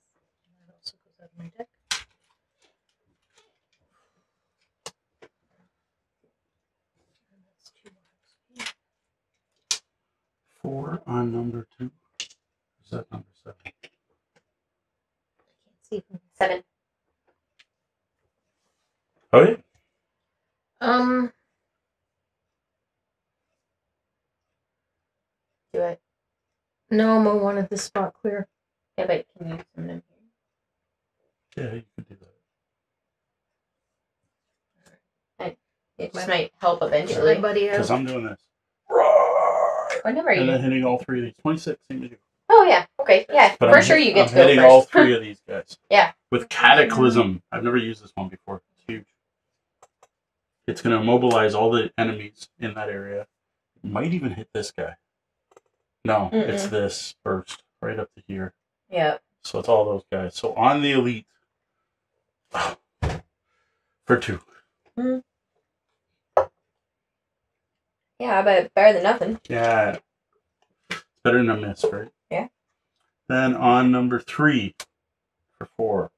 [SPEAKER 2] That also goes out of my deck. And that's two more XP.
[SPEAKER 1] Four on number two. Is that number seven?
[SPEAKER 2] I can't see from
[SPEAKER 3] Seven.
[SPEAKER 1] Oh yeah.
[SPEAKER 2] Um,
[SPEAKER 3] Do it.
[SPEAKER 2] no, Mo wanted this spot clear.
[SPEAKER 3] Yeah, but can you summon him here?
[SPEAKER 1] Yeah, you could do that.
[SPEAKER 3] It just might help eventually.
[SPEAKER 2] my
[SPEAKER 1] Because. I'm doing this.
[SPEAKER 3] What number are
[SPEAKER 1] And then hitting all three of these. 26, same as you.
[SPEAKER 3] Oh yeah. Okay. Yeah.
[SPEAKER 1] But
[SPEAKER 3] For
[SPEAKER 1] I'm,
[SPEAKER 3] sure, you get
[SPEAKER 1] I'm
[SPEAKER 3] to go
[SPEAKER 1] hitting
[SPEAKER 3] first.
[SPEAKER 1] all three of these guys.
[SPEAKER 3] Yeah.
[SPEAKER 1] With Cataclysm. I've never used this one before. It's huge. It's going to immobilize all the enemies in that area. Might even hit this guy. No, it's
[SPEAKER 3] Mm-mm.
[SPEAKER 1] this first, right up to here.
[SPEAKER 3] yeah.
[SPEAKER 1] So it's all those guys. So on the elite, for two. Hmm.
[SPEAKER 3] Yeah, but better than nothing.
[SPEAKER 1] Yeah. It's better than a miss, right?
[SPEAKER 3] Yeah.
[SPEAKER 1] Then on number three for four.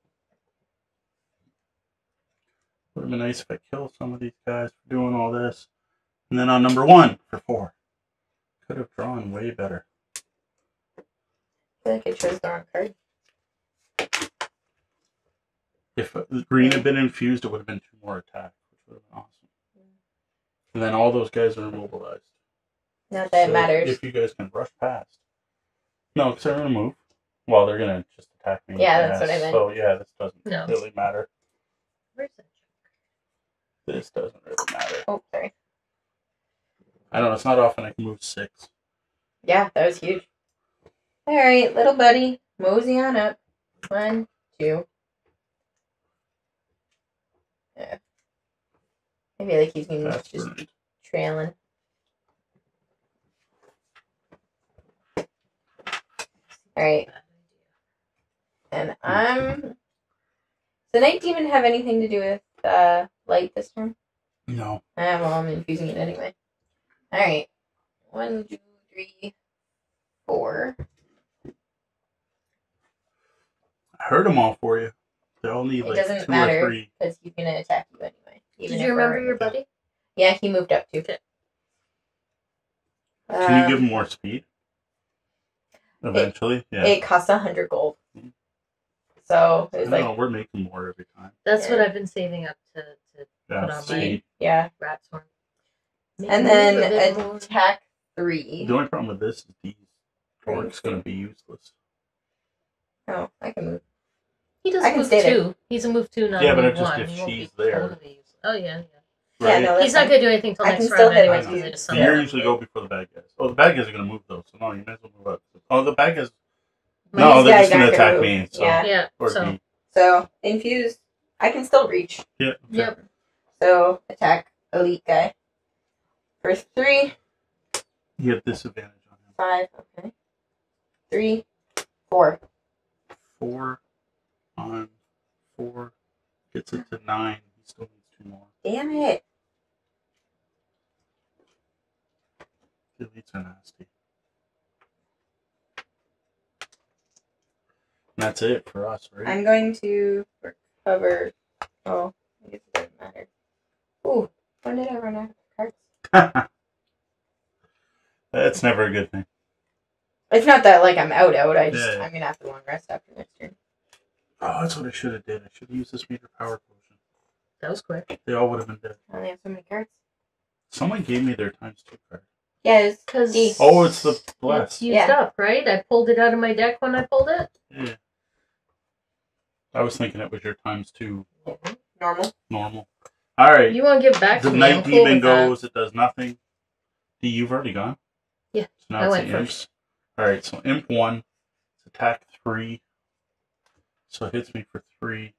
[SPEAKER 1] Would have been nice if I killed some of these guys for doing all this. And then on number one for four. Could have drawn way better.
[SPEAKER 3] I feel like I chose the wrong card.
[SPEAKER 1] If uh, green had been infused, it would have been two more attacks, which would have been awesome. And then all those guys are immobilized.
[SPEAKER 3] Not that it matters.
[SPEAKER 1] If you guys can rush past. No, because they're going to move. Well, they're going to just attack me.
[SPEAKER 3] Yeah, that's what I meant.
[SPEAKER 1] So, yeah, this doesn't
[SPEAKER 2] No.
[SPEAKER 1] really matter.
[SPEAKER 2] Where's that?
[SPEAKER 1] This doesn't really matter.
[SPEAKER 3] Oh, sorry.
[SPEAKER 1] I don't know. It's not often I can move six.
[SPEAKER 3] Yeah, that was huge. All right, little buddy, mosey on up. One, two. Yeah. I feel like he's
[SPEAKER 1] That's
[SPEAKER 3] just trailing. All right, and I'm. Does Night Demon have anything to do with uh, light this turn?
[SPEAKER 1] No.
[SPEAKER 3] Ah, well, I'm infusing it anyway. All right, one, two, three, four.
[SPEAKER 1] I heard them all for you. They all need
[SPEAKER 3] It
[SPEAKER 1] like
[SPEAKER 3] doesn't
[SPEAKER 1] two
[SPEAKER 3] matter.
[SPEAKER 1] or three.
[SPEAKER 3] because he's gonna attack you anyway. even
[SPEAKER 2] Did you remember your
[SPEAKER 3] the-
[SPEAKER 2] buddy?
[SPEAKER 3] Yeah, he moved up too.
[SPEAKER 2] Okay.
[SPEAKER 1] Can you
[SPEAKER 3] Uh,
[SPEAKER 1] give them more speed? Eventually? yeah.
[SPEAKER 3] It costs a hundred gold. So it's like
[SPEAKER 1] know. We're making more every time.
[SPEAKER 2] That's what I've been saving up to, to
[SPEAKER 1] Yeah,
[SPEAKER 2] Put on my-
[SPEAKER 3] yeah,
[SPEAKER 2] rat horn. Make
[SPEAKER 3] and
[SPEAKER 2] me move a bit
[SPEAKER 3] then attack three.
[SPEAKER 1] The only problem with this is these
[SPEAKER 3] Right.
[SPEAKER 1] orcs going to be useless.
[SPEAKER 3] Oh, I can move.
[SPEAKER 2] He does
[SPEAKER 3] I can
[SPEAKER 2] move
[SPEAKER 3] stay there.
[SPEAKER 2] two. He's a move two, not
[SPEAKER 1] Yeah,
[SPEAKER 2] a
[SPEAKER 1] but
[SPEAKER 2] move
[SPEAKER 1] it just
[SPEAKER 2] one.
[SPEAKER 1] if
[SPEAKER 2] He won't be
[SPEAKER 1] she's there.
[SPEAKER 2] totally. Oh yeah, yeah.
[SPEAKER 3] Yeah, no, that's
[SPEAKER 2] He's not gonna do anything till
[SPEAKER 3] I
[SPEAKER 2] next round.
[SPEAKER 3] still hit him
[SPEAKER 2] anyways, because I
[SPEAKER 3] you.
[SPEAKER 2] just
[SPEAKER 1] So
[SPEAKER 2] summon
[SPEAKER 1] you usually go before the bad guys. Oh, the bad guys are going to move though, so no, you might as well move up. Oh, the bad guys.
[SPEAKER 3] But
[SPEAKER 1] No,
[SPEAKER 3] these
[SPEAKER 1] they're just going to attack
[SPEAKER 3] move.
[SPEAKER 1] me. So,
[SPEAKER 3] Yeah.
[SPEAKER 2] Yeah.
[SPEAKER 1] Or
[SPEAKER 2] So
[SPEAKER 1] me.
[SPEAKER 3] So infuse. I can still reach.
[SPEAKER 1] Yeah. okay.
[SPEAKER 2] yep.
[SPEAKER 3] So attack elite guy. First three,
[SPEAKER 1] You have disadvantage on him.
[SPEAKER 3] five. Okay. Three, four.
[SPEAKER 1] Four on four gets it to nine. He still needs two more.
[SPEAKER 3] Damn it.
[SPEAKER 1] The elites are nasty. And that's it for us, right?
[SPEAKER 3] I'm going to recover. Oh, I guess it doesn't matter. Ooh, when did I run out of cards?
[SPEAKER 1] That's never a good thing.
[SPEAKER 3] It's not that like I'm out out. I just
[SPEAKER 1] Yeah.
[SPEAKER 3] I'm gonna have to long rest after next turn.
[SPEAKER 1] Oh, that's what I should have did. I should have used this meter power potion.
[SPEAKER 2] That was quick.
[SPEAKER 1] They all would have been dead.
[SPEAKER 3] I only have so many cards.
[SPEAKER 1] Someone gave me their times two card.
[SPEAKER 3] Yeah, it's
[SPEAKER 2] Because
[SPEAKER 1] Oh, it's the
[SPEAKER 2] it's
[SPEAKER 1] bless.
[SPEAKER 2] used
[SPEAKER 3] Yeah.
[SPEAKER 2] up, right? I pulled it out of my deck when I pulled it.
[SPEAKER 1] Yeah. I was thinking it was your times two
[SPEAKER 3] normal.
[SPEAKER 1] normal. All right.
[SPEAKER 2] You won't give back
[SPEAKER 1] the
[SPEAKER 2] to me.
[SPEAKER 1] night
[SPEAKER 2] I'm cool
[SPEAKER 1] demon
[SPEAKER 2] that.
[SPEAKER 1] goes. It does nothing. D, you've already gone.
[SPEAKER 2] Yeah,
[SPEAKER 1] So now
[SPEAKER 2] I
[SPEAKER 1] it's
[SPEAKER 2] went
[SPEAKER 1] the
[SPEAKER 2] first.
[SPEAKER 1] imps. All right. So imp one, it's attack three. So it hits me for three.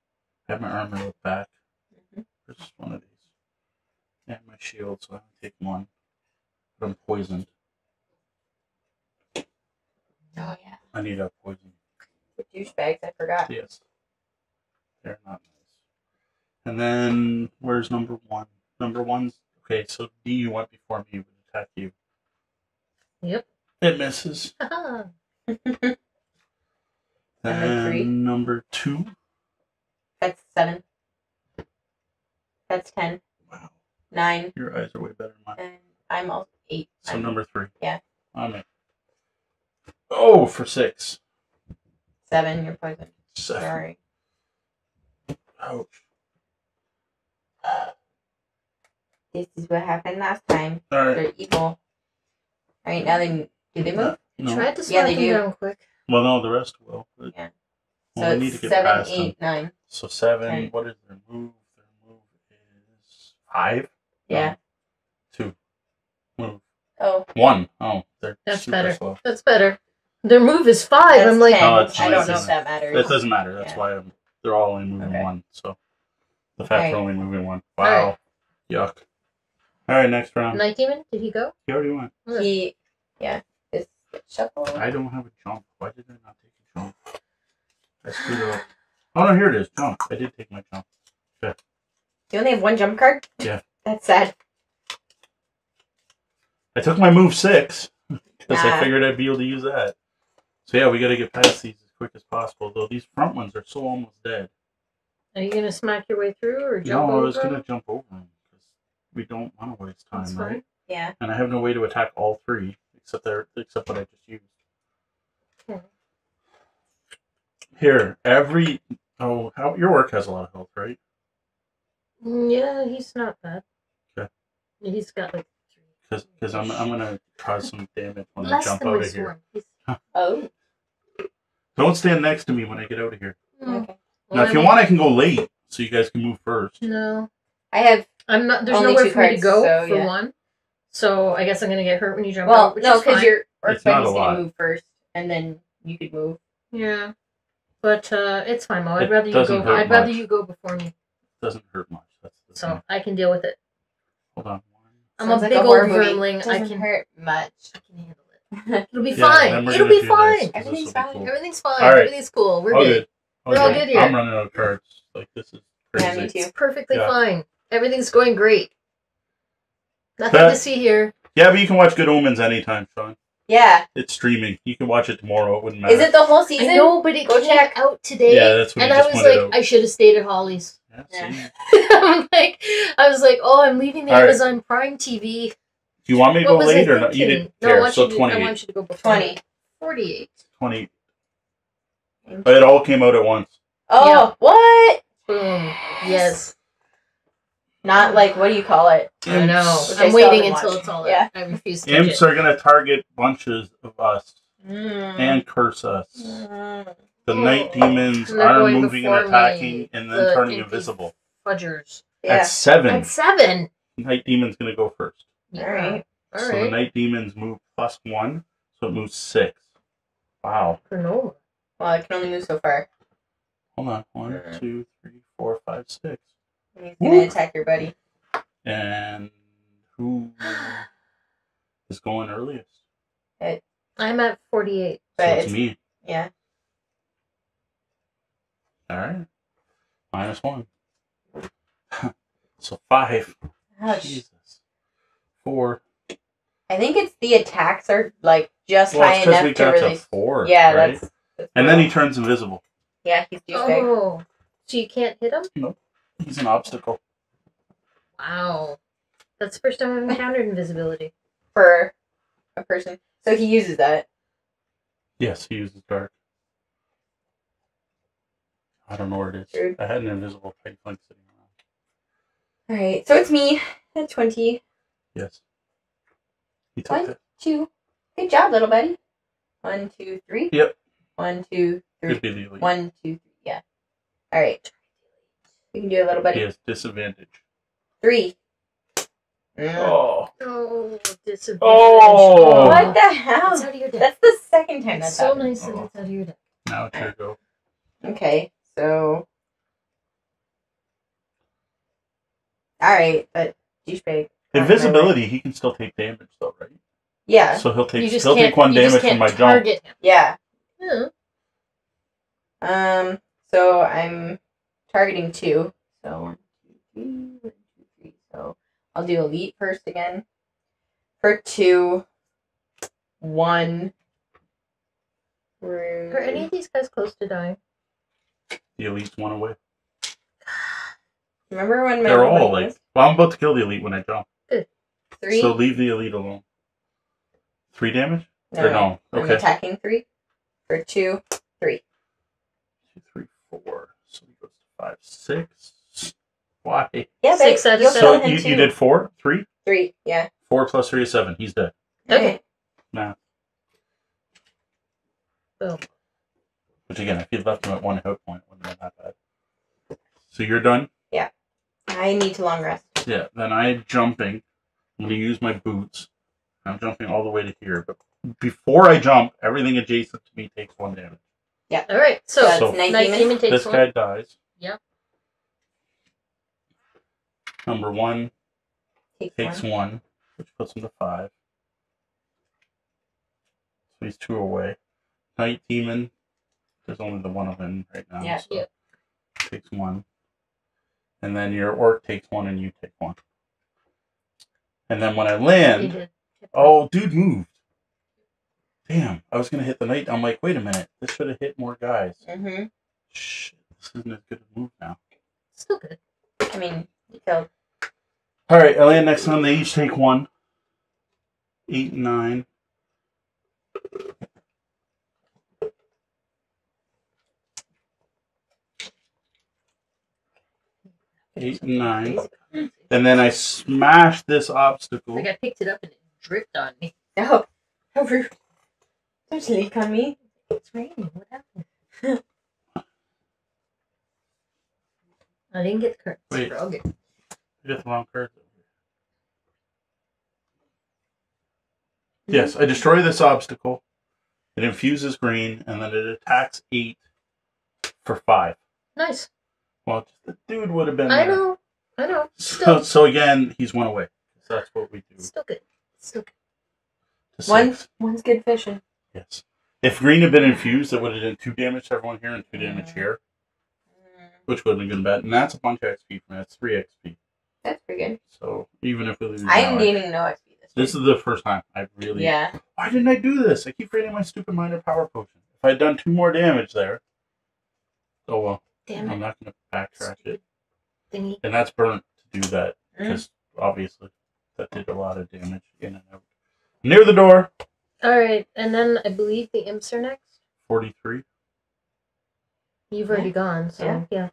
[SPEAKER 1] I have my armor back.
[SPEAKER 3] Mhm.
[SPEAKER 1] Just one of these. and my shield, so I only take one. But I'm poisoned.
[SPEAKER 3] Oh yeah.
[SPEAKER 1] I need a poison.
[SPEAKER 3] The douchebags, I forgot.
[SPEAKER 1] Yes. They're not nice. And then where's number one? Number one's okay, so D you went before me would attack you.
[SPEAKER 2] Yep.
[SPEAKER 1] It misses.
[SPEAKER 2] Haha.
[SPEAKER 3] Number three?
[SPEAKER 1] Number two.
[SPEAKER 3] That's seven. That's ten.
[SPEAKER 1] Wow.
[SPEAKER 3] Nine.
[SPEAKER 1] Your eyes are way better than mine.
[SPEAKER 3] And I'm all eight.
[SPEAKER 1] So
[SPEAKER 3] I'm
[SPEAKER 1] number three.
[SPEAKER 3] Yeah.
[SPEAKER 1] I'm it. Oh, for six.
[SPEAKER 3] seven. You're poisoned.
[SPEAKER 1] Seven.
[SPEAKER 3] Sorry.
[SPEAKER 1] Ouch.
[SPEAKER 3] This is what happened last time.
[SPEAKER 1] All right.
[SPEAKER 3] They're evil. Alright, now they do they move?
[SPEAKER 1] No.
[SPEAKER 2] Tried to
[SPEAKER 3] Yeah,
[SPEAKER 2] smack
[SPEAKER 3] they
[SPEAKER 2] him
[SPEAKER 3] do.
[SPEAKER 2] down quick.
[SPEAKER 1] Well, no, the rest will. But,
[SPEAKER 3] Yeah.
[SPEAKER 1] Well,
[SPEAKER 3] so
[SPEAKER 1] we need to get
[SPEAKER 3] seven,
[SPEAKER 1] past them.
[SPEAKER 3] nine.
[SPEAKER 1] So seven.
[SPEAKER 3] Ten.
[SPEAKER 1] What is their move? Their move is five.
[SPEAKER 3] Yeah.
[SPEAKER 1] Two. Move.
[SPEAKER 3] Oh,
[SPEAKER 1] One. Oh, they're
[SPEAKER 2] That's
[SPEAKER 1] super
[SPEAKER 2] better.
[SPEAKER 1] slow.
[SPEAKER 2] That's better. Their move is five.
[SPEAKER 3] that's
[SPEAKER 2] I'm like,
[SPEAKER 3] 10.
[SPEAKER 1] Oh, that's
[SPEAKER 3] I don't
[SPEAKER 1] oh,
[SPEAKER 3] know if that matters.
[SPEAKER 1] That doesn't matter. That's
[SPEAKER 3] Yeah.
[SPEAKER 1] why I'm, they're all only moving
[SPEAKER 3] Okay.
[SPEAKER 1] one. So the fact
[SPEAKER 3] Alright.
[SPEAKER 1] only moving one. Wow. Yuck. All right, next round.
[SPEAKER 2] Night Demon, did he go?
[SPEAKER 1] You already went.
[SPEAKER 3] He, yeah, this shuffle.
[SPEAKER 1] I don't have a jump. Why did I not take a jump? I screwed up. Oh no, here it is. Jump. I did take my jump.
[SPEAKER 3] You only have one jump card.
[SPEAKER 1] Yeah.
[SPEAKER 3] That's sad.
[SPEAKER 1] I took my move six because I figured I'd be able to use that. So yeah, we got to get past these as quick as possible. Though these front ones are so almost dead.
[SPEAKER 2] Are you gonna smack your way through or jump
[SPEAKER 1] no,
[SPEAKER 2] over?
[SPEAKER 1] I was gonna jump over them because we don't want to waste time,
[SPEAKER 2] That's
[SPEAKER 1] right?
[SPEAKER 2] fine.
[SPEAKER 3] Yeah.
[SPEAKER 1] And I have no way to attack all three except their except what I just used.
[SPEAKER 2] Okay.
[SPEAKER 1] Here, every oh, how your work has a lot of health, right?
[SPEAKER 2] Mm, Yeah, he's not bad.
[SPEAKER 1] Okay.
[SPEAKER 2] He's got like three.
[SPEAKER 1] Because I'm I'm gonna cause some damage when I
[SPEAKER 2] Less
[SPEAKER 1] jump
[SPEAKER 2] than
[SPEAKER 1] out
[SPEAKER 2] my
[SPEAKER 1] of here.
[SPEAKER 2] swarm. He's-
[SPEAKER 3] Oh.
[SPEAKER 1] Don't stand next to me when I get out of here.
[SPEAKER 2] Mm.
[SPEAKER 3] Okay.
[SPEAKER 1] Now, if you
[SPEAKER 2] I'm-
[SPEAKER 1] want, I can go late so you guys can move first.
[SPEAKER 2] No.
[SPEAKER 3] I have.
[SPEAKER 2] I'm not. There's
[SPEAKER 3] Only
[SPEAKER 2] nowhere
[SPEAKER 3] two
[SPEAKER 2] for me to
[SPEAKER 3] cards,
[SPEAKER 2] go
[SPEAKER 3] so,
[SPEAKER 2] for
[SPEAKER 3] yeah.
[SPEAKER 2] one. So I guess I'm gonna get hurt when you jump
[SPEAKER 3] Well,
[SPEAKER 2] out. Which
[SPEAKER 3] no,
[SPEAKER 2] is
[SPEAKER 3] because
[SPEAKER 2] fine.
[SPEAKER 3] your orc
[SPEAKER 1] It's not
[SPEAKER 3] buddy's
[SPEAKER 1] a lot.
[SPEAKER 3] gonna move first, and then you could move.
[SPEAKER 2] Yeah. But uh, it's fine, Mo. I'd
[SPEAKER 1] It
[SPEAKER 2] rather you
[SPEAKER 1] doesn't
[SPEAKER 2] go.
[SPEAKER 1] hurt
[SPEAKER 2] I'd rather
[SPEAKER 1] much.
[SPEAKER 2] you go before me,
[SPEAKER 1] doesn't hurt much. That's the
[SPEAKER 2] so
[SPEAKER 1] thing.
[SPEAKER 2] I can deal with it.
[SPEAKER 1] Hold on.
[SPEAKER 2] I'm
[SPEAKER 3] Sounds
[SPEAKER 2] a
[SPEAKER 3] like
[SPEAKER 2] big
[SPEAKER 3] horror
[SPEAKER 2] old
[SPEAKER 3] movie.
[SPEAKER 2] vermling. I
[SPEAKER 3] Doesn't
[SPEAKER 2] can.
[SPEAKER 3] hurt much.
[SPEAKER 2] I can handle it. It'll be
[SPEAKER 1] Yeah, then
[SPEAKER 2] fine.
[SPEAKER 1] we're
[SPEAKER 2] It'll
[SPEAKER 1] gonna
[SPEAKER 2] be
[SPEAKER 1] do this,
[SPEAKER 2] fine.
[SPEAKER 1] 'cause
[SPEAKER 3] Everything's
[SPEAKER 1] this'll be
[SPEAKER 3] fine.
[SPEAKER 1] cool.
[SPEAKER 2] Everything's fine.
[SPEAKER 1] All right.
[SPEAKER 2] Everything's cool. We're
[SPEAKER 1] All
[SPEAKER 2] good. We're all good here.
[SPEAKER 1] I'm running out of cards. Like this is crazy.
[SPEAKER 3] Yeah, me too.
[SPEAKER 2] It's perfectly
[SPEAKER 1] Yeah.
[SPEAKER 2] fine. Everything's going great. Nothing
[SPEAKER 1] That-
[SPEAKER 2] to see here.
[SPEAKER 1] Yeah, but you can watch Good Omens anytime, Sean.
[SPEAKER 3] Yeah.
[SPEAKER 1] It's streaming. You can watch it tomorrow. It wouldn't matter.
[SPEAKER 3] Is it the whole season?
[SPEAKER 2] I know, but it
[SPEAKER 3] Go
[SPEAKER 2] came
[SPEAKER 3] check.
[SPEAKER 2] out today.
[SPEAKER 1] Yeah, that's what
[SPEAKER 2] and
[SPEAKER 1] he
[SPEAKER 2] I was like,
[SPEAKER 1] out.
[SPEAKER 2] I should have stayed at Holly's.
[SPEAKER 1] Yeah,
[SPEAKER 3] Yeah.
[SPEAKER 2] I'm like, I was like, oh, I'm leaving the
[SPEAKER 1] All right.
[SPEAKER 2] Amazon Prime TV.
[SPEAKER 1] Do you want me to
[SPEAKER 2] What
[SPEAKER 1] go
[SPEAKER 2] was I
[SPEAKER 1] late or not? You didn't
[SPEAKER 2] No, I
[SPEAKER 1] care.
[SPEAKER 2] want,
[SPEAKER 1] So
[SPEAKER 2] you to, I want you to go before
[SPEAKER 3] 20.
[SPEAKER 2] 48.
[SPEAKER 1] 20. But it all came out at once.
[SPEAKER 3] Oh,
[SPEAKER 2] Yeah.
[SPEAKER 3] what?
[SPEAKER 2] Boom. Yes.
[SPEAKER 3] Not like what do you call it?
[SPEAKER 2] I know.
[SPEAKER 1] Imps,
[SPEAKER 3] Which I
[SPEAKER 2] I'm
[SPEAKER 3] still
[SPEAKER 2] waiting until
[SPEAKER 3] watched.
[SPEAKER 2] it's all
[SPEAKER 3] Yeah.
[SPEAKER 2] out. I refuse to
[SPEAKER 1] imps
[SPEAKER 2] it.
[SPEAKER 1] are going to target bunches of us
[SPEAKER 3] Mm.
[SPEAKER 1] and curse us.
[SPEAKER 3] Mm.
[SPEAKER 1] The night
[SPEAKER 2] Oh.
[SPEAKER 1] demons
[SPEAKER 2] they're
[SPEAKER 1] moving and attacking
[SPEAKER 2] me,
[SPEAKER 1] and then
[SPEAKER 2] the
[SPEAKER 1] turning invisible.
[SPEAKER 2] Fudgers.
[SPEAKER 3] Yeah.
[SPEAKER 1] At seven,
[SPEAKER 2] At seven.
[SPEAKER 1] night demon's going to go first.
[SPEAKER 2] Yeah.
[SPEAKER 3] All right.
[SPEAKER 2] All
[SPEAKER 1] so the night demons move plus one, so it moves six. Wow.
[SPEAKER 2] Granola.
[SPEAKER 3] Well, I can only move so far.
[SPEAKER 1] Hold on. One,
[SPEAKER 3] two, three, four, five, six.
[SPEAKER 1] Two, three, four, five, six.
[SPEAKER 3] And he's gonna
[SPEAKER 1] Whoop.
[SPEAKER 3] attack your buddy.
[SPEAKER 1] And who is going earliest?
[SPEAKER 2] I'm at 48.
[SPEAKER 3] But
[SPEAKER 1] so it's,
[SPEAKER 3] it's-
[SPEAKER 1] me.
[SPEAKER 3] Yeah.
[SPEAKER 1] All right. Minus one. so five.
[SPEAKER 3] Ouch.
[SPEAKER 1] Jesus. Four.
[SPEAKER 3] I think it's the attacks are like just
[SPEAKER 1] Well,
[SPEAKER 3] high
[SPEAKER 1] it's because
[SPEAKER 3] enough
[SPEAKER 1] we
[SPEAKER 3] to
[SPEAKER 1] got
[SPEAKER 3] really.
[SPEAKER 1] to four.
[SPEAKER 3] yeah,
[SPEAKER 1] right?
[SPEAKER 3] that's, that's.
[SPEAKER 1] And then he turns invisible.
[SPEAKER 3] Yeah, he's douchebag.
[SPEAKER 2] Oh. So you can't hit him?
[SPEAKER 1] He's an obstacle.
[SPEAKER 2] Wow. That's the first time I've encountered invisibility.
[SPEAKER 3] for a person. So he uses that.
[SPEAKER 1] Yes, he uses dark. I don't know where it is.
[SPEAKER 3] Rude.
[SPEAKER 1] I had an invisible pipe flank sitting around.
[SPEAKER 3] All right. So it's me at twenty
[SPEAKER 1] Yes. He took
[SPEAKER 3] What?
[SPEAKER 1] it.
[SPEAKER 3] two. Good job, little buddy. One, two, three.
[SPEAKER 1] Yep.
[SPEAKER 3] One, two, three.
[SPEAKER 1] Could be the elite.
[SPEAKER 3] One, two, three. Yeah. All right. We can do a little buddy.
[SPEAKER 1] He has disadvantage.
[SPEAKER 3] Three. Mm.
[SPEAKER 1] Oh.
[SPEAKER 2] Oh, disadvantage.
[SPEAKER 1] Oh.
[SPEAKER 3] What the
[SPEAKER 2] It's
[SPEAKER 3] hell?
[SPEAKER 2] out of your deck.
[SPEAKER 3] That's the second time
[SPEAKER 2] It's
[SPEAKER 3] that's
[SPEAKER 2] so
[SPEAKER 3] happened.
[SPEAKER 2] nice that
[SPEAKER 1] Oh.
[SPEAKER 2] it's out of your deck.
[SPEAKER 1] Now it's your go.
[SPEAKER 3] Okay, so. Alright, but douchebag.
[SPEAKER 1] Invisibility, he can still take damage though, right?
[SPEAKER 3] Yeah,
[SPEAKER 1] So he'll take he'll take one
[SPEAKER 2] you
[SPEAKER 1] damage from
[SPEAKER 2] can't
[SPEAKER 1] my jump.
[SPEAKER 2] him.
[SPEAKER 3] yeah.
[SPEAKER 2] Yeah.
[SPEAKER 3] Um, so I'm targeting two. So one, two, three, one, two, three. So I'll do elite first again. For two, one.
[SPEAKER 2] Are any of these guys close to dying?
[SPEAKER 1] The elite's one away.
[SPEAKER 3] Remember when my
[SPEAKER 1] They're all
[SPEAKER 3] buddy
[SPEAKER 1] like
[SPEAKER 3] was
[SPEAKER 1] well, I'm about to kill the elite when I jump.
[SPEAKER 3] three?
[SPEAKER 1] So leave the elite alone. Three damage?
[SPEAKER 3] no,
[SPEAKER 1] or
[SPEAKER 3] no,
[SPEAKER 1] no.
[SPEAKER 3] I'm
[SPEAKER 1] Okay.
[SPEAKER 3] attacking three. For two,
[SPEAKER 1] Two, three, four. So he goes to five, six. Why?
[SPEAKER 3] yeah,
[SPEAKER 2] Six
[SPEAKER 3] babe,
[SPEAKER 2] out of
[SPEAKER 3] you'll.
[SPEAKER 1] So
[SPEAKER 3] kill him
[SPEAKER 1] you,
[SPEAKER 3] too.
[SPEAKER 1] you did four? Three?
[SPEAKER 3] three. Yeah.
[SPEAKER 1] Four plus three is seven. He's dead.
[SPEAKER 2] Okay.
[SPEAKER 1] Math.
[SPEAKER 2] Boom.
[SPEAKER 1] Which again, if you left him at one hit point, wouldn't have been that bad. So you're done? Yeah.
[SPEAKER 3] I need to long rest.
[SPEAKER 1] Yeah. Then I'm jumping. I'm gonna use my boots. I'm jumping all the way to here, but before I jump, everything adjacent to me takes one damage. Yeah.
[SPEAKER 2] All right. So,
[SPEAKER 3] That's
[SPEAKER 1] So-
[SPEAKER 3] night,
[SPEAKER 2] night
[SPEAKER 3] demon.
[SPEAKER 2] demon takes
[SPEAKER 1] this
[SPEAKER 2] one.
[SPEAKER 1] guy dies.
[SPEAKER 2] Yep.
[SPEAKER 1] Number one
[SPEAKER 3] Takes
[SPEAKER 1] takes
[SPEAKER 3] one.
[SPEAKER 1] one, which puts him to five. So he's two away. Night Demon, there's only the one of him right now.
[SPEAKER 3] Yeah.
[SPEAKER 1] so
[SPEAKER 2] Yeah.
[SPEAKER 1] Takes one. And then your orc takes one and you take one. And then when I land, oh, dude moved. Damn, I was going to hit the night. I'm like, wait a minute. This should have hit more guys.
[SPEAKER 3] Mm-hmm.
[SPEAKER 1] Shit, this isn't as good a move now.
[SPEAKER 2] Still good.
[SPEAKER 3] I mean, you killed.
[SPEAKER 1] All right, I land next time. They each take one. Eight and nine. Eight and nine. And then I smashed this obstacle.
[SPEAKER 2] Like I picked it up and it dripped on me.
[SPEAKER 3] Oh, how rude. Leak on me.
[SPEAKER 2] It's raining. What happened? I didn't get the cards.
[SPEAKER 1] Wait.
[SPEAKER 2] We're all
[SPEAKER 1] got the wrong card. Yes, I destroy this obstacle. It infuses green, and then it attacks eight for five.
[SPEAKER 2] Nice.
[SPEAKER 1] Well, the dude would have been.
[SPEAKER 2] I
[SPEAKER 1] there.
[SPEAKER 2] know. I know.
[SPEAKER 1] So,
[SPEAKER 2] Still,
[SPEAKER 1] so again, he's one away. So that's what we do.
[SPEAKER 2] still good. Still good.
[SPEAKER 3] One, one's good fishing.
[SPEAKER 1] Yes. If green had been infused, it would have done two damage to everyone here and two damage here, which would have been good and bad. And that's a bunch of XP me. That's three XP.
[SPEAKER 3] That's pretty good.
[SPEAKER 1] So even if we lose,
[SPEAKER 3] I'm
[SPEAKER 1] now,
[SPEAKER 3] gaining no XP this
[SPEAKER 1] This is the first time I really.
[SPEAKER 3] Yeah.
[SPEAKER 1] Why didn't I do this? I keep forgetting my stupid minor power potion. If I had done two more damage there. Oh well.
[SPEAKER 2] Damn
[SPEAKER 1] I'm
[SPEAKER 2] it.
[SPEAKER 1] not gonna backtrack it.
[SPEAKER 2] Thingy.
[SPEAKER 1] And that's burnt to do that
[SPEAKER 3] Mm.
[SPEAKER 1] because obviously that did a lot of damage in and out. Near the door.
[SPEAKER 2] All right, and then I believe the imps are next.
[SPEAKER 1] Forty-three.
[SPEAKER 2] You've already gone, so
[SPEAKER 3] Yeah.
[SPEAKER 2] yeah.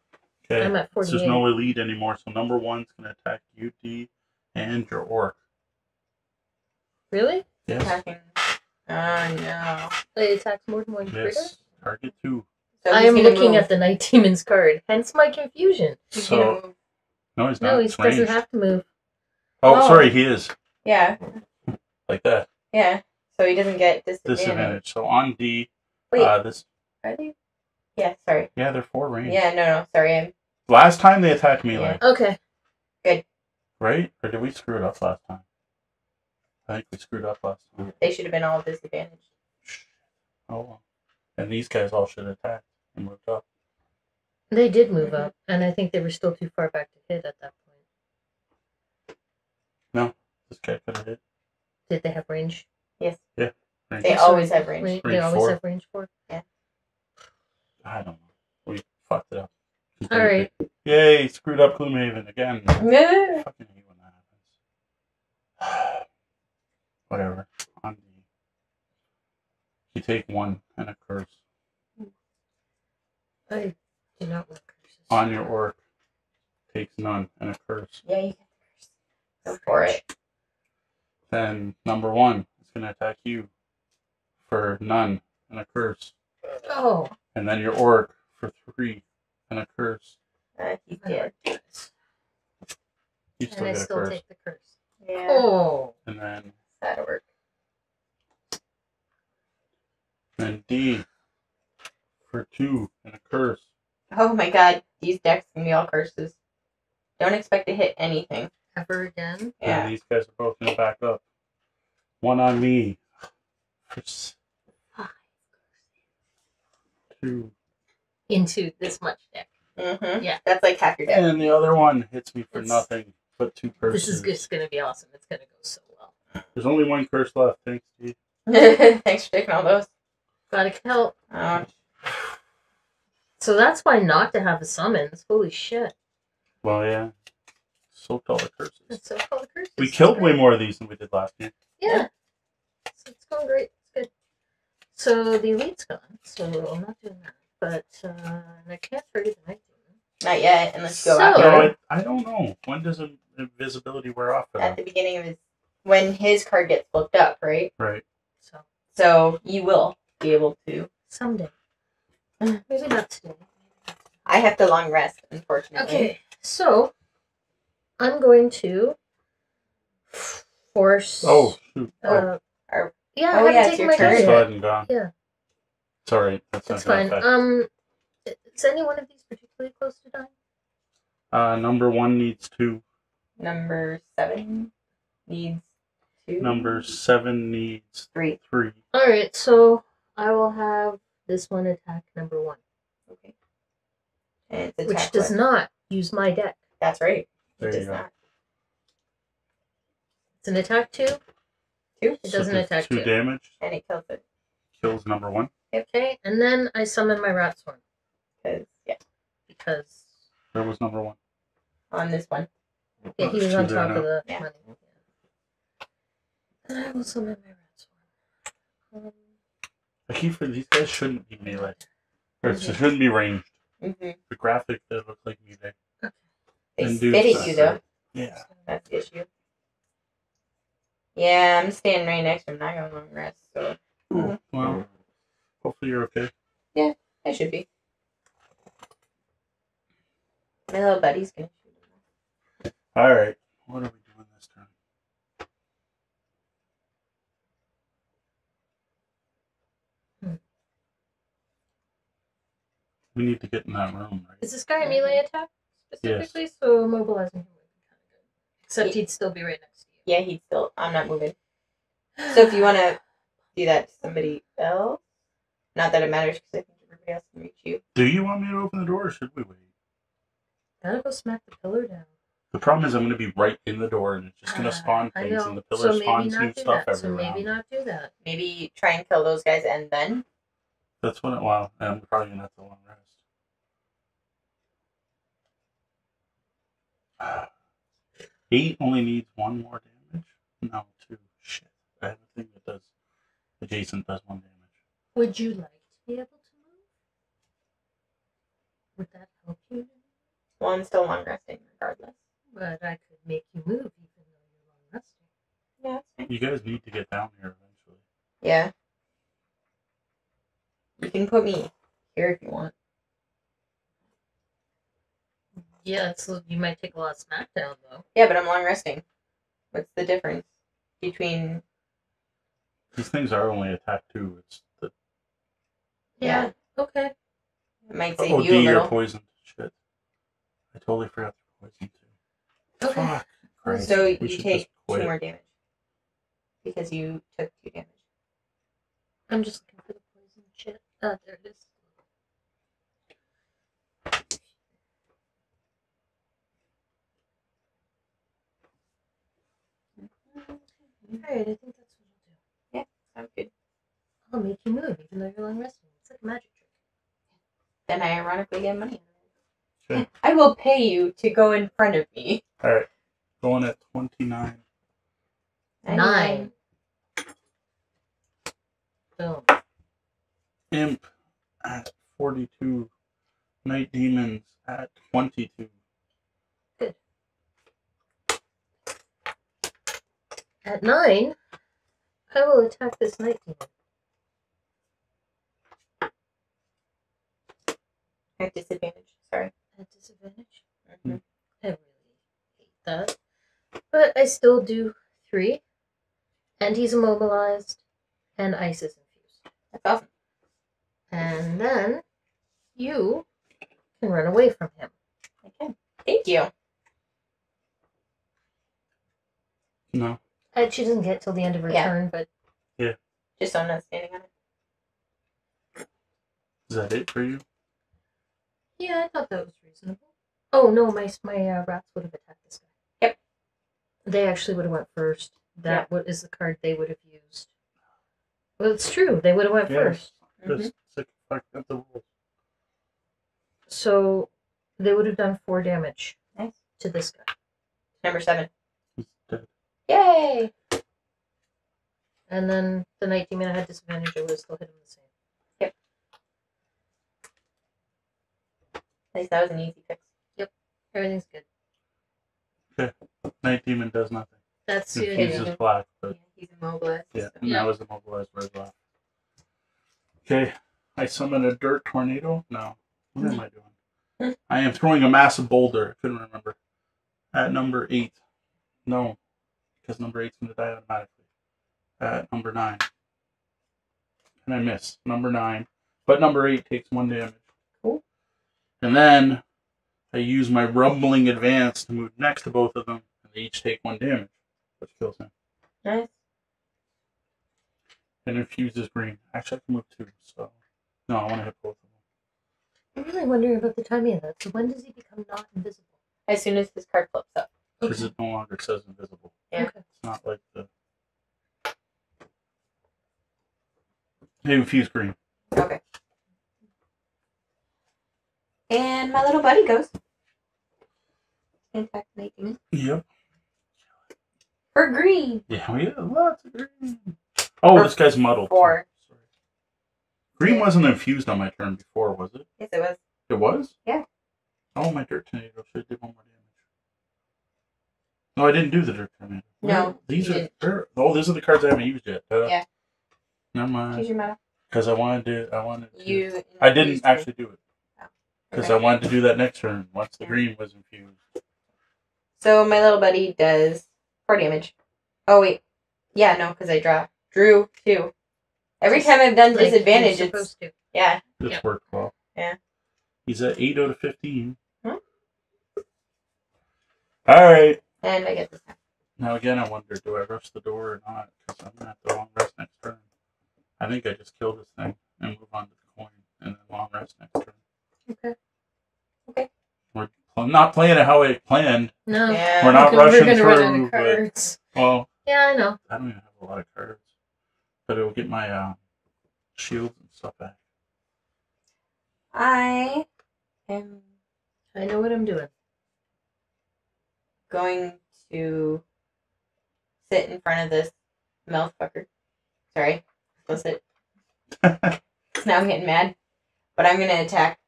[SPEAKER 1] Okay.
[SPEAKER 2] I'm at
[SPEAKER 1] So there's
[SPEAKER 2] 48.
[SPEAKER 1] no elite anymore. So number one's gonna attack you, D, and your orc.
[SPEAKER 2] Really?
[SPEAKER 1] Yes.
[SPEAKER 3] Attacking. Oh no.
[SPEAKER 2] It attacks more than one critter?
[SPEAKER 1] Yes. Target two.
[SPEAKER 3] So
[SPEAKER 2] I am looking
[SPEAKER 3] move.
[SPEAKER 2] at the Night Demon's card, hence my confusion.
[SPEAKER 3] He's
[SPEAKER 1] So no, he's not.
[SPEAKER 2] No, he
[SPEAKER 1] It's
[SPEAKER 2] doesn't
[SPEAKER 1] ranged.
[SPEAKER 2] have to move.
[SPEAKER 1] Oh,
[SPEAKER 3] Oh.
[SPEAKER 1] sorry, he is
[SPEAKER 3] Yeah.
[SPEAKER 1] like that.
[SPEAKER 3] Yeah. So he doesn't get disadvantage.
[SPEAKER 1] Disadvantage. So on D,
[SPEAKER 3] Wait,
[SPEAKER 1] uh, this
[SPEAKER 3] are they? Yeah. Sorry.
[SPEAKER 1] yeah, they're four range.
[SPEAKER 3] Yeah. No. No. Sorry. I'm.
[SPEAKER 1] Last time they attacked me,
[SPEAKER 3] Yeah.
[SPEAKER 1] like
[SPEAKER 2] Okay.
[SPEAKER 1] right, or did we screw it up last time? I think we screwed up last time.
[SPEAKER 3] They should have been all disadvantaged.
[SPEAKER 1] Oh, well. and these guys all should attack and moved up.
[SPEAKER 2] They did move up, and I think they were still too far back to hit at that point.
[SPEAKER 1] No, this guy could have hit.
[SPEAKER 2] Did they have range?
[SPEAKER 3] Yes.
[SPEAKER 1] Range.
[SPEAKER 3] They always have range.
[SPEAKER 2] Range- They always
[SPEAKER 1] four.
[SPEAKER 2] have range four. Yeah.
[SPEAKER 1] I don't know. We fucked it up.
[SPEAKER 2] All right.
[SPEAKER 1] Yay! Screwed up Gloomhaven again.
[SPEAKER 3] Yeah.
[SPEAKER 1] fucking hate when that happens. Whatever. On the you take one and a curse
[SPEAKER 2] I do not want curses.
[SPEAKER 1] on your orc. Takes none and a curse.
[SPEAKER 3] Yeah. You get the curse. Go for it.
[SPEAKER 1] Then number one is gonna attack you for none and a curse.
[SPEAKER 2] Oh,
[SPEAKER 1] And then your orc for three and a curse.
[SPEAKER 3] Uh, he's
[SPEAKER 2] I
[SPEAKER 3] dead.
[SPEAKER 2] like this.
[SPEAKER 1] You still
[SPEAKER 2] and I
[SPEAKER 1] get a
[SPEAKER 2] still
[SPEAKER 1] curse.
[SPEAKER 2] take the curse.
[SPEAKER 3] Yeah.
[SPEAKER 2] Oh,
[SPEAKER 1] And then
[SPEAKER 3] That'll work.
[SPEAKER 1] And D for two and a curse.
[SPEAKER 3] Oh my god, these decks can be all curses. Don't expect to hit anything.
[SPEAKER 2] ever again.
[SPEAKER 1] And
[SPEAKER 3] Yeah.
[SPEAKER 1] these guys are both gonna back up. One on me. For two.
[SPEAKER 2] Into this much deck.
[SPEAKER 3] Mm-hmm.
[SPEAKER 2] Yeah.
[SPEAKER 3] That's like half your deck.
[SPEAKER 1] And the other one hits me for
[SPEAKER 2] It's-
[SPEAKER 1] nothing but two curses.
[SPEAKER 2] This is just gonna be awesome. It's gonna go so well.
[SPEAKER 1] There's only one curse left. Thanks, Steve.
[SPEAKER 3] Thanks for taking all those.
[SPEAKER 2] Gotta help.
[SPEAKER 3] Oh,
[SPEAKER 2] So that's why not to have the summons. Holy shit.
[SPEAKER 1] Well, yeah. Soaked all the curses.
[SPEAKER 2] That's so called curses.
[SPEAKER 1] We killed way more of these than we did last year.
[SPEAKER 2] Yeah. So it's going great. It's good. So the elite's gone. So I'm not doing that. But uh, and I can't trigger the night demon.
[SPEAKER 3] not yet, and let's go
[SPEAKER 2] So-
[SPEAKER 3] after
[SPEAKER 1] No. I, I don't know. When does in- invisibility wear off for
[SPEAKER 3] At
[SPEAKER 1] them?
[SPEAKER 3] the beginning of his, when his card gets looked up, right?
[SPEAKER 1] Right.
[SPEAKER 2] So
[SPEAKER 3] So you will be able to.
[SPEAKER 2] someday. Maybe not today.
[SPEAKER 3] I have to long rest, unfortunately.
[SPEAKER 2] Okay. So I'm going to force.
[SPEAKER 1] Oh, shoot. Oh,
[SPEAKER 2] Uh,
[SPEAKER 3] Or-
[SPEAKER 2] yeah,
[SPEAKER 3] oh,
[SPEAKER 2] I
[SPEAKER 3] yeah,
[SPEAKER 2] haven't
[SPEAKER 3] it's
[SPEAKER 2] taken my
[SPEAKER 3] turn.
[SPEAKER 1] it's go ahead and gone.
[SPEAKER 2] Yeah.
[SPEAKER 1] It's alright. That's,
[SPEAKER 2] That's
[SPEAKER 1] not
[SPEAKER 2] fine.
[SPEAKER 1] affect-
[SPEAKER 2] Um, is any one of these particularly close to dying?
[SPEAKER 1] Uh, number one needs two.
[SPEAKER 3] Number seven needs two.
[SPEAKER 1] Number seven needs
[SPEAKER 3] three.
[SPEAKER 1] three.
[SPEAKER 2] All right, so I will have this one attack number one,
[SPEAKER 3] Okay. And
[SPEAKER 2] which
[SPEAKER 3] attack
[SPEAKER 2] does
[SPEAKER 3] one.
[SPEAKER 2] not use my deck.
[SPEAKER 3] That's right.
[SPEAKER 1] There
[SPEAKER 3] it
[SPEAKER 1] you
[SPEAKER 3] does
[SPEAKER 1] go.
[SPEAKER 3] not.
[SPEAKER 2] It's an attack two.
[SPEAKER 3] Two.
[SPEAKER 2] It doesn't
[SPEAKER 1] So
[SPEAKER 2] attack
[SPEAKER 1] two
[SPEAKER 2] two.
[SPEAKER 1] damage.
[SPEAKER 3] And it kills it.
[SPEAKER 1] Kills number one.
[SPEAKER 2] Okay, and then I summon my rat swarm
[SPEAKER 3] Because, yeah,
[SPEAKER 2] because
[SPEAKER 1] There was number one.
[SPEAKER 3] on this one.
[SPEAKER 2] yeah, he was
[SPEAKER 1] Two
[SPEAKER 2] on
[SPEAKER 1] there
[SPEAKER 2] top
[SPEAKER 1] now.
[SPEAKER 2] of the
[SPEAKER 3] Yeah.
[SPEAKER 2] money. And I will summon my rat swarm. Um,
[SPEAKER 1] I keep for these guys shouldn't be melee. Or it
[SPEAKER 2] Mhm.
[SPEAKER 1] shouldn't be ranged.
[SPEAKER 3] Mm-hmm.
[SPEAKER 1] The graphic they look like melee.
[SPEAKER 3] They
[SPEAKER 1] And
[SPEAKER 3] spit
[SPEAKER 1] dudes
[SPEAKER 3] at you, though.
[SPEAKER 1] Yeah.
[SPEAKER 3] That's the issue. Yeah, I'm standing right next to him. Not going long rest, so
[SPEAKER 1] Ooh, well, hopefully you're okay.
[SPEAKER 3] Yeah, I should be. My little buddy's gonna shoot him.
[SPEAKER 1] All right. What are we doing this turn?
[SPEAKER 2] Hmm.
[SPEAKER 1] We need to get in that room, right?
[SPEAKER 2] is this guy a melee attack specifically? So mobilizing him would be kind of good. Except he'd still be right next to you.
[SPEAKER 3] Yeah, he's still. I'm not moving. So if you want to do that to somebody else, not that it matters because I think everybody else can reach you.
[SPEAKER 1] Do you want me to open the door or should we wait?
[SPEAKER 2] Gotta go smack the pillar down.
[SPEAKER 1] The problem is I'm going to be right in the door and it's just going to
[SPEAKER 2] Ah,
[SPEAKER 1] spawn
[SPEAKER 2] I
[SPEAKER 1] things
[SPEAKER 2] know.
[SPEAKER 1] and the pillar
[SPEAKER 2] so maybe
[SPEAKER 1] spawns
[SPEAKER 2] not
[SPEAKER 1] new
[SPEAKER 2] do
[SPEAKER 1] stuff
[SPEAKER 2] that. So
[SPEAKER 1] everywhere.
[SPEAKER 2] maybe not do that.
[SPEAKER 3] Maybe try and kill those guys and then.
[SPEAKER 1] That's what it, well, I'm probably going to have to long rest. Eight only needs one more damage? No, two. Shit. I have a thing that does. Adjacent does one damage.
[SPEAKER 2] Would you like to be able to move? Would that help you?
[SPEAKER 3] Well, I'm still long resting regardless.
[SPEAKER 2] But I could make you move even though you're long resting.
[SPEAKER 3] Yeah.
[SPEAKER 1] You guys need to get down here eventually.
[SPEAKER 3] Yeah. You can put me here if you want.
[SPEAKER 2] Yeah, so you might take a lot of smackdown though.
[SPEAKER 3] Yeah, but I'm long resting. What's the difference between?
[SPEAKER 1] These things are only attack two. It's the
[SPEAKER 3] Yeah.
[SPEAKER 2] Okay.
[SPEAKER 3] It might save
[SPEAKER 1] oh,
[SPEAKER 3] you
[SPEAKER 1] D,
[SPEAKER 3] a
[SPEAKER 1] you're
[SPEAKER 3] little.
[SPEAKER 1] poisoned. Shit. I totally forgot they're too.
[SPEAKER 2] Okay.
[SPEAKER 1] Fuck. Christ.
[SPEAKER 3] So
[SPEAKER 1] We
[SPEAKER 3] you take two more damage because you took two damage.
[SPEAKER 2] I'm just looking for the poison shit. Ah, there it is. Alright, I think that's what
[SPEAKER 3] Sounds good.
[SPEAKER 2] I'll do. I'll make you move even though you're long resting. It's like a magic trick.
[SPEAKER 3] Then I ironically get money.
[SPEAKER 1] Okay.
[SPEAKER 3] I will pay you to go in front of me.
[SPEAKER 1] All right. Going at 29.
[SPEAKER 2] Nine. Boom.
[SPEAKER 1] Imp at 42. Night Demons at 22.
[SPEAKER 2] At nine, I will attack this night demon.
[SPEAKER 3] I have disadvantage. Sorry.
[SPEAKER 2] At disadvantage.
[SPEAKER 3] Mm Mhm.
[SPEAKER 2] I really hate that. But I still do three. And he's immobilized. And ice is infused.
[SPEAKER 3] That's awesome.
[SPEAKER 2] And then you can run away from him.
[SPEAKER 3] I can. Thank you.
[SPEAKER 1] No.
[SPEAKER 2] Uh, she doesn't get till the end of her
[SPEAKER 3] Yeah.
[SPEAKER 2] turn, but
[SPEAKER 3] Just so I'm not standing on it.
[SPEAKER 1] Is that it for you?
[SPEAKER 2] yeah, I thought that was reasonable. Oh no, my my uh, rats would have attacked this guy.
[SPEAKER 3] Yep.
[SPEAKER 2] They actually would have went first. That what is the card they would have used. Well, it's true. They would have went
[SPEAKER 1] Yeah.
[SPEAKER 2] first.
[SPEAKER 3] Mhm.
[SPEAKER 1] Just sick fuck at the rules.
[SPEAKER 2] So they would have done four damage
[SPEAKER 3] Nice.
[SPEAKER 2] to this guy.
[SPEAKER 3] Number seven.
[SPEAKER 1] He's dead.
[SPEAKER 3] Yay!
[SPEAKER 2] And then the night demon had disadvantage, I would have still hit him the same.
[SPEAKER 3] At least that was an easy fix. Yep.
[SPEAKER 2] Everything's good.
[SPEAKER 1] Night demon does nothing.
[SPEAKER 2] That's the
[SPEAKER 1] Confuses
[SPEAKER 2] idea.
[SPEAKER 1] black, but
[SPEAKER 3] he's immobilized.
[SPEAKER 1] yeah,
[SPEAKER 3] so-
[SPEAKER 1] and
[SPEAKER 2] Yeah.
[SPEAKER 1] that was immobilized red black. Okay, I summon a dirt tornado. No, what am I doing? I am throwing a massive boulder. I couldn't remember. At number eight. No, because number eight's going to die automatically. At number nine. And I miss number nine. But number eight takes one damage.
[SPEAKER 3] Cool.
[SPEAKER 1] And then I use my rumbling advance to move next to both of them. And they each take one damage, which kills him.
[SPEAKER 3] Nice.
[SPEAKER 1] And infuses green. Actually, I can move two. So, no, I want to hit both of them.
[SPEAKER 2] I'm really wondering about the timing of that. So when does he become not invisible?
[SPEAKER 3] As soon as his card flips up.
[SPEAKER 1] Because it no longer says invisible.
[SPEAKER 3] Yeah.
[SPEAKER 2] Okay.
[SPEAKER 1] It's not like the. They infuse green.
[SPEAKER 3] Okay. And my little buddy goes. In fact, making
[SPEAKER 1] Yep.
[SPEAKER 3] for green.
[SPEAKER 1] Yeah, we have lots of green. Oh,
[SPEAKER 3] Or
[SPEAKER 1] this guy's muddled. too.
[SPEAKER 3] four.
[SPEAKER 1] Sorry. Green wasn't infused on my turn before, was it?
[SPEAKER 3] Yes, it was.
[SPEAKER 1] It was?
[SPEAKER 3] Yeah.
[SPEAKER 1] Oh, my dirt tornado should have did one more damage. No, I didn't do the dirt tornado.
[SPEAKER 3] No,
[SPEAKER 1] These are.
[SPEAKER 3] didn't.
[SPEAKER 1] Oh, these are the cards I haven't used yet. Uh,
[SPEAKER 3] Yeah.
[SPEAKER 1] Never
[SPEAKER 3] Choose
[SPEAKER 1] mind.
[SPEAKER 3] your medal.
[SPEAKER 1] Because I wanted to. I wanted to.
[SPEAKER 3] You.
[SPEAKER 1] I didn't
[SPEAKER 3] infused
[SPEAKER 1] actually do it.
[SPEAKER 3] Oh,
[SPEAKER 1] Because
[SPEAKER 3] okay.
[SPEAKER 1] I wanted to do that next turn once the
[SPEAKER 3] Yeah.
[SPEAKER 1] green was infused.
[SPEAKER 3] So my little buddy does four damage. Oh wait, yeah, no, because I draw drew two. Every time I've done
[SPEAKER 2] Like
[SPEAKER 3] disadvantage, it's
[SPEAKER 2] supposed to.
[SPEAKER 3] yeah.
[SPEAKER 1] This
[SPEAKER 2] Yeah.
[SPEAKER 1] worked well.
[SPEAKER 3] Yeah.
[SPEAKER 1] He's at 8 out of 15.
[SPEAKER 3] Hmm.
[SPEAKER 1] All right.
[SPEAKER 3] And I get this.
[SPEAKER 1] Now, again, I wonder do I rush the door or not? Because I'm going to have to long rest next turn. I think I just kill this thing and move on to the coin and then long rest next turn.
[SPEAKER 2] Okay.
[SPEAKER 3] Okay.
[SPEAKER 1] We're pl- not playing it how I planned.
[SPEAKER 2] No.
[SPEAKER 3] Yeah.
[SPEAKER 1] We're not
[SPEAKER 2] gonna-
[SPEAKER 1] rushing
[SPEAKER 2] we're gonna run out
[SPEAKER 1] through,
[SPEAKER 2] of
[SPEAKER 1] but-
[SPEAKER 2] cards.
[SPEAKER 1] Well,
[SPEAKER 2] Yeah, I know.
[SPEAKER 1] I don't even have a lot of cards. But it'll get my uh, shields and stuff back.
[SPEAKER 3] I am
[SPEAKER 2] I know what I'm doing.
[SPEAKER 3] Going to sit in front of this mouth fucker. Sorry, go sit. So now I'm getting mad, but I'm gonna attack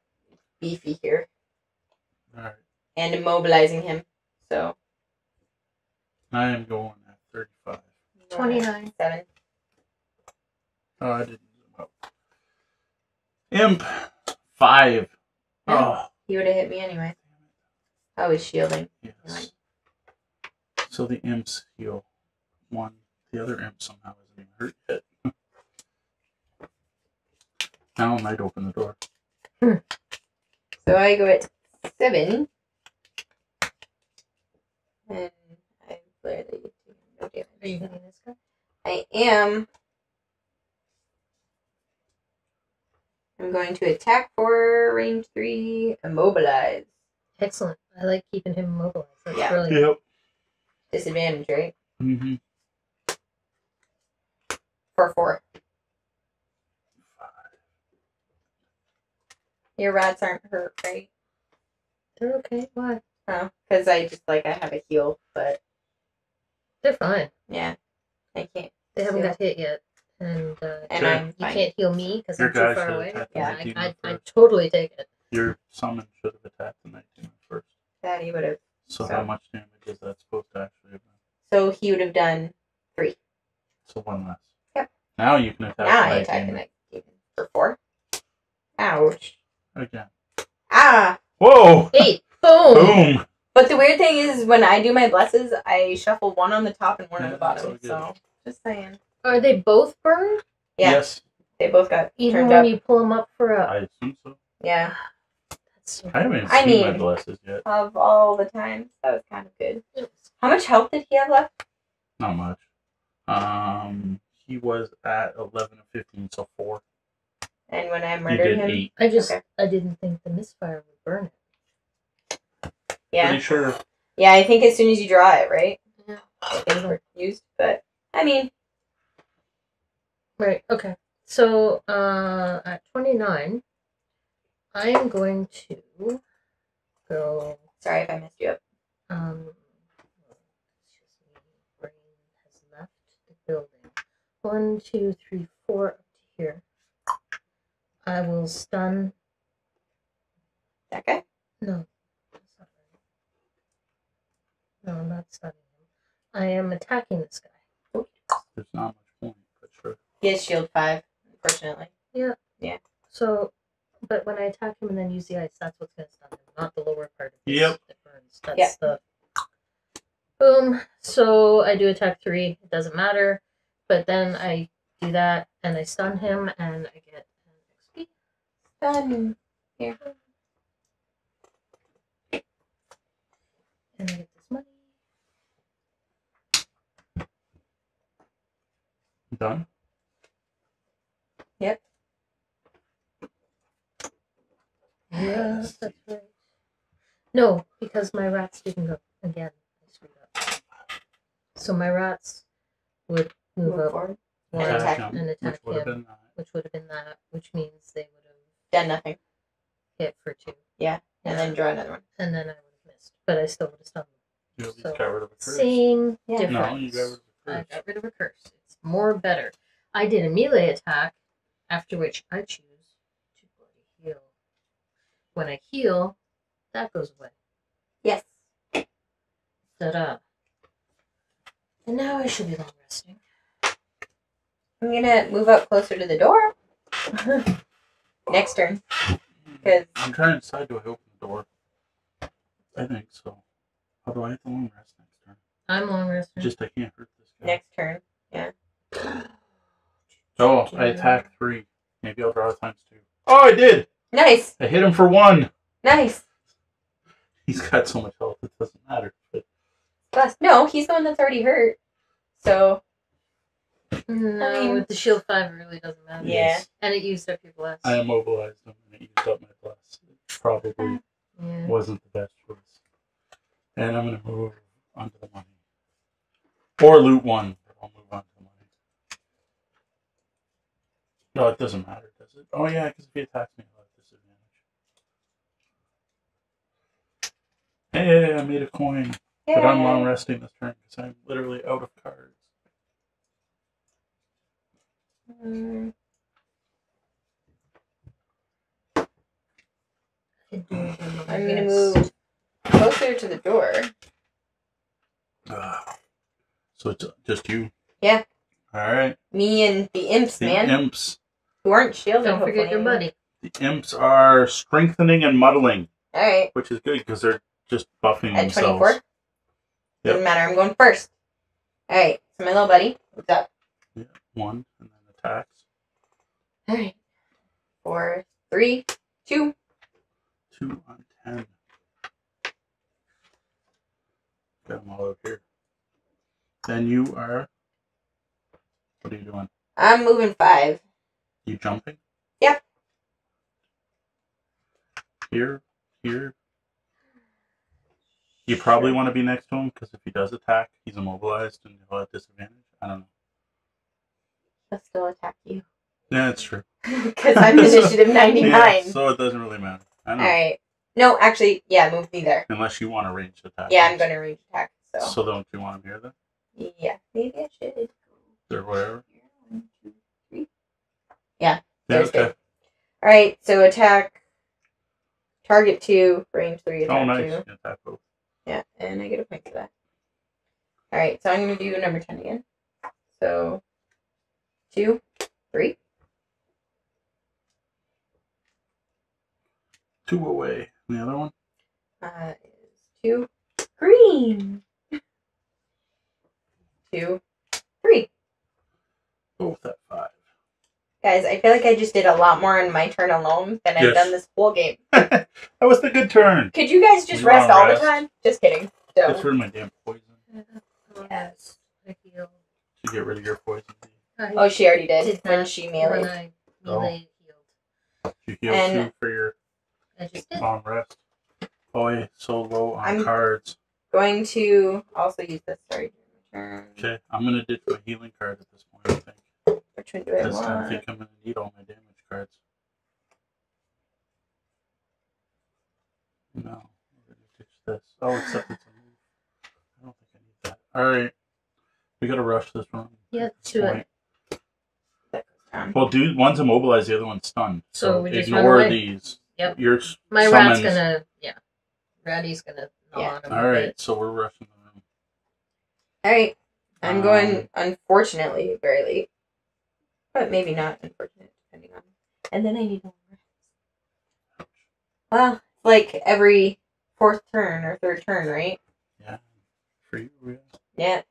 [SPEAKER 3] Beefy here
[SPEAKER 1] All right.
[SPEAKER 3] and immobilizing him. So
[SPEAKER 1] I am going at 35.
[SPEAKER 2] 29.
[SPEAKER 3] seven.
[SPEAKER 1] Oh, I didn't zoom up. Imp. Five.
[SPEAKER 3] Yeah.
[SPEAKER 1] Oh,
[SPEAKER 3] He would have hit me anyway. Oh, I was shielding.
[SPEAKER 1] yes. So the imps heal one. The other imp somehow isn't even hurt yet. now I might open the door. Hmm.
[SPEAKER 3] So I go at seven. And I flare the no
[SPEAKER 2] Are you
[SPEAKER 3] damage.
[SPEAKER 2] hitting this guy?
[SPEAKER 3] I am. I'm going to attack for range three, immobilize.
[SPEAKER 2] Excellent. I like keeping him immobilized. That's
[SPEAKER 3] Yeah.
[SPEAKER 2] brilliant.
[SPEAKER 1] Yep.
[SPEAKER 3] Disadvantage, right?
[SPEAKER 1] Mm-hmm.
[SPEAKER 3] For four. Your rats aren't hurt, right?
[SPEAKER 2] They're okay. Why?
[SPEAKER 3] Oh, because I just like I have a heal, but
[SPEAKER 2] They're fine.
[SPEAKER 3] yeah, I can't.
[SPEAKER 2] They haven't
[SPEAKER 3] So-
[SPEAKER 2] got hit yet. And uh,
[SPEAKER 3] And
[SPEAKER 1] Okay.
[SPEAKER 3] I'm
[SPEAKER 2] you
[SPEAKER 3] fine.
[SPEAKER 2] can't heal me because
[SPEAKER 1] Your
[SPEAKER 2] I'm too far away. Yeah, I, I, I totally take it.
[SPEAKER 1] Your summon should have attacked the night demon first.
[SPEAKER 3] That he would have.
[SPEAKER 1] So,
[SPEAKER 3] So-
[SPEAKER 1] how much damage is that supposed to actually have done?
[SPEAKER 3] So he would have done. three.
[SPEAKER 1] So one less.
[SPEAKER 3] Yep.
[SPEAKER 1] Now you can attack
[SPEAKER 3] now
[SPEAKER 1] the
[SPEAKER 3] I
[SPEAKER 1] night
[SPEAKER 3] attack the
[SPEAKER 1] demon
[SPEAKER 3] night demon for four. Ouch!
[SPEAKER 1] again.
[SPEAKER 3] Ah!
[SPEAKER 1] Whoa!
[SPEAKER 2] Eight. Boom.
[SPEAKER 1] Boom!
[SPEAKER 3] But the weird thing is, when I do my blesses, I shuffle one on the top and one on the bottom. So just saying.
[SPEAKER 2] Are they both burned?
[SPEAKER 3] Yeah,
[SPEAKER 1] Yes,
[SPEAKER 3] they both got
[SPEAKER 2] Even when
[SPEAKER 3] up.
[SPEAKER 2] you pull them up for a.
[SPEAKER 1] I assume so.
[SPEAKER 3] Yeah,
[SPEAKER 2] That's so
[SPEAKER 1] I haven't even
[SPEAKER 3] I
[SPEAKER 1] seen my
[SPEAKER 3] mean-
[SPEAKER 1] blesses yet.
[SPEAKER 3] of all the times, that was kind of good. How much health did he have left?
[SPEAKER 1] Not much. Um, he was at eleven and fifteen, so four.
[SPEAKER 3] And when I
[SPEAKER 1] You
[SPEAKER 3] murdered
[SPEAKER 1] did
[SPEAKER 3] him,
[SPEAKER 1] eight.
[SPEAKER 2] I just
[SPEAKER 3] Okay.
[SPEAKER 2] I didn't think the misfire would burn it.
[SPEAKER 3] yeah,
[SPEAKER 1] Pretty sure.
[SPEAKER 3] yeah. I think as soon as you draw it, right,
[SPEAKER 2] Yeah.
[SPEAKER 3] things were used. But I mean,
[SPEAKER 2] Right. Okay. So uh, at twenty nine, I am going to go.
[SPEAKER 3] sorry if I messed you up.
[SPEAKER 2] Um, it's just me. Brain has left the building. One, two, three, four up to here. I will stun.
[SPEAKER 3] That guy.
[SPEAKER 2] No, that's. No, I'm not stunning him. I am attacking this guy.
[SPEAKER 1] There's not much point, but sure.
[SPEAKER 3] He has shield five, unfortunately. Yeah. Yeah.
[SPEAKER 2] So, but when I attack him and then use the ice, that's what's going to stun him, not the lower part of his
[SPEAKER 1] Yep.
[SPEAKER 2] that burns. That's
[SPEAKER 3] Yeah.
[SPEAKER 2] the boom. So I do attack three. It doesn't matter, but then I do that and I stun him and I get an XP.
[SPEAKER 3] Done. Here.
[SPEAKER 2] And I get this money.
[SPEAKER 1] Done.
[SPEAKER 2] Yeah, that's right. No, because my rats didn't go again. I screwed up. So my rats would move
[SPEAKER 3] Move
[SPEAKER 2] up
[SPEAKER 3] forward.
[SPEAKER 2] one
[SPEAKER 3] And attack
[SPEAKER 1] him,
[SPEAKER 2] and
[SPEAKER 1] which
[SPEAKER 2] attack
[SPEAKER 1] would have
[SPEAKER 2] him,
[SPEAKER 1] been that.
[SPEAKER 2] which would have been that, which means they would have
[SPEAKER 3] Done nothing.
[SPEAKER 2] hit for two.
[SPEAKER 3] Yeah, And then draw another one.
[SPEAKER 2] and then I would have missed, but I still would have stunned them.
[SPEAKER 1] You at least
[SPEAKER 2] So,
[SPEAKER 1] got rid of a curse.
[SPEAKER 2] Same
[SPEAKER 3] Yeah.
[SPEAKER 2] difference.
[SPEAKER 1] No, you got rid of a
[SPEAKER 2] I
[SPEAKER 1] curse.
[SPEAKER 2] got rid of a curse. It's more better. I did a melee attack, after which I choose to bloody heal. When I heal, that goes away.
[SPEAKER 3] Yes.
[SPEAKER 2] Ta-da. And now I should be long resting.
[SPEAKER 3] I'm gonna move up closer to the door. Next turn. 'Cause-
[SPEAKER 1] I'm trying to decide do I open the door? I think so. How do I have to long rest next turn?
[SPEAKER 2] I'm long resting.
[SPEAKER 1] Just I can't hurt this guy.
[SPEAKER 3] Next turn. Yeah.
[SPEAKER 1] Oh, I attack three. Maybe I'll draw times two. Oh, I did!
[SPEAKER 3] Nice.
[SPEAKER 1] I hit him for one.
[SPEAKER 3] Nice.
[SPEAKER 1] He's got so much health it doesn't matter. But
[SPEAKER 3] Plus, no, he's the one that's already hurt. So
[SPEAKER 2] No,
[SPEAKER 3] I mean-
[SPEAKER 2] with the shield five, it really doesn't matter.
[SPEAKER 3] Yeah.
[SPEAKER 2] And it used up your bless.
[SPEAKER 1] I immobilized him and it used up my bless. It probably
[SPEAKER 2] yeah.
[SPEAKER 1] wasn't the best choice. And I'm gonna move onto the money. Or loot one, I'll move on to the money. No, it doesn't matter, does it? Oh yeah, because if he attacks me, I'll have disadvantage. Hey, I made a coin, but I'm long resting this turn because I'm literally out of cards.
[SPEAKER 3] Mm,
[SPEAKER 2] Could do it in the
[SPEAKER 3] I'm gonna move closer to the door.
[SPEAKER 1] Ugh. So it's just you.
[SPEAKER 3] Yeah.
[SPEAKER 1] All right.
[SPEAKER 3] Me and the imps,
[SPEAKER 1] The
[SPEAKER 3] man,
[SPEAKER 1] imps.
[SPEAKER 3] who aren't shielded.
[SPEAKER 2] Don't forget your money.
[SPEAKER 1] The imps are strengthening and muddling,
[SPEAKER 3] All right,
[SPEAKER 1] which is good because they're just buffing
[SPEAKER 3] at
[SPEAKER 1] themselves.
[SPEAKER 3] 24. Doesn't matter. I'm going first. All right, so my little buddy, what's up?
[SPEAKER 1] One and then attacks.
[SPEAKER 3] All right, four, three, two.
[SPEAKER 1] Two on ten. Got them all over here. Then you are. What are you doing?
[SPEAKER 3] I'm moving five.
[SPEAKER 1] You jumping?
[SPEAKER 3] Yep.
[SPEAKER 1] Here, here. You probably want to be next to him because if he does attack, he's immobilized and he'll have disadvantage. I don't know.
[SPEAKER 3] He'll still attack you
[SPEAKER 1] Yeah, that's true.
[SPEAKER 3] because I'm initiative 99.
[SPEAKER 1] Yeah, so it doesn't really matter. I
[SPEAKER 3] All
[SPEAKER 1] know.
[SPEAKER 3] No, actually, yeah, move me there.
[SPEAKER 1] Unless you want to range attack.
[SPEAKER 3] Yeah, I'm going to range attack. So,
[SPEAKER 1] So don't you want him here then?
[SPEAKER 3] yeah, maybe I should.
[SPEAKER 1] Or whatever?
[SPEAKER 3] One, two, three. Yeah,
[SPEAKER 1] Yeah, okay.
[SPEAKER 3] good. All right, so attack. Target two, range three, oh, attack
[SPEAKER 1] Oh, nice.
[SPEAKER 3] two.
[SPEAKER 1] Attack both.
[SPEAKER 3] Yeah, and I get a point for that. All right, so I'm gonna do number ten again. So, two, three.
[SPEAKER 1] Two away. And the other one?
[SPEAKER 3] Uh, is two, green. Two, three.
[SPEAKER 1] Both at five.
[SPEAKER 3] Guys, I feel like I just did a lot more on my turn alone than I've
[SPEAKER 1] Yes.
[SPEAKER 3] done this whole game.
[SPEAKER 1] that was the good turn.
[SPEAKER 3] Could you guys just
[SPEAKER 1] You
[SPEAKER 3] rest
[SPEAKER 1] wanna
[SPEAKER 3] all
[SPEAKER 1] rest?
[SPEAKER 3] the time? Just kidding.
[SPEAKER 1] I
[SPEAKER 3] So,
[SPEAKER 1] threw my damn poison.
[SPEAKER 3] Yes.
[SPEAKER 2] I heal.
[SPEAKER 1] to get rid of your poison.
[SPEAKER 2] I
[SPEAKER 3] Oh, she already did,
[SPEAKER 2] Did
[SPEAKER 3] when
[SPEAKER 2] that
[SPEAKER 3] she
[SPEAKER 2] when
[SPEAKER 3] melee.
[SPEAKER 2] I
[SPEAKER 1] Oh.
[SPEAKER 2] melee healed.
[SPEAKER 1] You heal
[SPEAKER 3] And-
[SPEAKER 1] two for your
[SPEAKER 2] I just did.
[SPEAKER 1] long rest. Oh, Boy, so low on
[SPEAKER 3] I'm-
[SPEAKER 1] cards.
[SPEAKER 3] Going to also use this. Sorry.
[SPEAKER 1] Okay, I'm gonna ditch my healing card at this point. I think
[SPEAKER 3] Which one do I
[SPEAKER 1] because I
[SPEAKER 3] want?
[SPEAKER 1] think I'm gonna need all my damage cards. No, we're gonna ditch this. Oh, except it's a move. I don't think I need that. All right, we gotta rush this one.
[SPEAKER 2] Yeah,
[SPEAKER 1] at
[SPEAKER 2] do it.
[SPEAKER 1] point.
[SPEAKER 3] That goes down.
[SPEAKER 1] Well, dude, one's immobilized, the other one's stunned.
[SPEAKER 2] So
[SPEAKER 1] So,
[SPEAKER 2] we just run
[SPEAKER 1] ignore
[SPEAKER 2] away?
[SPEAKER 1] these.
[SPEAKER 2] Yep.
[SPEAKER 1] Your s-
[SPEAKER 2] My rat's
[SPEAKER 1] summons-
[SPEAKER 2] gonna yeah. Ratty's gonna gnaw
[SPEAKER 3] Yeah.
[SPEAKER 2] on him. A
[SPEAKER 1] right,
[SPEAKER 2] bit.
[SPEAKER 1] so we're rushing the room.
[SPEAKER 3] All right. I'm
[SPEAKER 1] Um,
[SPEAKER 3] going, unfortunately, very late. But maybe not unfortunate, depending on. And then I need one more. Well, it's like every fourth turn or third turn, right?
[SPEAKER 1] Yeah, for you. Yeah.
[SPEAKER 3] Yeah.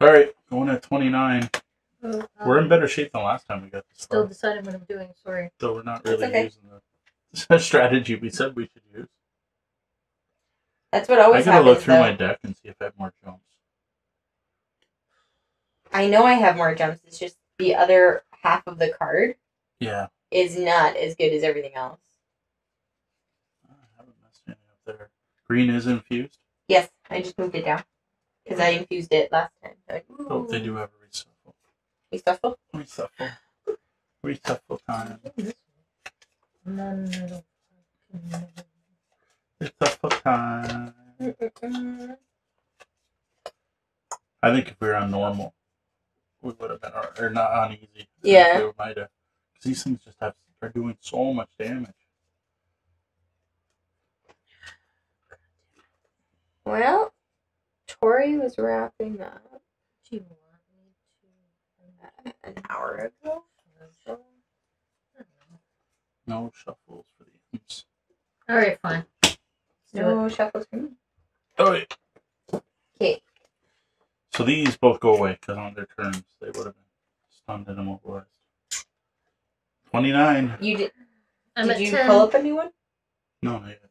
[SPEAKER 1] All right, going at 29.
[SPEAKER 2] Oh,
[SPEAKER 1] We're in
[SPEAKER 2] um,
[SPEAKER 1] better shape than last time we got this
[SPEAKER 2] Still
[SPEAKER 1] far.
[SPEAKER 2] deciding what I'm doing. Sorry.
[SPEAKER 1] So we're not really
[SPEAKER 3] okay.
[SPEAKER 1] using the strategy we said we should use.
[SPEAKER 3] That's what I always
[SPEAKER 1] I gotta
[SPEAKER 3] happens.
[SPEAKER 1] look through
[SPEAKER 3] though.
[SPEAKER 1] my deck and see if I have more jumps.
[SPEAKER 3] I know I have more jumps. It's just the other half of the card
[SPEAKER 1] Yeah,
[SPEAKER 3] is not as good as everything else.
[SPEAKER 1] I haven't messed any up there. Green is infused.
[SPEAKER 3] Yes, I just moved it down because I infused it last time. So,
[SPEAKER 1] Oh, they do have a. Reshuffle.
[SPEAKER 3] Reshuffle.
[SPEAKER 1] Reshuffle time.
[SPEAKER 2] And
[SPEAKER 1] Reshuffle time.
[SPEAKER 3] Mm-mm-mm.
[SPEAKER 1] I think if we were on normal, we would have been, or, or not on easy.
[SPEAKER 3] Yeah.
[SPEAKER 1] We might have. Because these things just have, are doing so much damage.
[SPEAKER 3] Well, Tori was wrapping up
[SPEAKER 2] Do you want me
[SPEAKER 3] an hour ago.
[SPEAKER 2] to? I don't know.
[SPEAKER 1] No shuffles for the imps.
[SPEAKER 2] All right, fine. Let's.
[SPEAKER 3] No shuffles for me.
[SPEAKER 1] All right.
[SPEAKER 3] Okay.
[SPEAKER 1] So these both go away because on their turns they would have been stunned and immobilized. 29.
[SPEAKER 3] You did?
[SPEAKER 2] I'm
[SPEAKER 3] did you
[SPEAKER 2] 10.
[SPEAKER 3] pull up a new one?
[SPEAKER 1] No, not yet.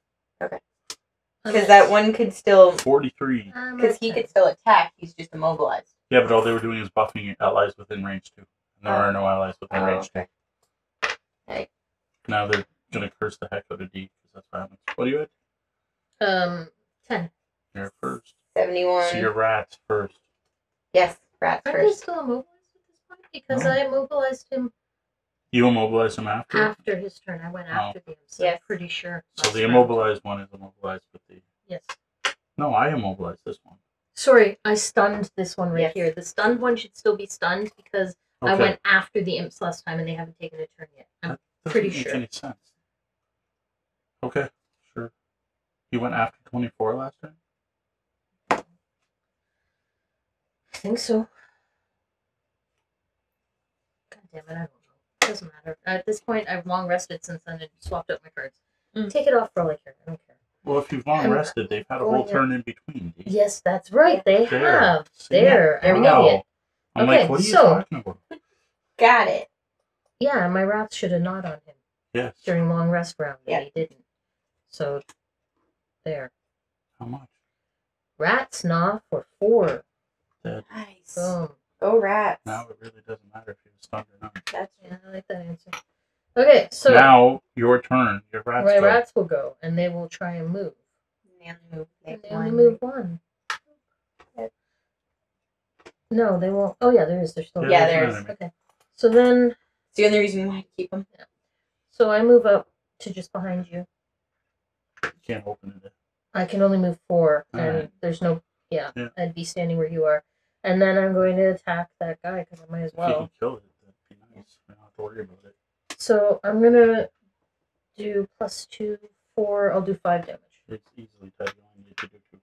[SPEAKER 2] I'm
[SPEAKER 3] Because that one could still.
[SPEAKER 1] 43.
[SPEAKER 3] Because he
[SPEAKER 2] 10.
[SPEAKER 3] could still attack. He's just immobilized.
[SPEAKER 1] Yeah, but all they were doing is buffing allies within range 2. And there
[SPEAKER 3] Oh.
[SPEAKER 1] are no allies within
[SPEAKER 3] Oh,
[SPEAKER 1] range
[SPEAKER 3] okay.
[SPEAKER 1] 2. Now they're going to curse the heck out of D because that's what happens. What do you at?
[SPEAKER 2] Um, 10.
[SPEAKER 1] You're first.
[SPEAKER 3] Seventy-one.
[SPEAKER 1] So your rats first.
[SPEAKER 3] Yes, rats
[SPEAKER 2] Aren't they
[SPEAKER 3] first.
[SPEAKER 2] still immobilized at this point? Because
[SPEAKER 1] No.
[SPEAKER 2] I immobilized him
[SPEAKER 1] You immobilize him after.
[SPEAKER 2] after his turn. I went
[SPEAKER 1] Oh.
[SPEAKER 2] after him, so
[SPEAKER 3] Yes.
[SPEAKER 2] I'm pretty sure.
[SPEAKER 1] So
[SPEAKER 2] last
[SPEAKER 1] the
[SPEAKER 2] round.
[SPEAKER 1] immobilized one is immobilized, but the.
[SPEAKER 2] Yes.
[SPEAKER 1] No, I immobilized this one.
[SPEAKER 2] Sorry, I stunned this one right
[SPEAKER 3] Yes.
[SPEAKER 2] here. The stunned one should still be stunned because I
[SPEAKER 1] Okay.
[SPEAKER 2] went after the imps last time and they haven't taken a turn yet. I'm
[SPEAKER 1] Doesn't
[SPEAKER 2] pretty
[SPEAKER 1] make
[SPEAKER 2] sure.
[SPEAKER 1] any sense. Okay, sure. You went after 24 last time?
[SPEAKER 2] I think so. God damn it, I don't know. It Doesn't matter. At this point, I've long rested since then and swapped out my cards.
[SPEAKER 3] Mm.
[SPEAKER 2] Take it off for all I care. I don't care.
[SPEAKER 1] Well, if you've long
[SPEAKER 2] I'm
[SPEAKER 1] rested, they've had a
[SPEAKER 2] going
[SPEAKER 1] whole
[SPEAKER 2] to-
[SPEAKER 1] turn in between.
[SPEAKER 2] Yes, that's right. They
[SPEAKER 1] There.
[SPEAKER 2] have.
[SPEAKER 1] See?
[SPEAKER 2] There. I'm an idiot.
[SPEAKER 1] I'm
[SPEAKER 2] Okay,
[SPEAKER 1] like, what are you
[SPEAKER 2] so-
[SPEAKER 1] talking about?
[SPEAKER 3] Got it.
[SPEAKER 2] Yeah, my wrath should have not on him
[SPEAKER 1] Yes.
[SPEAKER 2] during long rest round, and
[SPEAKER 3] Yeah.
[SPEAKER 2] he didn't. So, there.
[SPEAKER 1] How much?
[SPEAKER 2] Rats gnaw for four.
[SPEAKER 3] Nice.
[SPEAKER 2] Boom.
[SPEAKER 3] Go rats.
[SPEAKER 1] Now it really doesn't matter if he was stunned or not.
[SPEAKER 3] That's
[SPEAKER 2] Yeah, I like that answer. Okay, so
[SPEAKER 1] now, your turn. Your rats
[SPEAKER 2] my
[SPEAKER 1] go.
[SPEAKER 2] rats will go, and they will try and move.
[SPEAKER 3] they only move
[SPEAKER 2] And they only
[SPEAKER 3] one.
[SPEAKER 2] move one.
[SPEAKER 3] Yep.
[SPEAKER 2] No, they won't. Oh yeah, there is. There's still.
[SPEAKER 3] Yeah,
[SPEAKER 1] there's
[SPEAKER 3] there
[SPEAKER 1] an
[SPEAKER 3] is.
[SPEAKER 1] enemy.
[SPEAKER 2] Okay. So then,
[SPEAKER 3] It's the only reason why to keep them. Yeah.
[SPEAKER 2] so I move up to just behind you.
[SPEAKER 1] You can't open it.
[SPEAKER 2] I can only move four, and
[SPEAKER 1] Alright.
[SPEAKER 2] there's no. Yeah,
[SPEAKER 1] Yeah.
[SPEAKER 2] I'd be standing where you are, and then I'm going to attack that guy because I might as
[SPEAKER 1] If you
[SPEAKER 2] well.
[SPEAKER 1] can kill it, that'd be nice. We don't have to worry about it.
[SPEAKER 2] So I'm gonna do plus two, four. I'll do five damage.
[SPEAKER 1] It's easily tied. You only need to do two.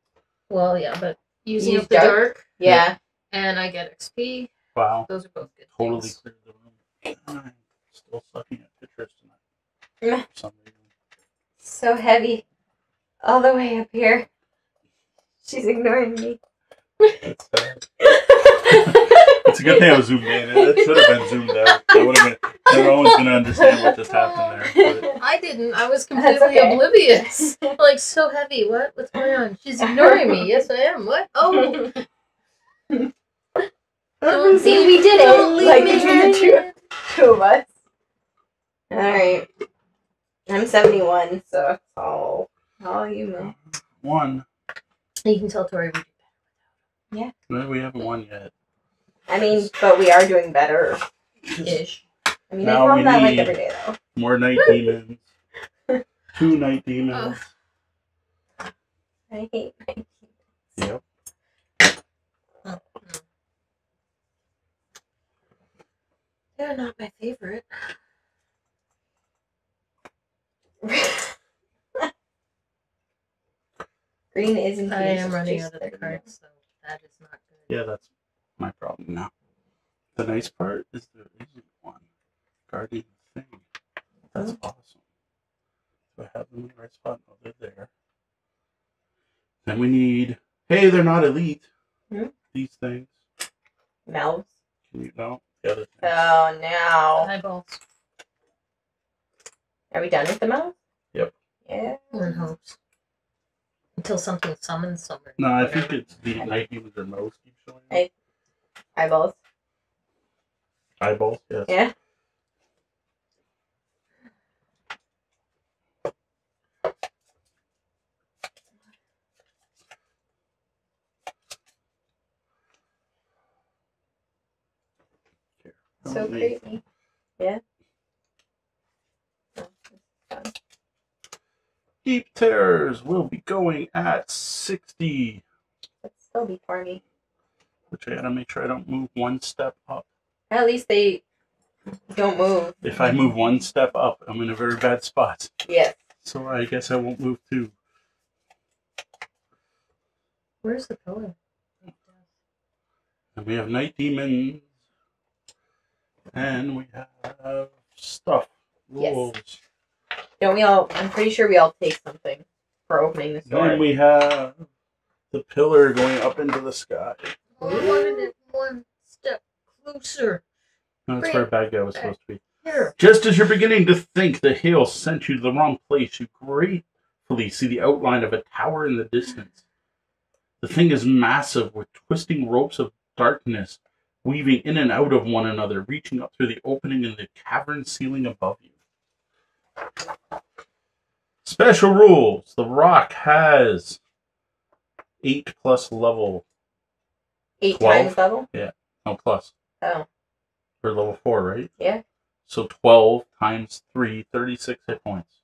[SPEAKER 2] Well, yeah, but using
[SPEAKER 3] Use
[SPEAKER 2] up the
[SPEAKER 3] dark?
[SPEAKER 2] dark,
[SPEAKER 3] Yeah.
[SPEAKER 2] and I get XP.
[SPEAKER 1] Wow.
[SPEAKER 2] Those are both good.
[SPEAKER 1] Totally
[SPEAKER 2] things.
[SPEAKER 1] cleared the room. I'm still sucking at pictures tonight.
[SPEAKER 3] Meh.
[SPEAKER 1] For some reason.
[SPEAKER 3] So heavy. All the way up here. She's ignoring me.
[SPEAKER 1] It's, it's a good thing I was zoomed in. It should have been zoomed out. I would have been. No one's gonna understand what just happened there. But
[SPEAKER 2] I didn't. I was completely
[SPEAKER 3] okay.
[SPEAKER 2] oblivious. like so heavy. What? What's going on? She's ignoring me. Yes, I am. What? Oh. Don't
[SPEAKER 3] See, we did
[SPEAKER 2] don't
[SPEAKER 3] it.
[SPEAKER 2] leave
[SPEAKER 3] Like
[SPEAKER 2] me
[SPEAKER 3] between the two, two of us. All right. I'm 71, so it's all all you know.
[SPEAKER 1] One.
[SPEAKER 2] You can tell Tori we did that. Yeah.
[SPEAKER 1] No, we haven't won yet.
[SPEAKER 3] I mean, but we are doing better ish. I mean,
[SPEAKER 1] Now
[SPEAKER 3] I
[SPEAKER 1] we
[SPEAKER 3] that like every day though.
[SPEAKER 1] more night demons. Two night demons.
[SPEAKER 3] I hate my
[SPEAKER 1] Yep.
[SPEAKER 2] Oh, They're not my favorite.
[SPEAKER 3] Green isn't.
[SPEAKER 2] I am running out of the cards, so that is not good.
[SPEAKER 1] Yeah, that's my problem now. The nice part is there isn't one guardian thing. That's awesome. Do I have them in the right spot? No, they're there. Then we need. Hey, they're not elite.
[SPEAKER 3] Hmm?
[SPEAKER 1] These things.
[SPEAKER 3] Mouths.
[SPEAKER 1] Can you know the other things?
[SPEAKER 3] Oh no.
[SPEAKER 2] Eyeballs.
[SPEAKER 3] Are we done with the mouth?
[SPEAKER 1] Yep.
[SPEAKER 3] Yeah.
[SPEAKER 2] One hopes. Until something summons someone.
[SPEAKER 1] no, I think it's the night demons or most keep showing. up.
[SPEAKER 3] Hey. Eyeballs.
[SPEAKER 1] Eyeballs. Yes.
[SPEAKER 3] Yeah. So
[SPEAKER 1] Don't
[SPEAKER 3] creepy. Yeah. Oh, it's fun.
[SPEAKER 1] Deep Terrors will be going at 60,
[SPEAKER 3] But still be for me.
[SPEAKER 1] which I gotta make sure I don't move one step up.
[SPEAKER 3] At least they don't move.
[SPEAKER 1] If I move one step up, I'm in a very bad spot.
[SPEAKER 3] Yes.
[SPEAKER 1] So I guess I won't move two.
[SPEAKER 2] Where's the pillar?
[SPEAKER 1] And we have Night Demons. And we have stuff. Rules.
[SPEAKER 3] Yes.
[SPEAKER 1] Rules.
[SPEAKER 3] Don't we all? I'm pretty sure we all take something for opening the door.
[SPEAKER 1] Then we have the pillar going up into the sky.
[SPEAKER 2] I wanted it one step closer.
[SPEAKER 1] That's where bad guy was supposed to be.
[SPEAKER 2] Here.
[SPEAKER 1] Just as you're beginning to think the Hail sent you to the wrong place, you gratefully see the outline of a tower in the distance. The thing is massive, with twisting ropes of darkness weaving in and out of one another, reaching up through the opening in the cavern ceiling above you. Special rules the rock has 8 plus level.
[SPEAKER 3] Eight
[SPEAKER 1] Twelve?
[SPEAKER 3] times level. Yeah.
[SPEAKER 1] No, plus.
[SPEAKER 3] Oh.
[SPEAKER 1] For level 4, right?
[SPEAKER 3] Yeah.
[SPEAKER 1] So 12 times 3, 36 hit points.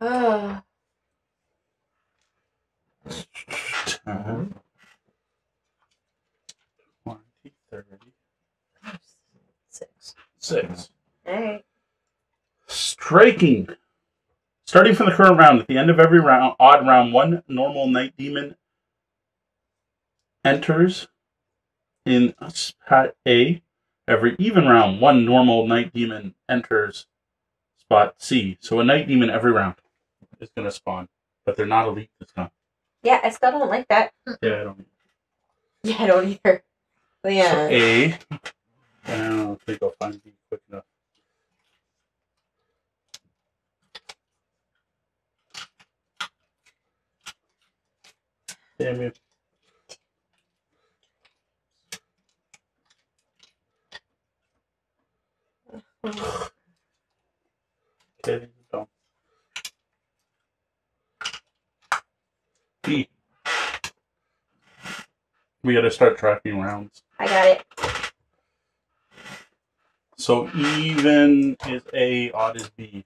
[SPEAKER 3] Oh.
[SPEAKER 1] 10, 20, 30,
[SPEAKER 2] Six.
[SPEAKER 1] 6.
[SPEAKER 3] Alright.
[SPEAKER 1] Striking. Starting from the current round, at the end of every round, odd round, one normal night demon enters in spot A. Every even round, one normal night demon enters spot C. So a night demon every round is going to spawn, but they're not elite this time.
[SPEAKER 3] Yeah, I still don't like that.
[SPEAKER 1] Yeah, I don't.
[SPEAKER 3] Yeah, I don't either. But
[SPEAKER 1] So
[SPEAKER 3] yeah.
[SPEAKER 1] A. I don't think I'll find B quick enough. Damn you. Okay, these are dumb. B. We gotta start tracking rounds.
[SPEAKER 3] I got it.
[SPEAKER 1] So even is A, odd is B.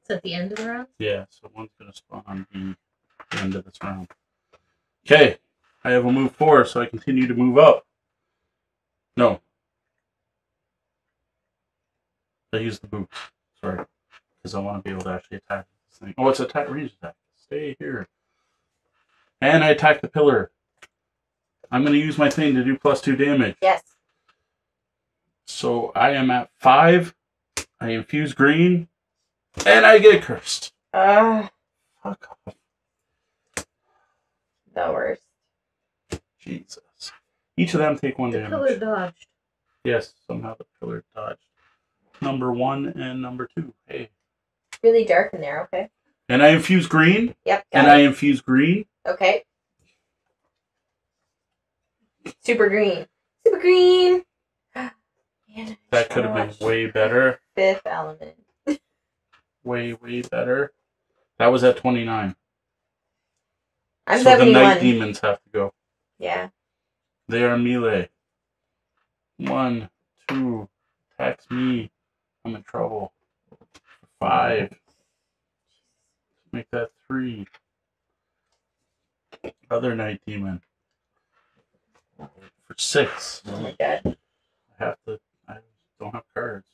[SPEAKER 2] It's at the end of the round.
[SPEAKER 1] Yeah, so one's gonna spawn on B at the end of this round. Okay, I have a move four, so I continue to move up. No. I use the boots. Sorry. Because I want to be able to actually attack this thing. Oh, it's attack range attack. Stay here. And I attack the pillar. I'm going to use my thing to do plus two damage.
[SPEAKER 3] Yes.
[SPEAKER 1] So I am at five. I infuse green. And I get cursed.
[SPEAKER 3] Uh,
[SPEAKER 1] Fuck off.
[SPEAKER 3] The worst.
[SPEAKER 1] Jesus. Each of them take one
[SPEAKER 2] The
[SPEAKER 1] damage.
[SPEAKER 2] pillar dodged.
[SPEAKER 1] Yes, somehow the pillar dodged. Number one and number two. Hey.
[SPEAKER 3] Really dark in there, okay?
[SPEAKER 1] And I infuse green.
[SPEAKER 3] Yep, got
[SPEAKER 1] And
[SPEAKER 3] it.
[SPEAKER 1] I infuse green.
[SPEAKER 3] Okay. Super green. Super green. Man,
[SPEAKER 1] That could have been way better.
[SPEAKER 3] Fifth element.
[SPEAKER 1] Way, way better. That was at 29.
[SPEAKER 3] I'm
[SPEAKER 1] so the night demons have to go.
[SPEAKER 3] Yeah.
[SPEAKER 1] They are melee. One, two, attacks me. I'm in trouble. Five. Make that three. Other night demon. For six.
[SPEAKER 3] Oh my god.
[SPEAKER 1] I have to. I don't have cards.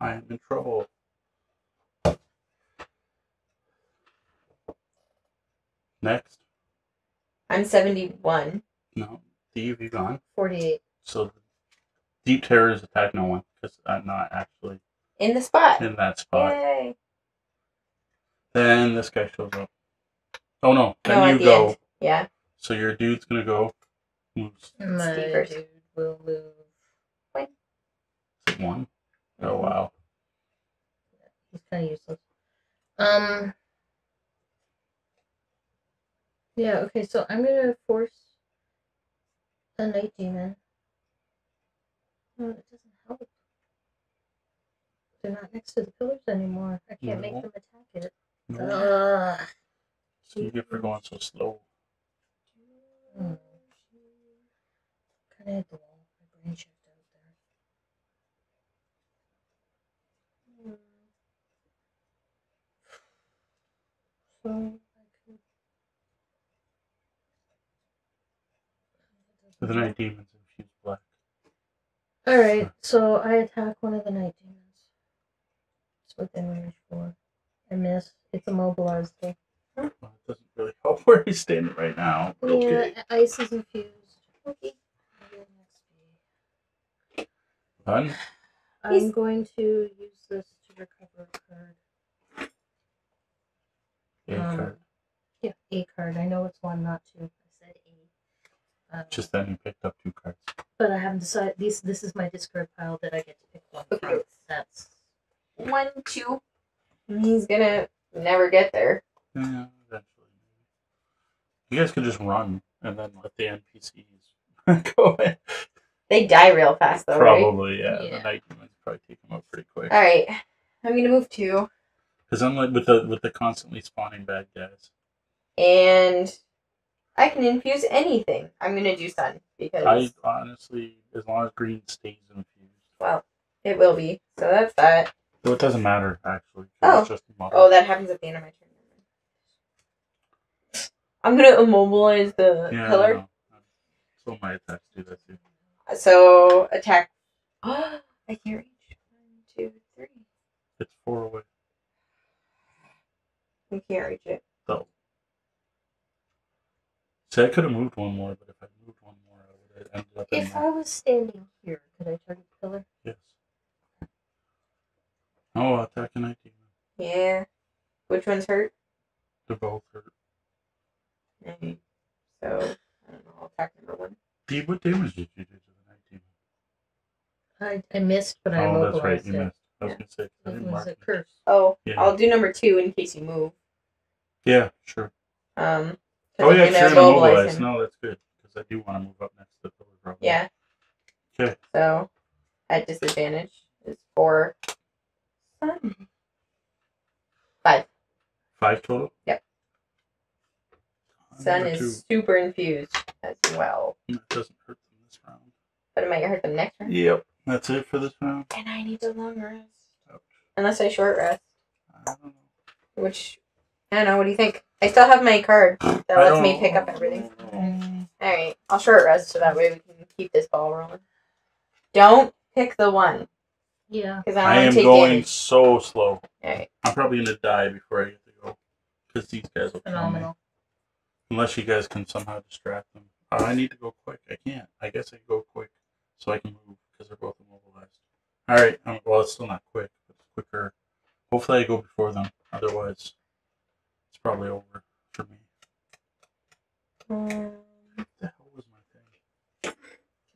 [SPEAKER 1] I am in trouble. Next.
[SPEAKER 3] I'm 71.
[SPEAKER 1] No. Steve, you gone?
[SPEAKER 2] 48.
[SPEAKER 1] So the deep terrors attack no one because I'm not actually
[SPEAKER 3] In the spot.
[SPEAKER 1] in that spot.
[SPEAKER 3] Yay.
[SPEAKER 1] Then this guy shows up. Oh no! Then
[SPEAKER 3] No,
[SPEAKER 1] you
[SPEAKER 3] the
[SPEAKER 1] go.
[SPEAKER 3] end. Yeah.
[SPEAKER 1] So your dude's gonna go. Moves
[SPEAKER 2] My
[SPEAKER 3] Steve first.
[SPEAKER 2] dude will move.
[SPEAKER 1] one. Oh wow.
[SPEAKER 2] He's kind of useless. Um. Yeah. Okay. So I'm gonna force a night demon. No, it doesn't help. They're not next to the pillars anymore. I can't make them attack it.
[SPEAKER 1] No. Steve, you're for going so slow.
[SPEAKER 2] Hmm. Kind of hit the wall. My brain checked out there. So I could.
[SPEAKER 1] The night demons infuse black.
[SPEAKER 2] All right, so I attack one of the night demons. It's within range four. I miss. It's immobilized. Though.
[SPEAKER 1] Well, it doesn't really help where he's standing right now. but Okay.
[SPEAKER 2] Yeah, ice is infused. Okay. Maybe
[SPEAKER 1] Done.
[SPEAKER 2] I'm
[SPEAKER 3] He's-
[SPEAKER 2] going to use this to recover a card.
[SPEAKER 1] Yeah,
[SPEAKER 2] Um,
[SPEAKER 1] card.
[SPEAKER 2] Yeah, a card. I know it's one, not two. I said a. Um,
[SPEAKER 1] Just then you picked up two cards.
[SPEAKER 2] but I haven't decided. This this is my discard pile that I get to pick one from. That's
[SPEAKER 3] One, two. He's gonna never get there.
[SPEAKER 1] Yeah, eventually. You guys could just run and then let the NPCs go in.
[SPEAKER 3] They die real fast though, right?
[SPEAKER 1] Probably, yeah.
[SPEAKER 2] Yeah.
[SPEAKER 1] The night demons probably take them out pretty quick.
[SPEAKER 3] All right. I'm gonna move two,
[SPEAKER 1] Because unlike with the with the constantly spawning bad guys,
[SPEAKER 3] and I can infuse anything. I'm gonna do sun because
[SPEAKER 1] I honestly, as long as green stays infused,
[SPEAKER 3] well, it will be. So that's that.
[SPEAKER 1] So it doesn't matter actually.
[SPEAKER 3] Oh. Oh, that happens at the end of my turn. I'm gonna immobilize the
[SPEAKER 1] yeah,
[SPEAKER 3] pillar.
[SPEAKER 1] So my attacks do that too.
[SPEAKER 3] So attack. I can't reach. One, two, three.
[SPEAKER 1] It's four away.
[SPEAKER 3] I can't reach it.
[SPEAKER 1] So. See, I could have moved one more, but if I moved one more, I would have ended up in
[SPEAKER 2] if
[SPEAKER 1] there.
[SPEAKER 2] I was standing here, could I target the pillar?
[SPEAKER 1] Yes. Oh, attack a night.
[SPEAKER 3] Yeah. Which one's hurt?
[SPEAKER 1] They're both hurt.
[SPEAKER 3] Okay. So I don't know. I'll attack number one.
[SPEAKER 1] Steve, what damage did you do to the night demon?
[SPEAKER 2] I, I missed, but I
[SPEAKER 1] oh, that's right, you
[SPEAKER 2] it.
[SPEAKER 1] missed. I was
[SPEAKER 3] Yeah.
[SPEAKER 1] gonna say 'cause I
[SPEAKER 2] It
[SPEAKER 1] didn't
[SPEAKER 2] was
[SPEAKER 1] mark
[SPEAKER 2] a
[SPEAKER 1] it.
[SPEAKER 2] curse.
[SPEAKER 3] Oh,
[SPEAKER 1] Yeah.
[SPEAKER 3] I'll do number two in case you move.
[SPEAKER 1] Yeah, sure.
[SPEAKER 3] Um. 'Cause
[SPEAKER 1] Oh yeah,
[SPEAKER 3] gonna
[SPEAKER 1] sure.
[SPEAKER 3] immobilize
[SPEAKER 1] Immobilize.
[SPEAKER 3] him.
[SPEAKER 1] No, that's good because I do want to move up next to the pillar. Probably.
[SPEAKER 3] Yeah.
[SPEAKER 1] Okay.
[SPEAKER 3] So at disadvantage is four. Five.
[SPEAKER 1] Five total.
[SPEAKER 3] Yep. Sun
[SPEAKER 1] Number
[SPEAKER 3] is super infused as well.
[SPEAKER 1] That doesn't hurt them this round.
[SPEAKER 3] But it might hurt them next round.
[SPEAKER 1] Yep. That's it for this round.
[SPEAKER 3] And I need a long rest.
[SPEAKER 1] Ouch.
[SPEAKER 3] Unless I short rest.
[SPEAKER 1] I don't know.
[SPEAKER 3] Which I don't know, what do you think? I still have my card that
[SPEAKER 1] I
[SPEAKER 3] lets me
[SPEAKER 1] don't-
[SPEAKER 3] pick up everything. Alright, I'll short rest so that way we can keep this ball rolling. Don't pick the one,
[SPEAKER 2] Yeah.
[SPEAKER 3] because I
[SPEAKER 1] I
[SPEAKER 3] don't want
[SPEAKER 1] am
[SPEAKER 3] to take
[SPEAKER 1] going
[SPEAKER 3] damage.
[SPEAKER 1] so slow.
[SPEAKER 3] Alright.
[SPEAKER 1] I'm probably gonna die before I get to go because these guys will kill me.
[SPEAKER 2] Phenomenal.
[SPEAKER 1] Unless you guys can somehow distract them. Uh, I need to go quick. I can't. I guess I can go quick so I can move because they're both immobilized. All right. Um, well, it's still not quick, but it's quicker. Hopefully, I go before them. Otherwise, it's probably over for me.
[SPEAKER 3] Um,
[SPEAKER 1] What the hell was my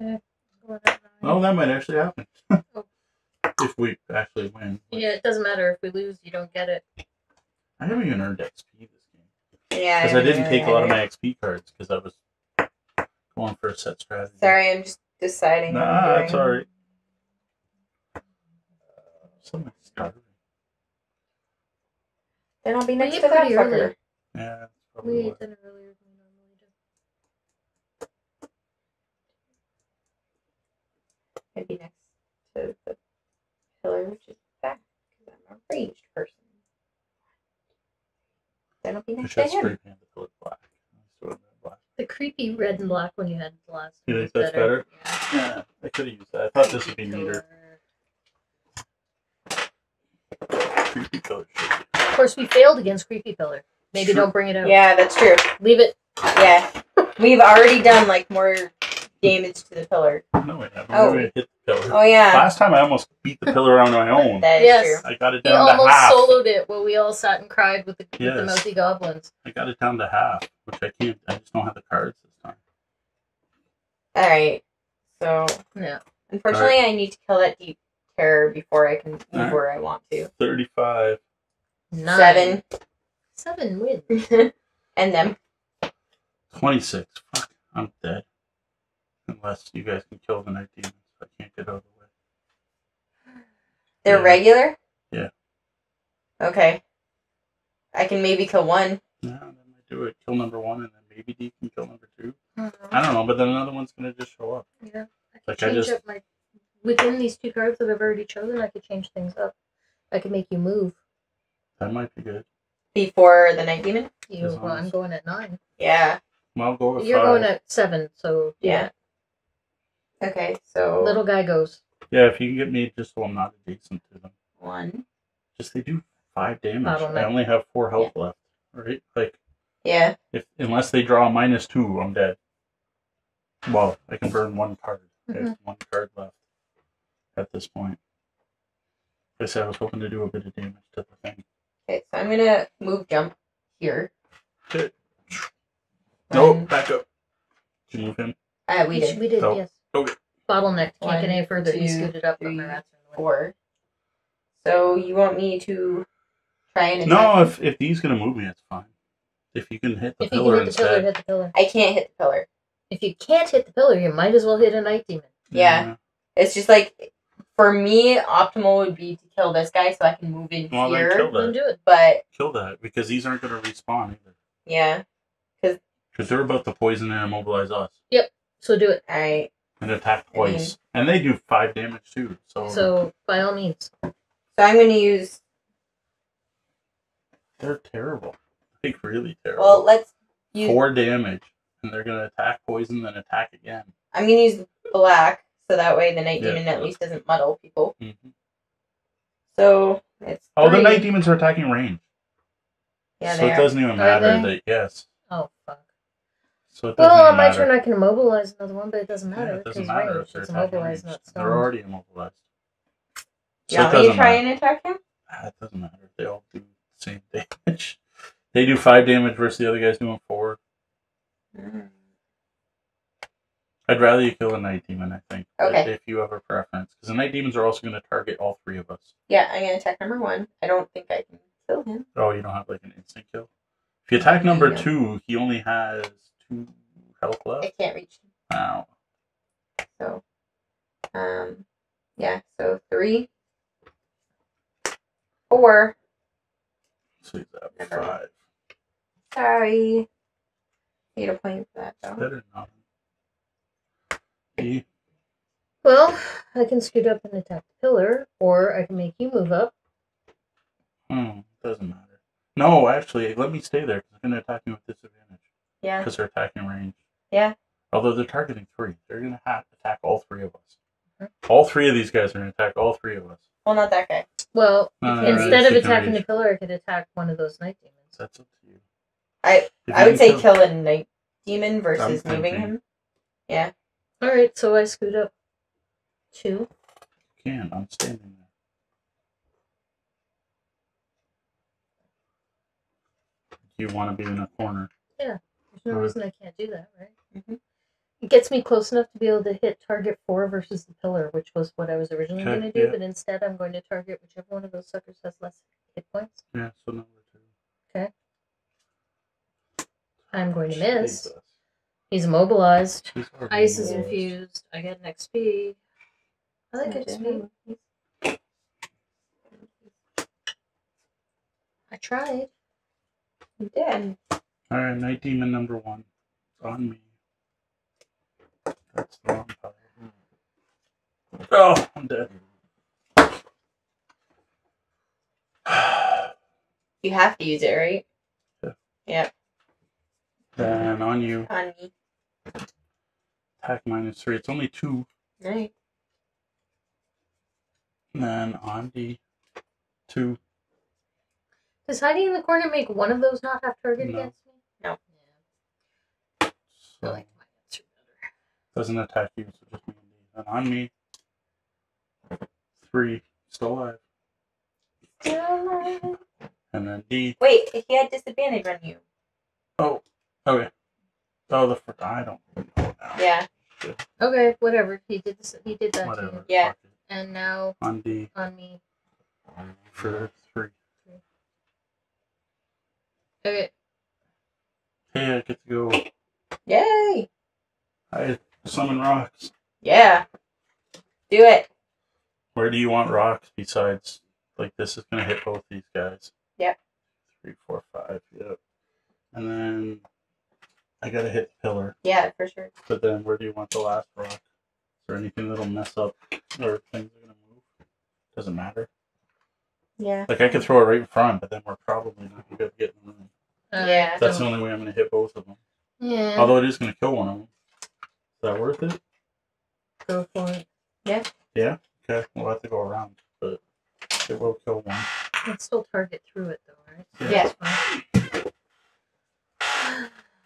[SPEAKER 1] thing?
[SPEAKER 2] Whatever.
[SPEAKER 1] Oh, that might actually happen.
[SPEAKER 2] Oh.
[SPEAKER 1] if we actually win.
[SPEAKER 2] Yeah, it doesn't matter if we lose. You don't get it.
[SPEAKER 1] I haven't even earned XP this game.
[SPEAKER 3] Yeah.
[SPEAKER 1] Because I didn't take a lot of my XP cards because I was going for a set strategy.
[SPEAKER 3] Sorry, I'm just deciding. what
[SPEAKER 1] Nah, that's
[SPEAKER 3] doing.
[SPEAKER 1] alright. Something's starving.
[SPEAKER 3] Then I'll be next
[SPEAKER 2] eat
[SPEAKER 3] to that
[SPEAKER 2] pretty early.
[SPEAKER 3] fucker.
[SPEAKER 1] Yeah,
[SPEAKER 2] We ate dinner earlier than we normally do.
[SPEAKER 3] I'd be next to the pillar, which is back because I'm a ranged person. Then I'll be
[SPEAKER 1] I
[SPEAKER 3] next to
[SPEAKER 1] should
[SPEAKER 3] him.
[SPEAKER 1] spray paint the pillar black. Sort of black.
[SPEAKER 2] The creepy red and black one you had the last
[SPEAKER 1] You think
[SPEAKER 2] was
[SPEAKER 1] that's better?
[SPEAKER 2] Yeah.
[SPEAKER 1] Yeah, I could have used that. I thought this would be neater. Creepy color.
[SPEAKER 2] Of course, we failed against creepy pillar. Maybe
[SPEAKER 1] True.
[SPEAKER 2] don't bring it out.
[SPEAKER 3] Yeah, that's true.
[SPEAKER 2] Leave it.
[SPEAKER 3] Yeah, we've already done like more damage to the pillar.
[SPEAKER 1] No, I haven't.
[SPEAKER 3] Oh.
[SPEAKER 1] We hit the pillar.
[SPEAKER 3] Oh yeah,
[SPEAKER 1] Last time I almost beat the pillar on my own.
[SPEAKER 3] that is
[SPEAKER 2] Yes.
[SPEAKER 3] true.
[SPEAKER 1] I got it
[SPEAKER 2] He
[SPEAKER 1] down to
[SPEAKER 2] almost
[SPEAKER 1] half.
[SPEAKER 2] soloed it while we all sat and cried with the, with the mouthy goblins.
[SPEAKER 1] I got it down to half, which I can't. I just don't have the cards this time.
[SPEAKER 3] All right, so
[SPEAKER 2] Yeah.
[SPEAKER 3] unfortunately, I need to kill that deep terror before I can move
[SPEAKER 1] Alright.
[SPEAKER 3] where I want to.
[SPEAKER 1] Thirty-five.
[SPEAKER 2] Nine.
[SPEAKER 3] Seven,
[SPEAKER 2] Seven wins.
[SPEAKER 3] and them.
[SPEAKER 1] 26. Fuck, I'm dead. Unless you guys can kill the night demons. I can't get out of the way.
[SPEAKER 3] They're
[SPEAKER 1] Yeah.
[SPEAKER 3] regular.
[SPEAKER 1] Yeah.
[SPEAKER 3] Okay. I can maybe kill one.
[SPEAKER 1] Yeah, then I do it. Kill number one, and then maybe D can kill number two.
[SPEAKER 2] Mhm.
[SPEAKER 1] I don't know, but then another one's gonna just show up.
[SPEAKER 2] Yeah. I could
[SPEAKER 1] Like, I just-
[SPEAKER 2] up my within these two cards that I've already chosen. I could change things up. I could make you move.
[SPEAKER 1] That might be good.
[SPEAKER 3] Before the night demon?
[SPEAKER 2] You.
[SPEAKER 1] As
[SPEAKER 2] Well,
[SPEAKER 1] long
[SPEAKER 2] I'm
[SPEAKER 1] as-
[SPEAKER 2] going at nine.
[SPEAKER 3] Yeah.
[SPEAKER 1] Well, I'll go with
[SPEAKER 2] You're
[SPEAKER 1] five.
[SPEAKER 2] going at seven. So
[SPEAKER 3] Yeah. Okay, so
[SPEAKER 2] Little guy goes.
[SPEAKER 1] Yeah, if you can get me just so I'm not adjacent to them.
[SPEAKER 3] one.
[SPEAKER 1] Just they do five damage. I
[SPEAKER 2] Bottleneck.
[SPEAKER 1] only have four health left. Right? Like
[SPEAKER 3] Yeah.
[SPEAKER 1] if unless they draw a minus two, I'm dead. Well, I can burn one card. I
[SPEAKER 2] Mm-hmm.
[SPEAKER 1] have one card left at this point. Like I said I was hoping to do a bit of damage to the thing.
[SPEAKER 3] Okay, so I'm gonna move jump here.
[SPEAKER 1] Okay. No,
[SPEAKER 3] One-
[SPEAKER 1] back up. Did you move him?
[SPEAKER 3] Uh, we did.
[SPEAKER 2] We did.
[SPEAKER 1] So-
[SPEAKER 2] yes.
[SPEAKER 1] okay.
[SPEAKER 2] Bottleneck. Can't
[SPEAKER 3] One,
[SPEAKER 2] get any further. he
[SPEAKER 3] two,
[SPEAKER 2] scooted up, but
[SPEAKER 3] three,
[SPEAKER 2] my rats are in the way.
[SPEAKER 3] Four. So you want me to try and attack
[SPEAKER 1] No,
[SPEAKER 3] him?
[SPEAKER 1] if if he's gonna move me, it's fine. If you can hit the
[SPEAKER 2] If you can
[SPEAKER 1] pillar
[SPEAKER 2] hit the pillar,
[SPEAKER 1] instead.
[SPEAKER 2] hit the pillar.
[SPEAKER 3] I can't hit the pillar.
[SPEAKER 2] If you can't hit the pillar, you might as well hit a night demon.
[SPEAKER 3] Yeah. It's just like for me, optimal would be to kill this guy so I can move in
[SPEAKER 1] Well,
[SPEAKER 3] here.
[SPEAKER 1] kill that.
[SPEAKER 2] do it.
[SPEAKER 3] But
[SPEAKER 1] Kill that because these aren't gonna respawn either.
[SPEAKER 3] yeah.
[SPEAKER 1] Because they're about to poison and immobilize us Yep.
[SPEAKER 2] So do it.
[SPEAKER 3] Alright.
[SPEAKER 1] and attack
[SPEAKER 3] I mean-
[SPEAKER 1] twice, and they do five damage too. So,
[SPEAKER 2] So by all means.
[SPEAKER 3] So I'm gonna use
[SPEAKER 1] they're terrible, like really terrible.
[SPEAKER 3] well let's use
[SPEAKER 1] Four damage, and they're gonna attack poison, then attack again.
[SPEAKER 3] I'm gonna use black so that way the night
[SPEAKER 1] Yeah.
[SPEAKER 3] demon at least doesn't muddle people.
[SPEAKER 1] hmm
[SPEAKER 3] So it's
[SPEAKER 1] Oh, the night demons are attacking range,
[SPEAKER 3] Yeah,
[SPEAKER 1] so
[SPEAKER 3] they
[SPEAKER 1] it
[SPEAKER 3] are.
[SPEAKER 1] doesn't even matter that yes.
[SPEAKER 2] Oh fuck.
[SPEAKER 1] So it doesn't
[SPEAKER 2] Well, on my
[SPEAKER 1] matter.
[SPEAKER 2] turn, I can immobilize another one, but it doesn't
[SPEAKER 1] Yeah,
[SPEAKER 2] matter
[SPEAKER 1] it doesn't
[SPEAKER 2] because
[SPEAKER 1] matter
[SPEAKER 2] range.
[SPEAKER 1] if they're
[SPEAKER 2] It's immobilized,
[SPEAKER 1] range.
[SPEAKER 2] not
[SPEAKER 1] They're already immobilized. So
[SPEAKER 3] You
[SPEAKER 1] it
[SPEAKER 3] want to try
[SPEAKER 1] matter.
[SPEAKER 3] and attack him?
[SPEAKER 1] Ah, It doesn't matter. They all do the same damage. They do five damage versus the other guy's doing four.
[SPEAKER 3] Mm.
[SPEAKER 1] I'd rather you kill a night demon, I think.
[SPEAKER 3] Okay.
[SPEAKER 1] If you have a preference. Because the night demons are also going to target all three of us.
[SPEAKER 3] Yeah, I'm gonna attack number one. I don't think I can kill him.
[SPEAKER 1] Oh, you don't have like an instant kill? If you attack number two, he only has two health left.
[SPEAKER 3] I can't reach him.
[SPEAKER 1] Wow.
[SPEAKER 3] So um yeah, so three. Four.
[SPEAKER 1] So he's at five.
[SPEAKER 3] Sorry. Need a point for that though.
[SPEAKER 1] Better not. He,
[SPEAKER 2] Well, I can scoot up and attack the pillar, or I can make you move up.
[SPEAKER 1] hmm, doesn't matter. No, actually, let me stay there because I'm going to attack you with disadvantage.
[SPEAKER 3] Yeah.
[SPEAKER 1] Because they're attacking range.
[SPEAKER 3] Yeah.
[SPEAKER 1] Although they're targeting three. They're going to have to attack all three of us.
[SPEAKER 2] Mhm.
[SPEAKER 1] All three of these guys are going to attack all three of us.
[SPEAKER 3] Well not that guy.
[SPEAKER 2] Well,
[SPEAKER 1] No, no, no,
[SPEAKER 2] instead of attacking
[SPEAKER 1] reach.
[SPEAKER 2] the pillar, I could attack one of those night demons.
[SPEAKER 1] That's up to you.
[SPEAKER 3] I
[SPEAKER 1] If
[SPEAKER 3] I
[SPEAKER 1] you
[SPEAKER 3] would say kill a night demon versus
[SPEAKER 1] I'm
[SPEAKER 3] moving
[SPEAKER 1] thinking.
[SPEAKER 3] him. Yeah.
[SPEAKER 2] All right, so I scoot up two.
[SPEAKER 1] You can. I'm standing there. Do you want to be in a corner?
[SPEAKER 2] Yeah, there's no
[SPEAKER 1] Alright.
[SPEAKER 2] reason I can't do that, right?
[SPEAKER 3] Mhm.
[SPEAKER 2] It gets me close enough to be able to hit target four versus the pillar, which was what I was originally
[SPEAKER 1] Okay,
[SPEAKER 2] going to do.
[SPEAKER 1] yeah.
[SPEAKER 2] But instead, I'm going to target whichever one of those suckers has less hit points.
[SPEAKER 1] Yeah, so number two. Okay.
[SPEAKER 2] I'm going to miss.
[SPEAKER 1] Jesus.
[SPEAKER 2] He's immobilized.
[SPEAKER 1] He's already
[SPEAKER 2] Ice is
[SPEAKER 1] moved.
[SPEAKER 2] infused. I get an XP. I like XP. I tried.
[SPEAKER 3] You did.
[SPEAKER 1] All right, night demon number one. It's on me. That's the wrong pile. Oh, I'm dead.
[SPEAKER 3] You have to use it, right?
[SPEAKER 1] Then on you,
[SPEAKER 3] On me.
[SPEAKER 1] attack minus three. It's only two.
[SPEAKER 3] Right.
[SPEAKER 1] Then on D, two.
[SPEAKER 2] Does hiding in the corner make one of those not have target
[SPEAKER 1] No.
[SPEAKER 2] against me?
[SPEAKER 3] No.
[SPEAKER 2] Yeah, I like my answer better.
[SPEAKER 1] doesn't attack you, so just me and on me, three. Still alive. And then D.
[SPEAKER 3] Wait, if he had disadvantage on you.
[SPEAKER 1] Oh, okay. Oh, the fr- I don't know now.
[SPEAKER 3] Yeah.
[SPEAKER 2] Okay, whatever. He did this. He did that to
[SPEAKER 1] Whatever.
[SPEAKER 2] you.
[SPEAKER 3] Yeah.
[SPEAKER 1] fuck it.
[SPEAKER 2] And now
[SPEAKER 1] On D
[SPEAKER 2] on me.
[SPEAKER 1] for three.
[SPEAKER 2] Okay.
[SPEAKER 1] Hey, I get to go.
[SPEAKER 3] Yay!
[SPEAKER 1] I summon rocks.
[SPEAKER 3] Yeah. Do it.
[SPEAKER 1] Where do you want rocks besides like this is gonna hit both these guys?
[SPEAKER 3] Yep.
[SPEAKER 1] Three, four, five, yep. And then I gotta hit the pillar.
[SPEAKER 3] Yeah, for sure.
[SPEAKER 1] But then where do you want the last rock? Is there anything that'll mess up or things are gonna move? Doesn't matter.
[SPEAKER 3] Yeah.
[SPEAKER 1] Like I could throw it right in front, but then we're probably not gonna get in the room.
[SPEAKER 2] Uh,
[SPEAKER 3] Yeah.
[SPEAKER 1] That's the only way I'm gonna hit both of them.
[SPEAKER 2] yeah.
[SPEAKER 1] Although it is gonna kill one of them. Is that worth it?
[SPEAKER 2] go for it. Yeah. Yeah.
[SPEAKER 1] Okay, we'll have to go around, but it will kill one.
[SPEAKER 2] Can still target through it though, right? So
[SPEAKER 3] Yeah.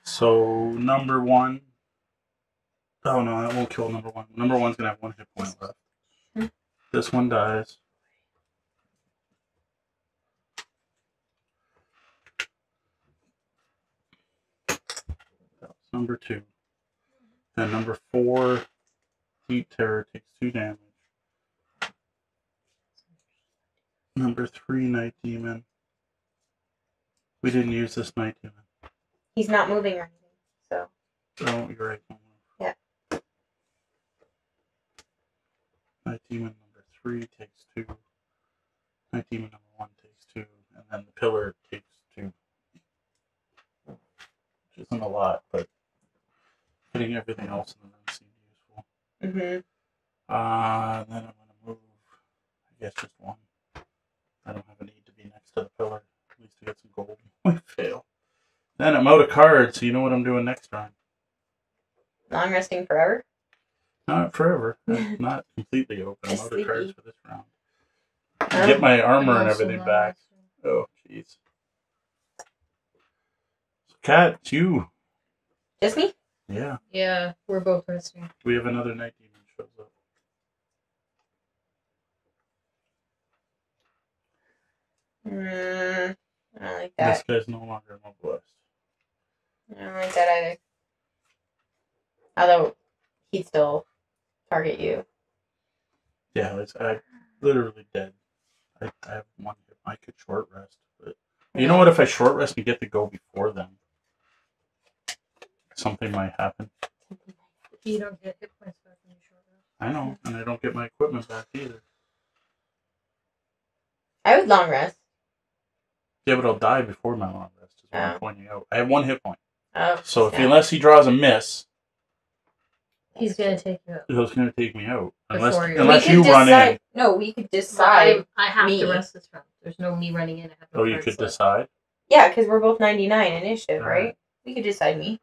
[SPEAKER 1] So number one. Oh no, that won't kill number one. Number one's gonna have one hit point left. This one dies. Number two. Then number four, Deep Terror takes two damage. Number three, Night Demon. We didn't use this Night Demon.
[SPEAKER 3] He's not moving or anything. So
[SPEAKER 1] Oh, you're right.
[SPEAKER 3] Yeah.
[SPEAKER 1] Night Demon number three takes two. Night Demon number one takes two. And then the pillar takes two. Which isn't a lot, but putting everything else in the room seemed useful.
[SPEAKER 3] mm-hmm.
[SPEAKER 1] Uh, then I'm going to move, I guess, just one. I don't have a need to be next to the pillar. At least to get some gold. We fail. Then I'm out of cards, so you know what I'm doing next round.
[SPEAKER 3] long resting forever.
[SPEAKER 1] Not forever. Not completely open. I'm out of cards for this round.
[SPEAKER 3] Um,
[SPEAKER 1] Get my armor and everything back. Oh, jeez. So, Cat, it's you.
[SPEAKER 3] Just me?
[SPEAKER 1] Yeah.
[SPEAKER 2] Yeah, we're both resting.
[SPEAKER 1] We have another night demon shows up.
[SPEAKER 3] Mm, I don't like
[SPEAKER 1] This guy's no longer mobilized.
[SPEAKER 3] I don't like that either. Although he'd still target you.
[SPEAKER 1] Yeah, it's I literally dead. I, I have one hit. I could short rest, but you know what? If I short rest and get to go before them, something might happen.
[SPEAKER 2] You don't get hit points back when you short rest.
[SPEAKER 1] I know, and I don't get my equipment back either.
[SPEAKER 3] I would long rest.
[SPEAKER 1] Yeah, but I'll die before my long rest. Is what I'm
[SPEAKER 3] Oh.
[SPEAKER 1] pointing out. I have one hit point,
[SPEAKER 3] Oh,
[SPEAKER 1] so if
[SPEAKER 3] yeah.
[SPEAKER 1] unless he draws a miss,
[SPEAKER 2] He's gonna take you out.
[SPEAKER 1] he's going to take me out. Unless
[SPEAKER 2] Before you-
[SPEAKER 1] unless
[SPEAKER 3] we
[SPEAKER 1] you
[SPEAKER 3] could
[SPEAKER 1] run
[SPEAKER 3] decide,
[SPEAKER 1] in.
[SPEAKER 3] No, we could decide.
[SPEAKER 2] I, I have
[SPEAKER 3] me.
[SPEAKER 2] to rest this round. There's no me running in. I have no
[SPEAKER 1] Oh, you
[SPEAKER 2] cards
[SPEAKER 1] could
[SPEAKER 2] left.
[SPEAKER 1] decide.
[SPEAKER 3] Yeah, because we're both 99 initiative,
[SPEAKER 1] Alright.
[SPEAKER 3] right? We could decide me.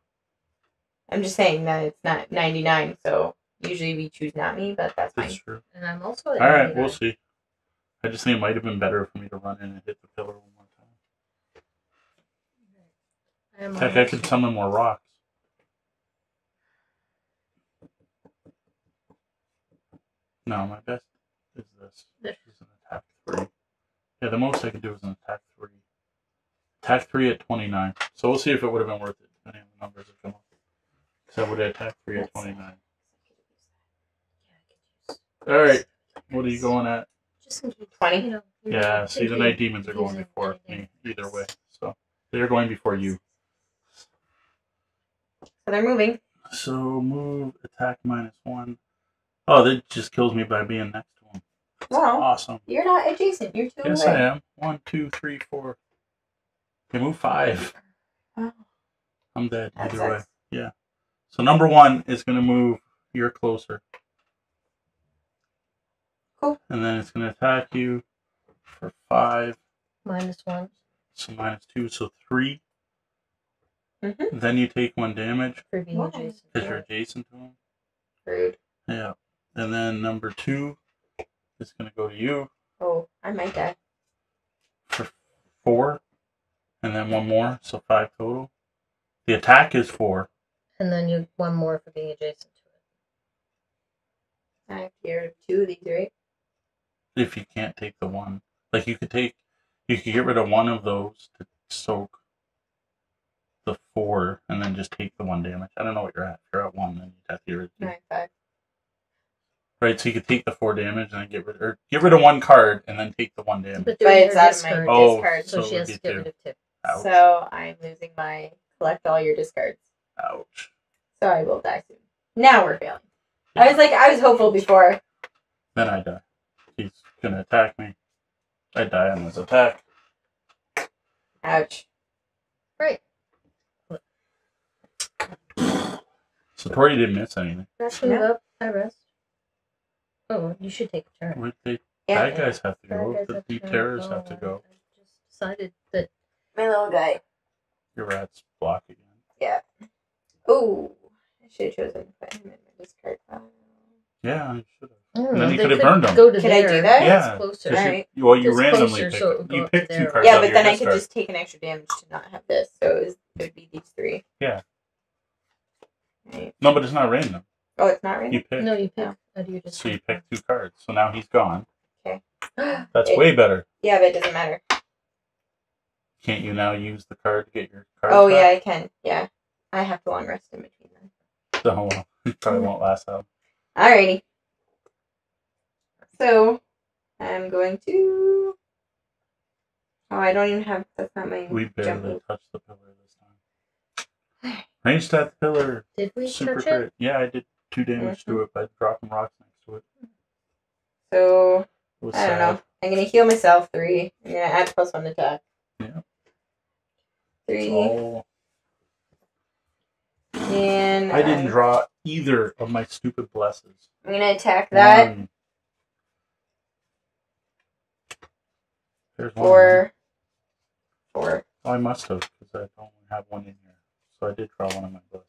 [SPEAKER 3] I'm just saying that it's not 99, so usually we choose not me, but that's fine.
[SPEAKER 1] That's true.
[SPEAKER 2] And I'm also at
[SPEAKER 1] All right, we'll see. I just think it might have been better for me to run in and hit the pillar one more time.
[SPEAKER 2] I am
[SPEAKER 1] Heck, I
[SPEAKER 2] almost-
[SPEAKER 1] could summon more rocks. No, my best is this.
[SPEAKER 2] This.
[SPEAKER 1] This is an attack three. Yeah, the most I can do is an attack three. Attack three at 29. So we'll see if it would have been worth it, depending on the numbers that come up. Because I would have attacked three at 29.
[SPEAKER 2] Yeah, I could use-
[SPEAKER 1] Alright, what are you going at?
[SPEAKER 2] Just in case.
[SPEAKER 3] 20?
[SPEAKER 2] You know, you're
[SPEAKER 1] Yeah, see, the night demons are going before me, either way. So they're going before you.
[SPEAKER 3] So they're moving.
[SPEAKER 1] So move, attack minus one. Oh, that just kills me by being next to him.
[SPEAKER 3] Well,
[SPEAKER 1] Awesome.
[SPEAKER 3] you're not adjacent. You're two
[SPEAKER 1] Yes,
[SPEAKER 3] away.
[SPEAKER 1] I am. One, two, three, four. Okay, move five.
[SPEAKER 3] Oh,
[SPEAKER 1] I'm dead
[SPEAKER 3] that
[SPEAKER 1] either way.
[SPEAKER 3] sucks.
[SPEAKER 1] So number one is going to move. You're closer.
[SPEAKER 3] Cool.
[SPEAKER 1] And then it's going to attack you for five.
[SPEAKER 2] Minus one
[SPEAKER 1] So minus two, so three.
[SPEAKER 3] Mhm.
[SPEAKER 1] Then you take one damage
[SPEAKER 2] for being
[SPEAKER 3] Why?
[SPEAKER 2] adjacent.
[SPEAKER 1] because you're adjacent to him.
[SPEAKER 3] Rude.
[SPEAKER 1] Yeah. And then number two is going to go to you
[SPEAKER 3] Oh, I might die.
[SPEAKER 1] for four. And then one more, so five total. The attack is four.
[SPEAKER 2] And then you one more for being adjacent to it.
[SPEAKER 3] I have to get rid of two of these, right?
[SPEAKER 1] If you can't take the one. Like you could take, you could get rid of one of those to soak the four and then just take the one damage. I don't know what you're at. If you're at one, then you'd have to get rid of two.
[SPEAKER 3] Nine, five.
[SPEAKER 1] Right, so you could take the four damage and then get rid or get rid of one card and then take the one damage.
[SPEAKER 2] But
[SPEAKER 3] But it's
[SPEAKER 2] her
[SPEAKER 3] out of my
[SPEAKER 2] discard,
[SPEAKER 1] Oh,
[SPEAKER 3] discard.
[SPEAKER 2] so,
[SPEAKER 1] so
[SPEAKER 2] she has to get rid of two.
[SPEAKER 1] Ouch.
[SPEAKER 3] So I'm losing my collect all your discards.
[SPEAKER 1] Ouch.
[SPEAKER 3] So I will die soon. Now we're failing. I was like, I was hopeful before.
[SPEAKER 1] Then I die. He's gonna attack me. I die on his attack.
[SPEAKER 3] Ouch.
[SPEAKER 2] Right.
[SPEAKER 1] So Tori didn't miss anything.
[SPEAKER 2] Rest move
[SPEAKER 3] Yeah.
[SPEAKER 2] up. I rest. Oh, you should take a turn.
[SPEAKER 1] Where they
[SPEAKER 3] Yeah,
[SPEAKER 1] bad guys have to
[SPEAKER 2] Bad
[SPEAKER 1] go.
[SPEAKER 2] guys
[SPEAKER 1] The
[SPEAKER 2] have
[SPEAKER 1] deep terrors have to go.
[SPEAKER 2] I just decided that
[SPEAKER 3] my little guy.
[SPEAKER 1] Your rats block again. Yeah.
[SPEAKER 3] Oh, I should have chosen to put him in my discard pile.
[SPEAKER 1] Yeah, I should have.
[SPEAKER 2] I
[SPEAKER 1] And then you
[SPEAKER 2] they
[SPEAKER 1] could have
[SPEAKER 2] burned
[SPEAKER 1] burned 'em.
[SPEAKER 2] Go to
[SPEAKER 3] Could I do that?
[SPEAKER 1] Yeah,
[SPEAKER 2] It's closer.
[SPEAKER 1] Because
[SPEAKER 3] Alright.
[SPEAKER 1] you, well, you
[SPEAKER 2] It's
[SPEAKER 1] randomly
[SPEAKER 2] closer,
[SPEAKER 1] pick.
[SPEAKER 2] so it would go
[SPEAKER 1] you
[SPEAKER 2] up
[SPEAKER 1] pick two cards.
[SPEAKER 3] Yeah,
[SPEAKER 1] out of
[SPEAKER 3] but
[SPEAKER 1] your
[SPEAKER 3] then I could just take an extra damage to not have this. So it, it would be these three.
[SPEAKER 1] Yeah.
[SPEAKER 3] Right.
[SPEAKER 1] No, but it's not random.
[SPEAKER 3] Oh, it's not right.
[SPEAKER 1] You pick.
[SPEAKER 2] No, you pick oh.
[SPEAKER 3] No.
[SPEAKER 2] out of your
[SPEAKER 1] So you pick two cards. So now he's gone.
[SPEAKER 3] yeah,
[SPEAKER 1] That's
[SPEAKER 3] It-
[SPEAKER 1] way better.
[SPEAKER 3] Yeah, but it doesn't matter.
[SPEAKER 1] Can't you now use the card to get your cards
[SPEAKER 3] Oh yeah. I can. Yeah, I have to long rest in between them.
[SPEAKER 1] Oh well, it probably won't last out.
[SPEAKER 3] Alrighty. So I'm going to. Oh, I don't even have. That's not my
[SPEAKER 1] We
[SPEAKER 3] jump
[SPEAKER 1] barely
[SPEAKER 3] move.
[SPEAKER 1] touched the pillar this time. The pillar.
[SPEAKER 2] Did we
[SPEAKER 1] Super
[SPEAKER 2] touch
[SPEAKER 1] crit.
[SPEAKER 2] it?
[SPEAKER 1] Yeah, I did two damage to it by dropping rocks next to it.
[SPEAKER 3] So
[SPEAKER 1] It
[SPEAKER 3] I don't know. I'm gonna heal myself three. I'm gonna add plus one attack.
[SPEAKER 1] Yeah.
[SPEAKER 3] Three.
[SPEAKER 1] Oh,
[SPEAKER 3] And
[SPEAKER 1] I didn't draw either of my stupid blesses.
[SPEAKER 3] I'm gonna attack that
[SPEAKER 1] One. There's one.
[SPEAKER 3] for four.
[SPEAKER 1] Oh, I must have because I only have one in here. So I did draw one of my blesses.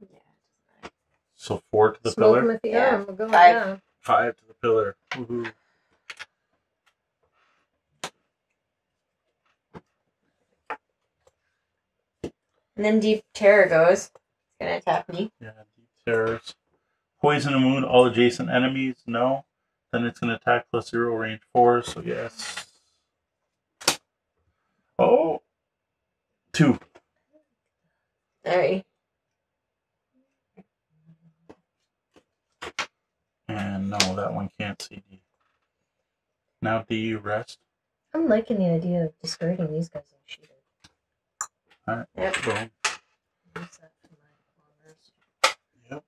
[SPEAKER 3] Yeah.
[SPEAKER 1] So four to the
[SPEAKER 2] Smoke
[SPEAKER 1] pillar,
[SPEAKER 2] him if you
[SPEAKER 3] Yeah.
[SPEAKER 2] got him. We're going
[SPEAKER 3] Five.
[SPEAKER 2] down.
[SPEAKER 1] five to the pillar. Woohoo.
[SPEAKER 3] And then deep terror goes. It's gonna attack me.
[SPEAKER 1] Yeah, deep terrors. Poison and wound all adjacent enemies. No. Then it's going to attack plus zero range four. So yes. Oh. Two.
[SPEAKER 3] Alright.
[SPEAKER 1] And no, that one can't CD. Now do you rest?
[SPEAKER 2] I'm liking the idea of discarding these guys and shooting.
[SPEAKER 3] Yep.
[SPEAKER 1] Boom.
[SPEAKER 2] Use that for my long rest.
[SPEAKER 1] Yep.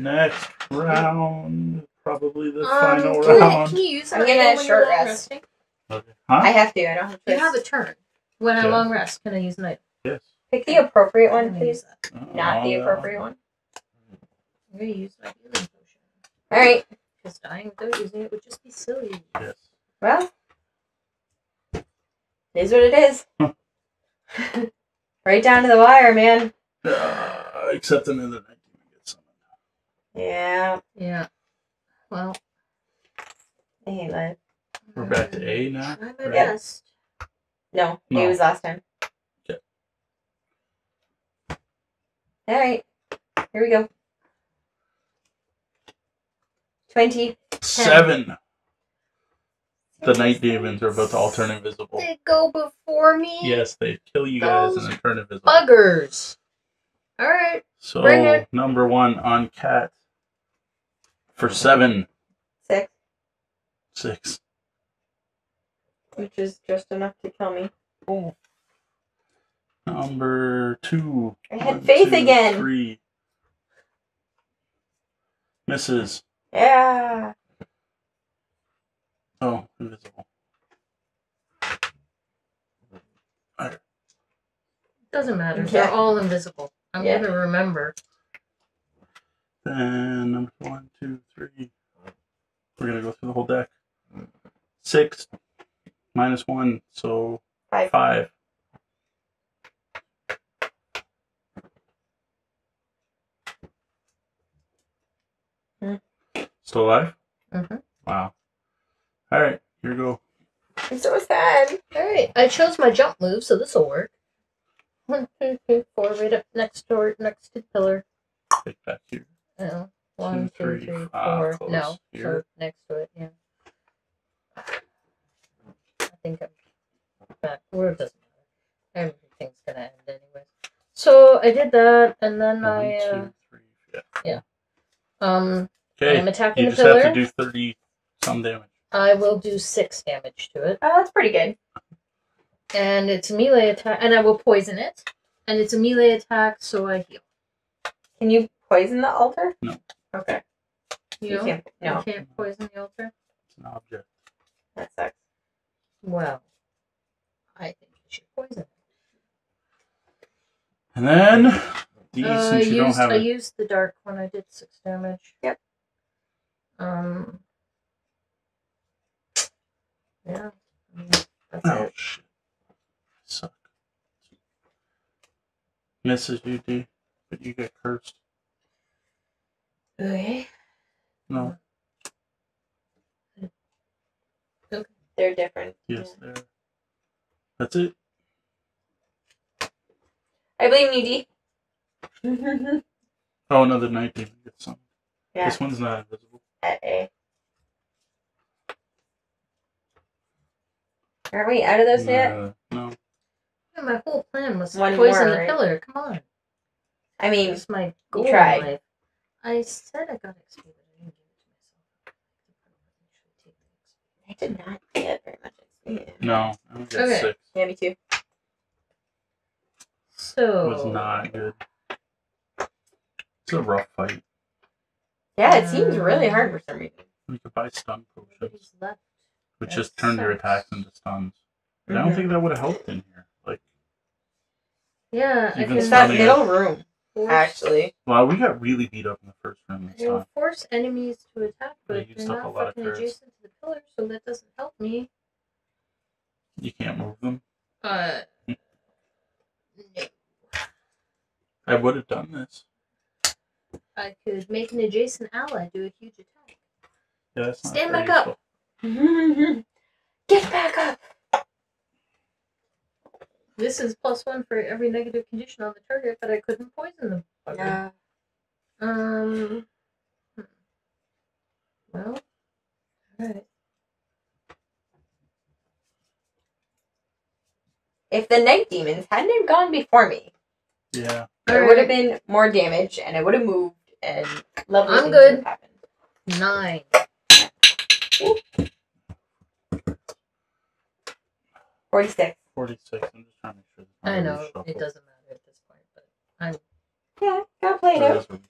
[SPEAKER 1] Next round, probably the final
[SPEAKER 2] Um, can, you,
[SPEAKER 1] round.
[SPEAKER 2] can you use
[SPEAKER 3] I'm
[SPEAKER 2] that
[SPEAKER 3] gonna
[SPEAKER 2] when you're
[SPEAKER 3] short rest.
[SPEAKER 2] resting?
[SPEAKER 1] Okay. Huh?
[SPEAKER 3] I have to. I don't have
[SPEAKER 2] You
[SPEAKER 3] to.
[SPEAKER 2] have a turn. When I
[SPEAKER 1] Yeah.
[SPEAKER 2] long rest, can I use an item?
[SPEAKER 1] yes.
[SPEAKER 3] Pick the appropriate one, please.
[SPEAKER 2] use.
[SPEAKER 1] Oh,
[SPEAKER 3] Not the
[SPEAKER 1] yeah.
[SPEAKER 3] appropriate one.
[SPEAKER 2] I'm gonna use my healing potion.
[SPEAKER 3] Alright.
[SPEAKER 2] Because dying without using it would just be silly.
[SPEAKER 1] Yes.
[SPEAKER 3] Well. It is what it is. right down to the wire, man.
[SPEAKER 1] Uh, except another night demon gets summoned.
[SPEAKER 3] Yeah.
[SPEAKER 2] Yeah. Well,
[SPEAKER 3] I hate.
[SPEAKER 1] We're back to A now.
[SPEAKER 2] Try my
[SPEAKER 1] right?
[SPEAKER 2] best.
[SPEAKER 3] No,
[SPEAKER 1] No.
[SPEAKER 3] it was last time.
[SPEAKER 1] Okay.
[SPEAKER 3] Alright. Here we go. 20.
[SPEAKER 1] Seven. The night demons are about to all turn invisible.
[SPEAKER 2] They go before me.
[SPEAKER 1] Yes, they kill you guys and then turn invisible.
[SPEAKER 2] Buggers. All right. Bring
[SPEAKER 1] So
[SPEAKER 2] it.
[SPEAKER 1] number one on cat for seven.
[SPEAKER 3] Six.
[SPEAKER 1] Six.
[SPEAKER 3] which is just enough to kill me.
[SPEAKER 1] Oh. Number two.
[SPEAKER 3] I had
[SPEAKER 1] One,
[SPEAKER 3] faith
[SPEAKER 1] two,
[SPEAKER 3] again.
[SPEAKER 1] Three. Misses.
[SPEAKER 3] Yeah.
[SPEAKER 1] Oh, invisible.
[SPEAKER 2] Doesn't matter.
[SPEAKER 3] Okay.
[SPEAKER 2] They're all invisible. I'm
[SPEAKER 3] Yeah.
[SPEAKER 2] gonna remember.
[SPEAKER 1] Then number one, two, three. We're gonna go through the whole deck. Six minus one, so
[SPEAKER 3] Five.
[SPEAKER 1] five.
[SPEAKER 3] Hmm.
[SPEAKER 1] Still alive?
[SPEAKER 2] hmm
[SPEAKER 1] Wow. All right, here we go.
[SPEAKER 3] I'm so sad.
[SPEAKER 2] All right. I chose my jump move, so this will work. One, two, three, four, right up next door, next to the pillar.
[SPEAKER 1] Take back here.
[SPEAKER 2] No. One,
[SPEAKER 1] Two,
[SPEAKER 2] two,
[SPEAKER 1] three,
[SPEAKER 2] three, four.
[SPEAKER 1] close
[SPEAKER 2] no. So next to it, yeah. I think I'm back. Where it doesn't matter. Everything's gonna end anyways. So I did that, and then
[SPEAKER 1] One,
[SPEAKER 2] I uh,
[SPEAKER 1] two, three, yeah.
[SPEAKER 2] um
[SPEAKER 1] Okay,
[SPEAKER 2] I'm attacking
[SPEAKER 1] you
[SPEAKER 2] the
[SPEAKER 1] just have to do thirty some damage.
[SPEAKER 2] I will do six damage to it,
[SPEAKER 3] Oh, that's pretty good.
[SPEAKER 2] and it's a melee attack, and I will poison it, and it's a melee attack, so I heal.
[SPEAKER 3] Can you poison the altar?
[SPEAKER 1] No.
[SPEAKER 3] Okay.
[SPEAKER 2] You, know?
[SPEAKER 3] can't. No,
[SPEAKER 2] You can't poison the altar.
[SPEAKER 1] It's an object.
[SPEAKER 3] that sucks.
[SPEAKER 2] Well, I think you should poison it.
[SPEAKER 1] And then these,
[SPEAKER 2] Uh, I
[SPEAKER 1] since you don't
[SPEAKER 2] used
[SPEAKER 1] have
[SPEAKER 2] I used the dark one. I did six damage.
[SPEAKER 3] Yep.
[SPEAKER 2] Um. Yeah. I mean, That's
[SPEAKER 1] oh
[SPEAKER 2] it.
[SPEAKER 1] shit, suck. Misses you, D, but you get cursed.
[SPEAKER 2] Okay.
[SPEAKER 1] No,
[SPEAKER 3] They're different.
[SPEAKER 1] yes, there. That's it.
[SPEAKER 3] I blame you, D.
[SPEAKER 1] Oh, another night demon gets some.
[SPEAKER 3] Yeah.
[SPEAKER 1] This one's not invisible.
[SPEAKER 3] A. Are we out of those yet?
[SPEAKER 1] Uh, no.
[SPEAKER 2] Yeah, my whole plan was to
[SPEAKER 3] One
[SPEAKER 2] poison
[SPEAKER 3] more,
[SPEAKER 2] the
[SPEAKER 3] right?
[SPEAKER 2] pillar. Come on.
[SPEAKER 3] I mean,
[SPEAKER 2] It's my goal. in
[SPEAKER 3] tried.
[SPEAKER 2] Life. I said I got XP, but I didn't give it to myself.
[SPEAKER 3] I did not get very much XP.
[SPEAKER 1] No, I only got
[SPEAKER 2] Okay.
[SPEAKER 1] six.
[SPEAKER 3] Yeah, me too.
[SPEAKER 2] So
[SPEAKER 1] It was not good. It's a rough fight.
[SPEAKER 3] Yeah, it seems really hard for some reason.
[SPEAKER 1] You could buy stun potions,
[SPEAKER 2] Nobody's left.
[SPEAKER 1] which
[SPEAKER 2] That
[SPEAKER 1] just turn your attacks into stuns. But I don't think that would have helped in here. Like,
[SPEAKER 2] Yeah, I
[SPEAKER 1] Even
[SPEAKER 2] can
[SPEAKER 3] It's that
[SPEAKER 1] stunning
[SPEAKER 3] middle room,
[SPEAKER 2] force,
[SPEAKER 3] actually.
[SPEAKER 1] wow, we got really beat up in the first room this
[SPEAKER 2] It'll
[SPEAKER 1] time.
[SPEAKER 2] force enemies to attack,
[SPEAKER 1] Yeah,
[SPEAKER 2] but
[SPEAKER 1] you
[SPEAKER 2] they're
[SPEAKER 1] still have
[SPEAKER 2] not
[SPEAKER 1] a lot of
[SPEAKER 2] fucking
[SPEAKER 1] turrets.
[SPEAKER 2] adjacent to the pillar, so that doesn't help me.
[SPEAKER 1] You can't move them.
[SPEAKER 2] Uh, no.
[SPEAKER 1] I would have done this.
[SPEAKER 2] I could make an adjacent ally do a huge attack.
[SPEAKER 1] Yeah, that's not
[SPEAKER 2] Stand
[SPEAKER 1] very
[SPEAKER 2] back up.
[SPEAKER 1] useful.
[SPEAKER 3] Get back up!
[SPEAKER 2] This is plus one for every negative condition on the target, but I couldn't poison them.
[SPEAKER 3] Yeah.
[SPEAKER 2] Um. hmm. Well. Alright.
[SPEAKER 3] If the night demons hadn't have gone before me,
[SPEAKER 1] Yeah.
[SPEAKER 3] there would have been more damage, and I would have moved, and lovely
[SPEAKER 2] I'm
[SPEAKER 3] things
[SPEAKER 2] good.
[SPEAKER 3] would have happened.
[SPEAKER 2] Nine.
[SPEAKER 3] Forty-six.
[SPEAKER 1] 46. I'm just trying to make sure. there's not
[SPEAKER 2] know it doesn't matter at this point, but I'm
[SPEAKER 3] Yeah, go play it
[SPEAKER 1] There
[SPEAKER 3] out.
[SPEAKER 1] is a reshuffle.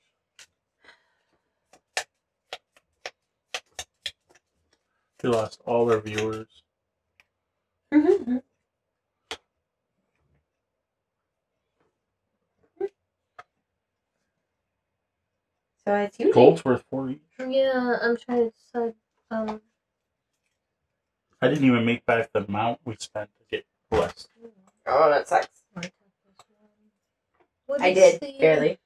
[SPEAKER 1] We lost all our viewers.
[SPEAKER 3] Mhm. So it's you.
[SPEAKER 1] Gold's worth four each.
[SPEAKER 2] yeah. I'm trying to decide. Um.
[SPEAKER 1] I didn't even make back the amount we spent to get blessed.
[SPEAKER 3] Oh, that sucks.
[SPEAKER 2] What
[SPEAKER 3] I did
[SPEAKER 2] the-
[SPEAKER 3] barely.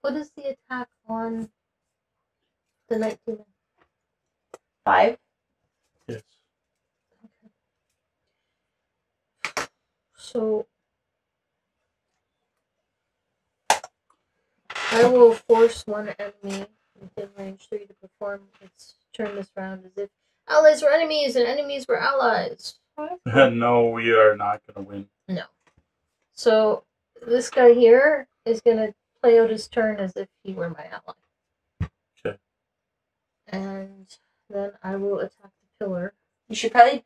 [SPEAKER 2] What is the attack on the night demon?
[SPEAKER 3] Five.
[SPEAKER 1] Yes.
[SPEAKER 2] So I will force one enemy within range three to perform its turn this round as if allies were enemies and enemies were allies.
[SPEAKER 1] no, we are not going to win.
[SPEAKER 2] No. So this guy here is gonna play out his turn as if he were my ally.
[SPEAKER 1] Okay.
[SPEAKER 2] And then I will attack the pillar.
[SPEAKER 3] You should probably.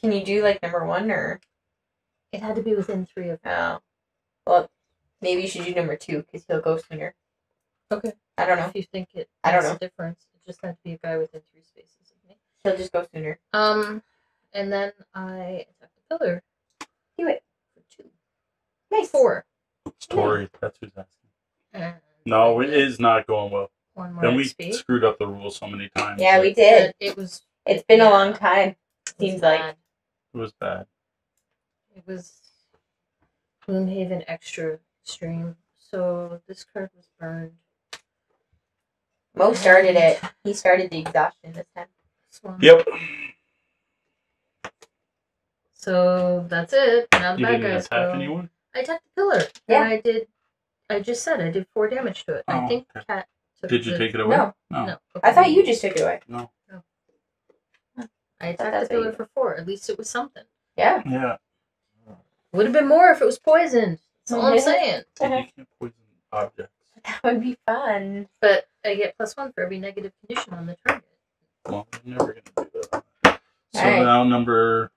[SPEAKER 3] Can you do like number one or?
[SPEAKER 2] It had to be within three of
[SPEAKER 3] Oh. Well, maybe you should do number two because he'll go sooner.
[SPEAKER 2] Okay.
[SPEAKER 3] I don't know.
[SPEAKER 2] If you think it
[SPEAKER 3] I don't know.
[SPEAKER 2] a difference, it just had to be a guy within three spaces of me.
[SPEAKER 3] He'll just go sooner.
[SPEAKER 2] Um, and then I attack the pillar.
[SPEAKER 3] Do it.
[SPEAKER 2] For two.
[SPEAKER 3] Nice.
[SPEAKER 2] Four.
[SPEAKER 1] Story. That's who's asking.
[SPEAKER 2] And
[SPEAKER 1] No,
[SPEAKER 2] I
[SPEAKER 1] it
[SPEAKER 2] get
[SPEAKER 1] is not going well.
[SPEAKER 2] One more
[SPEAKER 1] Then we
[SPEAKER 2] XP.
[SPEAKER 1] screwed up the rules so many times.
[SPEAKER 3] Yeah,
[SPEAKER 1] that
[SPEAKER 3] we did.
[SPEAKER 2] But It was.
[SPEAKER 3] It's been a long time.
[SPEAKER 2] it was
[SPEAKER 3] Seems like.
[SPEAKER 2] bad.
[SPEAKER 1] It was bad.
[SPEAKER 2] It was Gloomhaven Extra Extreme. So this card was burned.
[SPEAKER 3] Mo started it. He started the exhaustion this time.
[SPEAKER 2] This one.
[SPEAKER 1] Yep.
[SPEAKER 2] So that's it. Now the
[SPEAKER 1] You
[SPEAKER 2] bad
[SPEAKER 1] didn't
[SPEAKER 2] guys
[SPEAKER 1] attack
[SPEAKER 2] go.
[SPEAKER 1] anyone?
[SPEAKER 2] I attacked the pillar.
[SPEAKER 3] Yeah.
[SPEAKER 2] And I did. I just said I did four damage to it. I
[SPEAKER 1] Oh,
[SPEAKER 2] think
[SPEAKER 1] okay.
[SPEAKER 2] Cat took
[SPEAKER 1] Did you
[SPEAKER 2] the-
[SPEAKER 1] take it away?
[SPEAKER 3] No.
[SPEAKER 1] No.
[SPEAKER 2] No.
[SPEAKER 3] I thought you just took it away.
[SPEAKER 1] No. no.
[SPEAKER 2] I attacked
[SPEAKER 3] that's
[SPEAKER 2] the pillar for four. At least it was something.
[SPEAKER 3] Yeah.
[SPEAKER 1] Yeah.
[SPEAKER 2] Would have been more if it was poisoned. That's all I'm
[SPEAKER 3] Yeah.
[SPEAKER 2] saying. Uh-huh.
[SPEAKER 1] You can't poison objects.
[SPEAKER 3] That would be fun.
[SPEAKER 2] But I get plus one for every negative condition on the target.
[SPEAKER 1] Well, I'm never gonna do that. So
[SPEAKER 3] Alright.
[SPEAKER 1] now number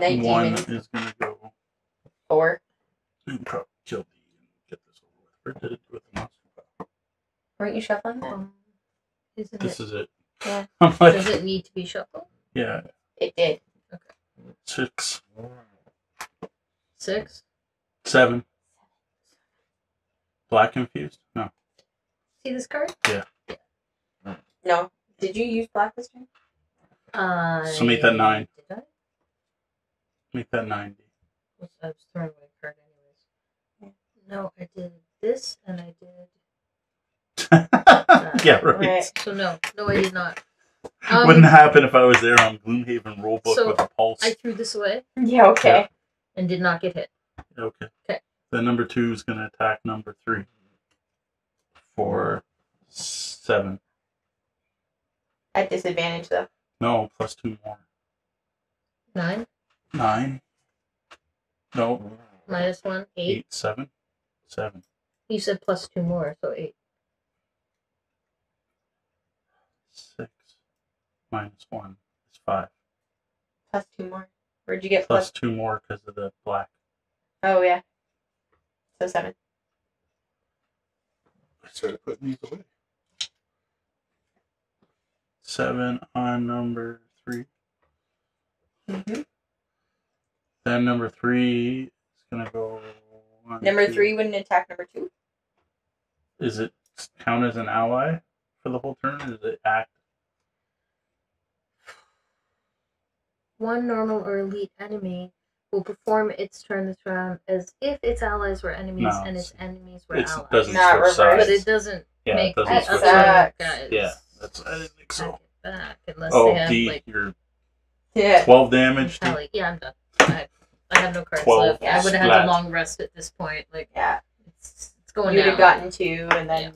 [SPEAKER 3] Night
[SPEAKER 1] one
[SPEAKER 3] demon
[SPEAKER 1] is gonna go
[SPEAKER 3] four.
[SPEAKER 1] and probably kill the and get this over with. Or did it with the monster pile?
[SPEAKER 3] Weren't you shuffling that?
[SPEAKER 2] Um, isn't
[SPEAKER 1] This
[SPEAKER 2] it?
[SPEAKER 1] is it.
[SPEAKER 3] Yeah.
[SPEAKER 1] I'm
[SPEAKER 2] Does
[SPEAKER 1] like,
[SPEAKER 2] it need to be shuffled?
[SPEAKER 1] yeah,
[SPEAKER 3] It did.
[SPEAKER 1] six,
[SPEAKER 2] Six.
[SPEAKER 1] seven. Black confused? No.
[SPEAKER 2] See this card? Yeah. Yeah.
[SPEAKER 3] No. Did you use black this time?
[SPEAKER 2] Uh,
[SPEAKER 1] So make that nine.
[SPEAKER 2] Did I?
[SPEAKER 1] Make that ninety.
[SPEAKER 2] I was throwing away a card anyways. No, I did this and I did.
[SPEAKER 1] yeah, right.
[SPEAKER 3] Right.
[SPEAKER 2] So no, no, I did not. Um,
[SPEAKER 1] Wouldn't happen if I was there on Gloomhaven rulebook
[SPEAKER 2] So,
[SPEAKER 1] with a pulse.
[SPEAKER 2] I threw this away
[SPEAKER 3] Yeah, okay.
[SPEAKER 2] and did not get hit.
[SPEAKER 1] Okay.
[SPEAKER 2] Okay.
[SPEAKER 1] Then number two is going to attack number three for seven.
[SPEAKER 3] At disadvantage though.
[SPEAKER 1] No, plus two more.
[SPEAKER 2] Nine
[SPEAKER 1] Nine. No,
[SPEAKER 2] minus one, eight.
[SPEAKER 1] eight, seven, seven.
[SPEAKER 2] You said plus two more, so eight.
[SPEAKER 1] Six minus one is five.
[SPEAKER 3] Plus two more. Where'd you get
[SPEAKER 1] Plus
[SPEAKER 3] plus?
[SPEAKER 1] two more because of the black.
[SPEAKER 3] Oh yeah. So seven.
[SPEAKER 1] I started putting these away. Seven on number three.
[SPEAKER 3] Mm-hmm.
[SPEAKER 1] Then number three is gonna go. one,
[SPEAKER 3] Number
[SPEAKER 1] two-
[SPEAKER 3] three wouldn't attack number two.
[SPEAKER 1] Is it count as an ally for the whole turn? Or does it act?
[SPEAKER 2] One normal or elite enemy will perform its turn this round as if its allies were enemies
[SPEAKER 1] No,
[SPEAKER 2] and its enemies were
[SPEAKER 1] It
[SPEAKER 2] allies.
[SPEAKER 1] doesn't
[SPEAKER 3] Not
[SPEAKER 1] switch
[SPEAKER 3] reverse.
[SPEAKER 2] but
[SPEAKER 1] sides.
[SPEAKER 2] it doesn't
[SPEAKER 1] yeah,
[SPEAKER 2] make
[SPEAKER 1] it doesn't
[SPEAKER 2] the
[SPEAKER 3] That
[SPEAKER 1] switch
[SPEAKER 2] other
[SPEAKER 1] sides.
[SPEAKER 3] sucks.
[SPEAKER 2] guys
[SPEAKER 1] Yeah, that's I didn't think
[SPEAKER 2] pack
[SPEAKER 1] so.
[SPEAKER 2] back unless
[SPEAKER 1] Oh,
[SPEAKER 2] they have
[SPEAKER 1] D,
[SPEAKER 2] like
[SPEAKER 1] you're
[SPEAKER 3] Yeah.
[SPEAKER 1] twelve damage. D?
[SPEAKER 2] tally. Yeah, I'm done. I, I have no cards
[SPEAKER 1] 12
[SPEAKER 2] left. I would have had
[SPEAKER 1] flat.
[SPEAKER 2] a long rest at this point. Like
[SPEAKER 3] Yeah.
[SPEAKER 2] it's, it's going
[SPEAKER 3] You'd
[SPEAKER 2] down.
[SPEAKER 3] have gotten two and then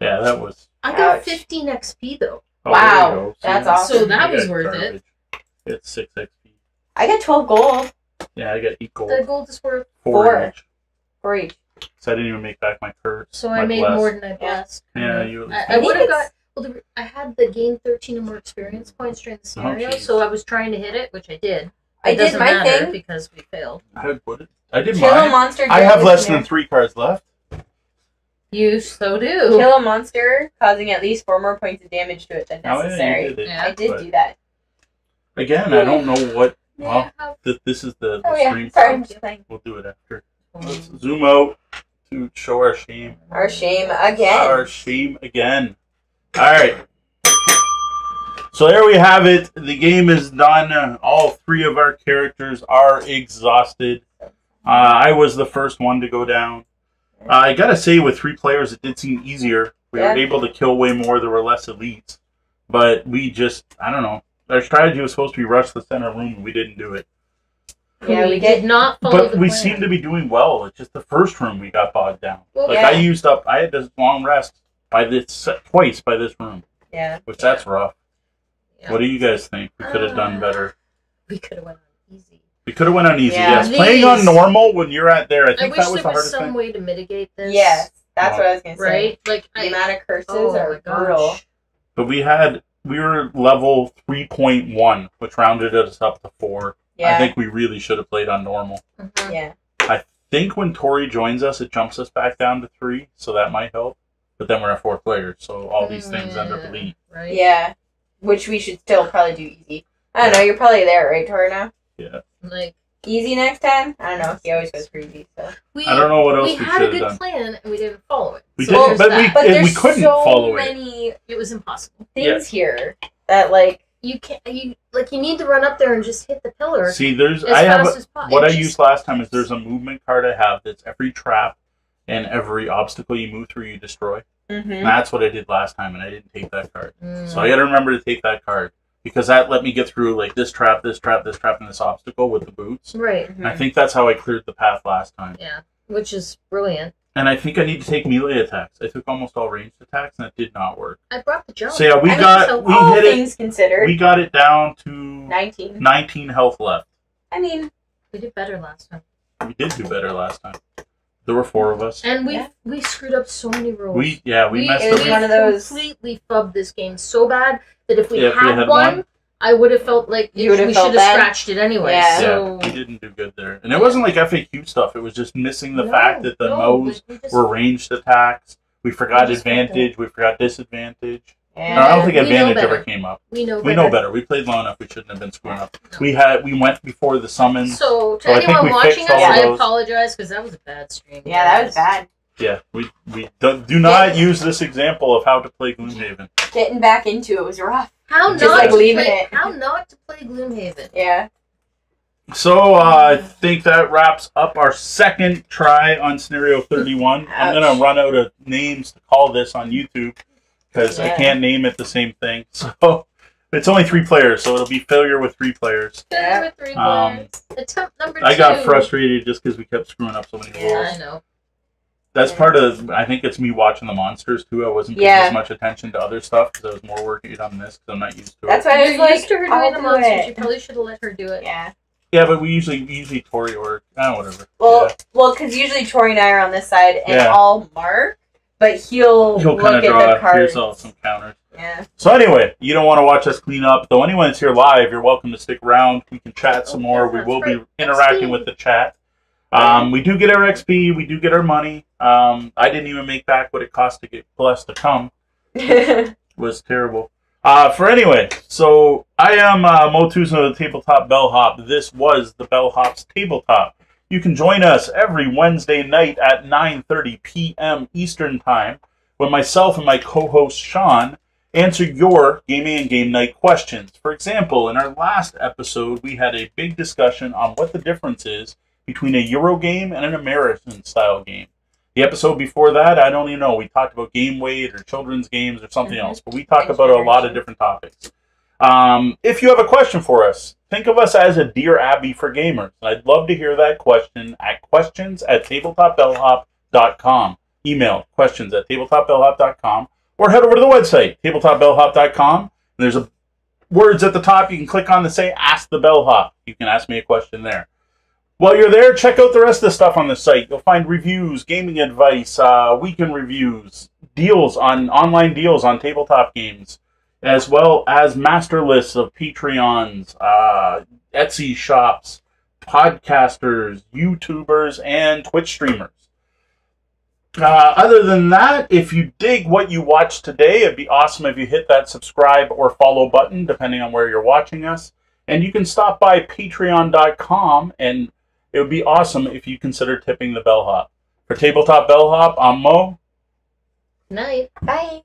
[SPEAKER 1] Yeah, that was.
[SPEAKER 2] I got
[SPEAKER 3] Ouch.
[SPEAKER 2] 15 XP though.
[SPEAKER 1] Oh,
[SPEAKER 3] Wow,
[SPEAKER 1] there you go.
[SPEAKER 3] that's awesome.
[SPEAKER 2] So that
[SPEAKER 1] you
[SPEAKER 2] was
[SPEAKER 1] got
[SPEAKER 2] worth it.
[SPEAKER 1] garbage. It's six XP.
[SPEAKER 3] I got twelve gold
[SPEAKER 1] Yeah, I got eight gold.
[SPEAKER 2] The gold is worth.
[SPEAKER 1] Four,
[SPEAKER 3] Four.
[SPEAKER 1] each.
[SPEAKER 3] for each.
[SPEAKER 1] So I didn't even make back my curse.
[SPEAKER 2] So
[SPEAKER 1] my
[SPEAKER 2] I made
[SPEAKER 1] bless.
[SPEAKER 2] more than I blessed.
[SPEAKER 1] Yeah, mm-hmm. you.
[SPEAKER 2] I, I
[SPEAKER 3] think
[SPEAKER 2] would have
[SPEAKER 3] it's-
[SPEAKER 2] got. Well, the, I had the gain 13 or more experience points during the oh, scenario,
[SPEAKER 1] geez.
[SPEAKER 2] so I was trying to hit it, which I did.
[SPEAKER 3] I
[SPEAKER 2] It
[SPEAKER 3] did
[SPEAKER 2] doesn't
[SPEAKER 3] my
[SPEAKER 2] matter
[SPEAKER 3] thing.
[SPEAKER 2] because we failed.
[SPEAKER 1] I put it. I did
[SPEAKER 3] Kill a
[SPEAKER 1] mine.
[SPEAKER 3] monster.
[SPEAKER 1] I have less than three cards left.
[SPEAKER 2] You so do.
[SPEAKER 3] Kill a monster, causing at least four more points of damage to it than
[SPEAKER 1] Oh, yeah, you
[SPEAKER 3] necessary.
[SPEAKER 1] did it.
[SPEAKER 2] Yeah.
[SPEAKER 3] I did do that.
[SPEAKER 1] Again, I don't know what. Well, th- this is the, the
[SPEAKER 3] Oh yeah.
[SPEAKER 1] stream.
[SPEAKER 3] Sorry, I'm just.
[SPEAKER 1] We'll do it after. Let's zoom out to show our shame.
[SPEAKER 3] Our shame again.
[SPEAKER 1] Our shame again. All right. So there we have it. The game is done. All three of our characters are exhausted. Uh, I was the first one to go down. Uh, I gotta say, with three players, it did seem easier. We
[SPEAKER 3] Yeah.
[SPEAKER 1] were able to kill way more. There were less elites, but we just—I don't know. Our strategy was supposed to be rush the center room. and We didn't do it,
[SPEAKER 3] Yeah, we
[SPEAKER 2] did
[SPEAKER 3] did.
[SPEAKER 2] not follow
[SPEAKER 1] but
[SPEAKER 2] the
[SPEAKER 1] we
[SPEAKER 2] plan.
[SPEAKER 1] seem to be doing well. It's just the first room we got bogged down.
[SPEAKER 2] Well,
[SPEAKER 1] Like
[SPEAKER 3] Yeah.
[SPEAKER 1] I used up, I had this long rest by this twice by this room,
[SPEAKER 3] Yeah.
[SPEAKER 1] which that's rough.
[SPEAKER 2] Yeah.
[SPEAKER 1] What do you guys think? We could have done
[SPEAKER 2] Uh,
[SPEAKER 1] better.
[SPEAKER 2] We could have went on easy.
[SPEAKER 1] We could have went on easy.
[SPEAKER 3] Yeah.
[SPEAKER 1] yes, playing on normal when you're at there, I
[SPEAKER 2] I
[SPEAKER 1] think
[SPEAKER 2] wish
[SPEAKER 1] that was
[SPEAKER 2] there
[SPEAKER 1] the
[SPEAKER 2] was
[SPEAKER 1] hardest
[SPEAKER 2] some
[SPEAKER 1] thing.
[SPEAKER 2] way to mitigate this.
[SPEAKER 3] Yes, that's
[SPEAKER 1] Wow.
[SPEAKER 3] what I was gonna say.
[SPEAKER 2] Right? Like
[SPEAKER 3] The
[SPEAKER 2] I,
[SPEAKER 3] amount of curses
[SPEAKER 2] oh
[SPEAKER 3] are brutal.
[SPEAKER 1] But we had we were level three point one, which rounded us up to four.
[SPEAKER 3] Yeah.
[SPEAKER 1] I think we really should have played on normal.
[SPEAKER 2] Mhm.
[SPEAKER 3] yeah.
[SPEAKER 1] I think when Tori joins us, it jumps us back down to three, so that might help. But then we're at four players, so all these things end up
[SPEAKER 2] Yeah,
[SPEAKER 1] elite.
[SPEAKER 2] Right.
[SPEAKER 3] Yeah. Which we should still probably do easy. I don't know. You're probably there, right, Tori? Now Yeah.
[SPEAKER 2] Like
[SPEAKER 3] easy next time. I don't know. He always goes for easy. So.
[SPEAKER 2] we.
[SPEAKER 1] I don't know what else
[SPEAKER 2] we
[SPEAKER 1] we,
[SPEAKER 2] had a good
[SPEAKER 1] done.
[SPEAKER 2] plan and we didn't follow it.
[SPEAKER 1] We
[SPEAKER 2] So
[SPEAKER 1] didn't, but
[SPEAKER 2] that.
[SPEAKER 1] we
[SPEAKER 3] But
[SPEAKER 1] we couldn't
[SPEAKER 3] so
[SPEAKER 1] follow it.
[SPEAKER 3] many
[SPEAKER 2] It was impossible.
[SPEAKER 3] things here that like
[SPEAKER 2] You can't. You like. You need to run up there and just hit the pillar
[SPEAKER 1] See, there's
[SPEAKER 2] as
[SPEAKER 1] I have a-
[SPEAKER 2] as possible.
[SPEAKER 1] what I used last time is there's a movement card I have that's every trap and every obstacle you move through you destroy.
[SPEAKER 3] Mhm.
[SPEAKER 1] That's what I did last time, and I didn't take that card.
[SPEAKER 2] Mm.
[SPEAKER 1] So I got to remember to take that card because that let me get through like this trap, this trap, this trap, and this obstacle with the boots.
[SPEAKER 2] Right.
[SPEAKER 1] And I think that's how I cleared the path last time.
[SPEAKER 2] Yeah. Which is brilliant.
[SPEAKER 1] And I think I need to take melee attacks. I took almost all ranged attacks, and it did not work.
[SPEAKER 2] I brought the jump.
[SPEAKER 1] So yeah, we
[SPEAKER 3] I mean,
[SPEAKER 1] got
[SPEAKER 2] so
[SPEAKER 1] we
[SPEAKER 3] all
[SPEAKER 1] hit it.
[SPEAKER 3] things considered,
[SPEAKER 1] We got it down to
[SPEAKER 3] 19.
[SPEAKER 1] 19 health left.
[SPEAKER 3] I mean,
[SPEAKER 2] we did better last time.
[SPEAKER 1] We did do better last time. There were four of us.
[SPEAKER 2] And we
[SPEAKER 3] Yeah.
[SPEAKER 2] we screwed up so many rules.
[SPEAKER 1] We yeah we, messed up. We-
[SPEAKER 3] one of those-
[SPEAKER 2] completely fubbed this game so bad that if we
[SPEAKER 1] Yeah, if we
[SPEAKER 2] had,
[SPEAKER 1] had
[SPEAKER 2] one,
[SPEAKER 1] one-
[SPEAKER 2] I would have felt like
[SPEAKER 3] You
[SPEAKER 2] we should have scratched it anyway.
[SPEAKER 3] Yeah.
[SPEAKER 2] So
[SPEAKER 1] yeah, we didn't do good there, and it wasn't like FAQ stuff. It was just missing the
[SPEAKER 2] No,
[SPEAKER 1] fact that the
[SPEAKER 2] no,
[SPEAKER 1] no's
[SPEAKER 2] we just-
[SPEAKER 1] were ranged attacks. We forgot
[SPEAKER 2] We
[SPEAKER 1] advantage. We forgot disadvantage.
[SPEAKER 3] Yeah.
[SPEAKER 1] No, I don't think advantage ever came up.
[SPEAKER 2] we know
[SPEAKER 1] We know better. We played low enough. We shouldn't have been screwing up. We had we went before the summons.
[SPEAKER 2] So to
[SPEAKER 1] So I think
[SPEAKER 2] anyone
[SPEAKER 1] we
[SPEAKER 2] watching us, I apologize because that was a bad stream.
[SPEAKER 3] yeah, that was bad.
[SPEAKER 1] Yeah, we we do, do not use this example of how to play Gloomhaven.
[SPEAKER 3] Getting back into it was rough.
[SPEAKER 2] How
[SPEAKER 1] Just
[SPEAKER 2] not
[SPEAKER 3] like
[SPEAKER 2] to
[SPEAKER 3] leaving
[SPEAKER 2] play,
[SPEAKER 3] it.
[SPEAKER 2] How not to play Gloomhaven?
[SPEAKER 3] Yeah.
[SPEAKER 1] So uh, I think that wraps up our second try on scenario 31. I'm gonna run out of names to call this on YouTube because I can't name it the same thing. So it's only three players, so it'll be failure with three players.
[SPEAKER 2] Failure with three
[SPEAKER 1] Um,
[SPEAKER 2] players. Attempt number two.
[SPEAKER 1] I got frustrated just because we kept screwing up so many
[SPEAKER 2] Yeah,
[SPEAKER 1] rules.
[SPEAKER 2] I know.
[SPEAKER 1] That's part of. I think it's me watching the monsters too. I wasn't paying
[SPEAKER 3] Yeah.
[SPEAKER 1] as much attention to other stuff because I was more working on this because I'm not used to
[SPEAKER 3] That's
[SPEAKER 1] it.
[SPEAKER 3] That's why I was
[SPEAKER 2] You're
[SPEAKER 3] like,
[SPEAKER 2] used to her
[SPEAKER 3] I'll
[SPEAKER 2] doing the
[SPEAKER 3] do
[SPEAKER 2] monsters.
[SPEAKER 3] it.
[SPEAKER 2] You probably should have let her do it.
[SPEAKER 3] Yeah.
[SPEAKER 1] Yeah, but we usually usually Tori or oh whatever.
[SPEAKER 3] Well,
[SPEAKER 1] Yeah.
[SPEAKER 3] well, because usually Tori and I are on this side, and
[SPEAKER 1] Yeah.
[SPEAKER 3] I'll mark, but he'll,
[SPEAKER 1] He'll
[SPEAKER 3] look
[SPEAKER 1] kind
[SPEAKER 3] at
[SPEAKER 1] of draw
[SPEAKER 3] the cards.
[SPEAKER 1] yourself some counters.
[SPEAKER 3] Yeah.
[SPEAKER 1] So anyway, you don't want to watch us clean up. Though anyone that's here live, you're welcome to stick around. We can chat some
[SPEAKER 2] Oh,
[SPEAKER 1] more. we will be interacting
[SPEAKER 2] XP.
[SPEAKER 1] with the chat. Um, we do get our XP. We do get our money. Um, I didn't even make back what it cost to get blessed to come. It was terrible. Uh, for anyway, so I am uh, Mo Tuzno of the Tabletop Bellhop. This was the Bellhop's Tabletop. You can join us every Wednesday night at 9:30 p.m. Eastern Time when myself and my co-host Sean answer your gaming and game night questions. For example, in our last episode, we had a big discussion on what the difference is between a Euro game and an American style game. The episode before that, I don't even know. We talked about game weight or children's games or something
[SPEAKER 2] Mhm.
[SPEAKER 1] else, but we talk
[SPEAKER 2] Next
[SPEAKER 1] about a lot of different topics. Um, if you have a question for us, think of us as a Dear Abby for gamers. I'd love to hear that question at questions at tabletopbellhop.com. Email questions at tabletopbellhop.com or head over to the website, tabletopbellhop.com. There's a words at the top. You can click on to say Ask the Bellhop. You can ask me a question there. While you're there, check out the rest of the stuff on the site. You'll find reviews, gaming advice, uh, weekend reviews, deals on online deals on tabletop games, as well as master lists of Patreons, uh, Etsy shops, podcasters, YouTubers, and Twitch streamers. Uh, other than that, if you dig what you watched today, it'd be awesome if you hit that subscribe or follow button, depending on where you're watching us. And you can stop by patreon.com, and it would be awesome if you consider tipping the bellhop. For Tabletop Bellhop, I'm Mo.
[SPEAKER 2] Night.
[SPEAKER 3] Bye.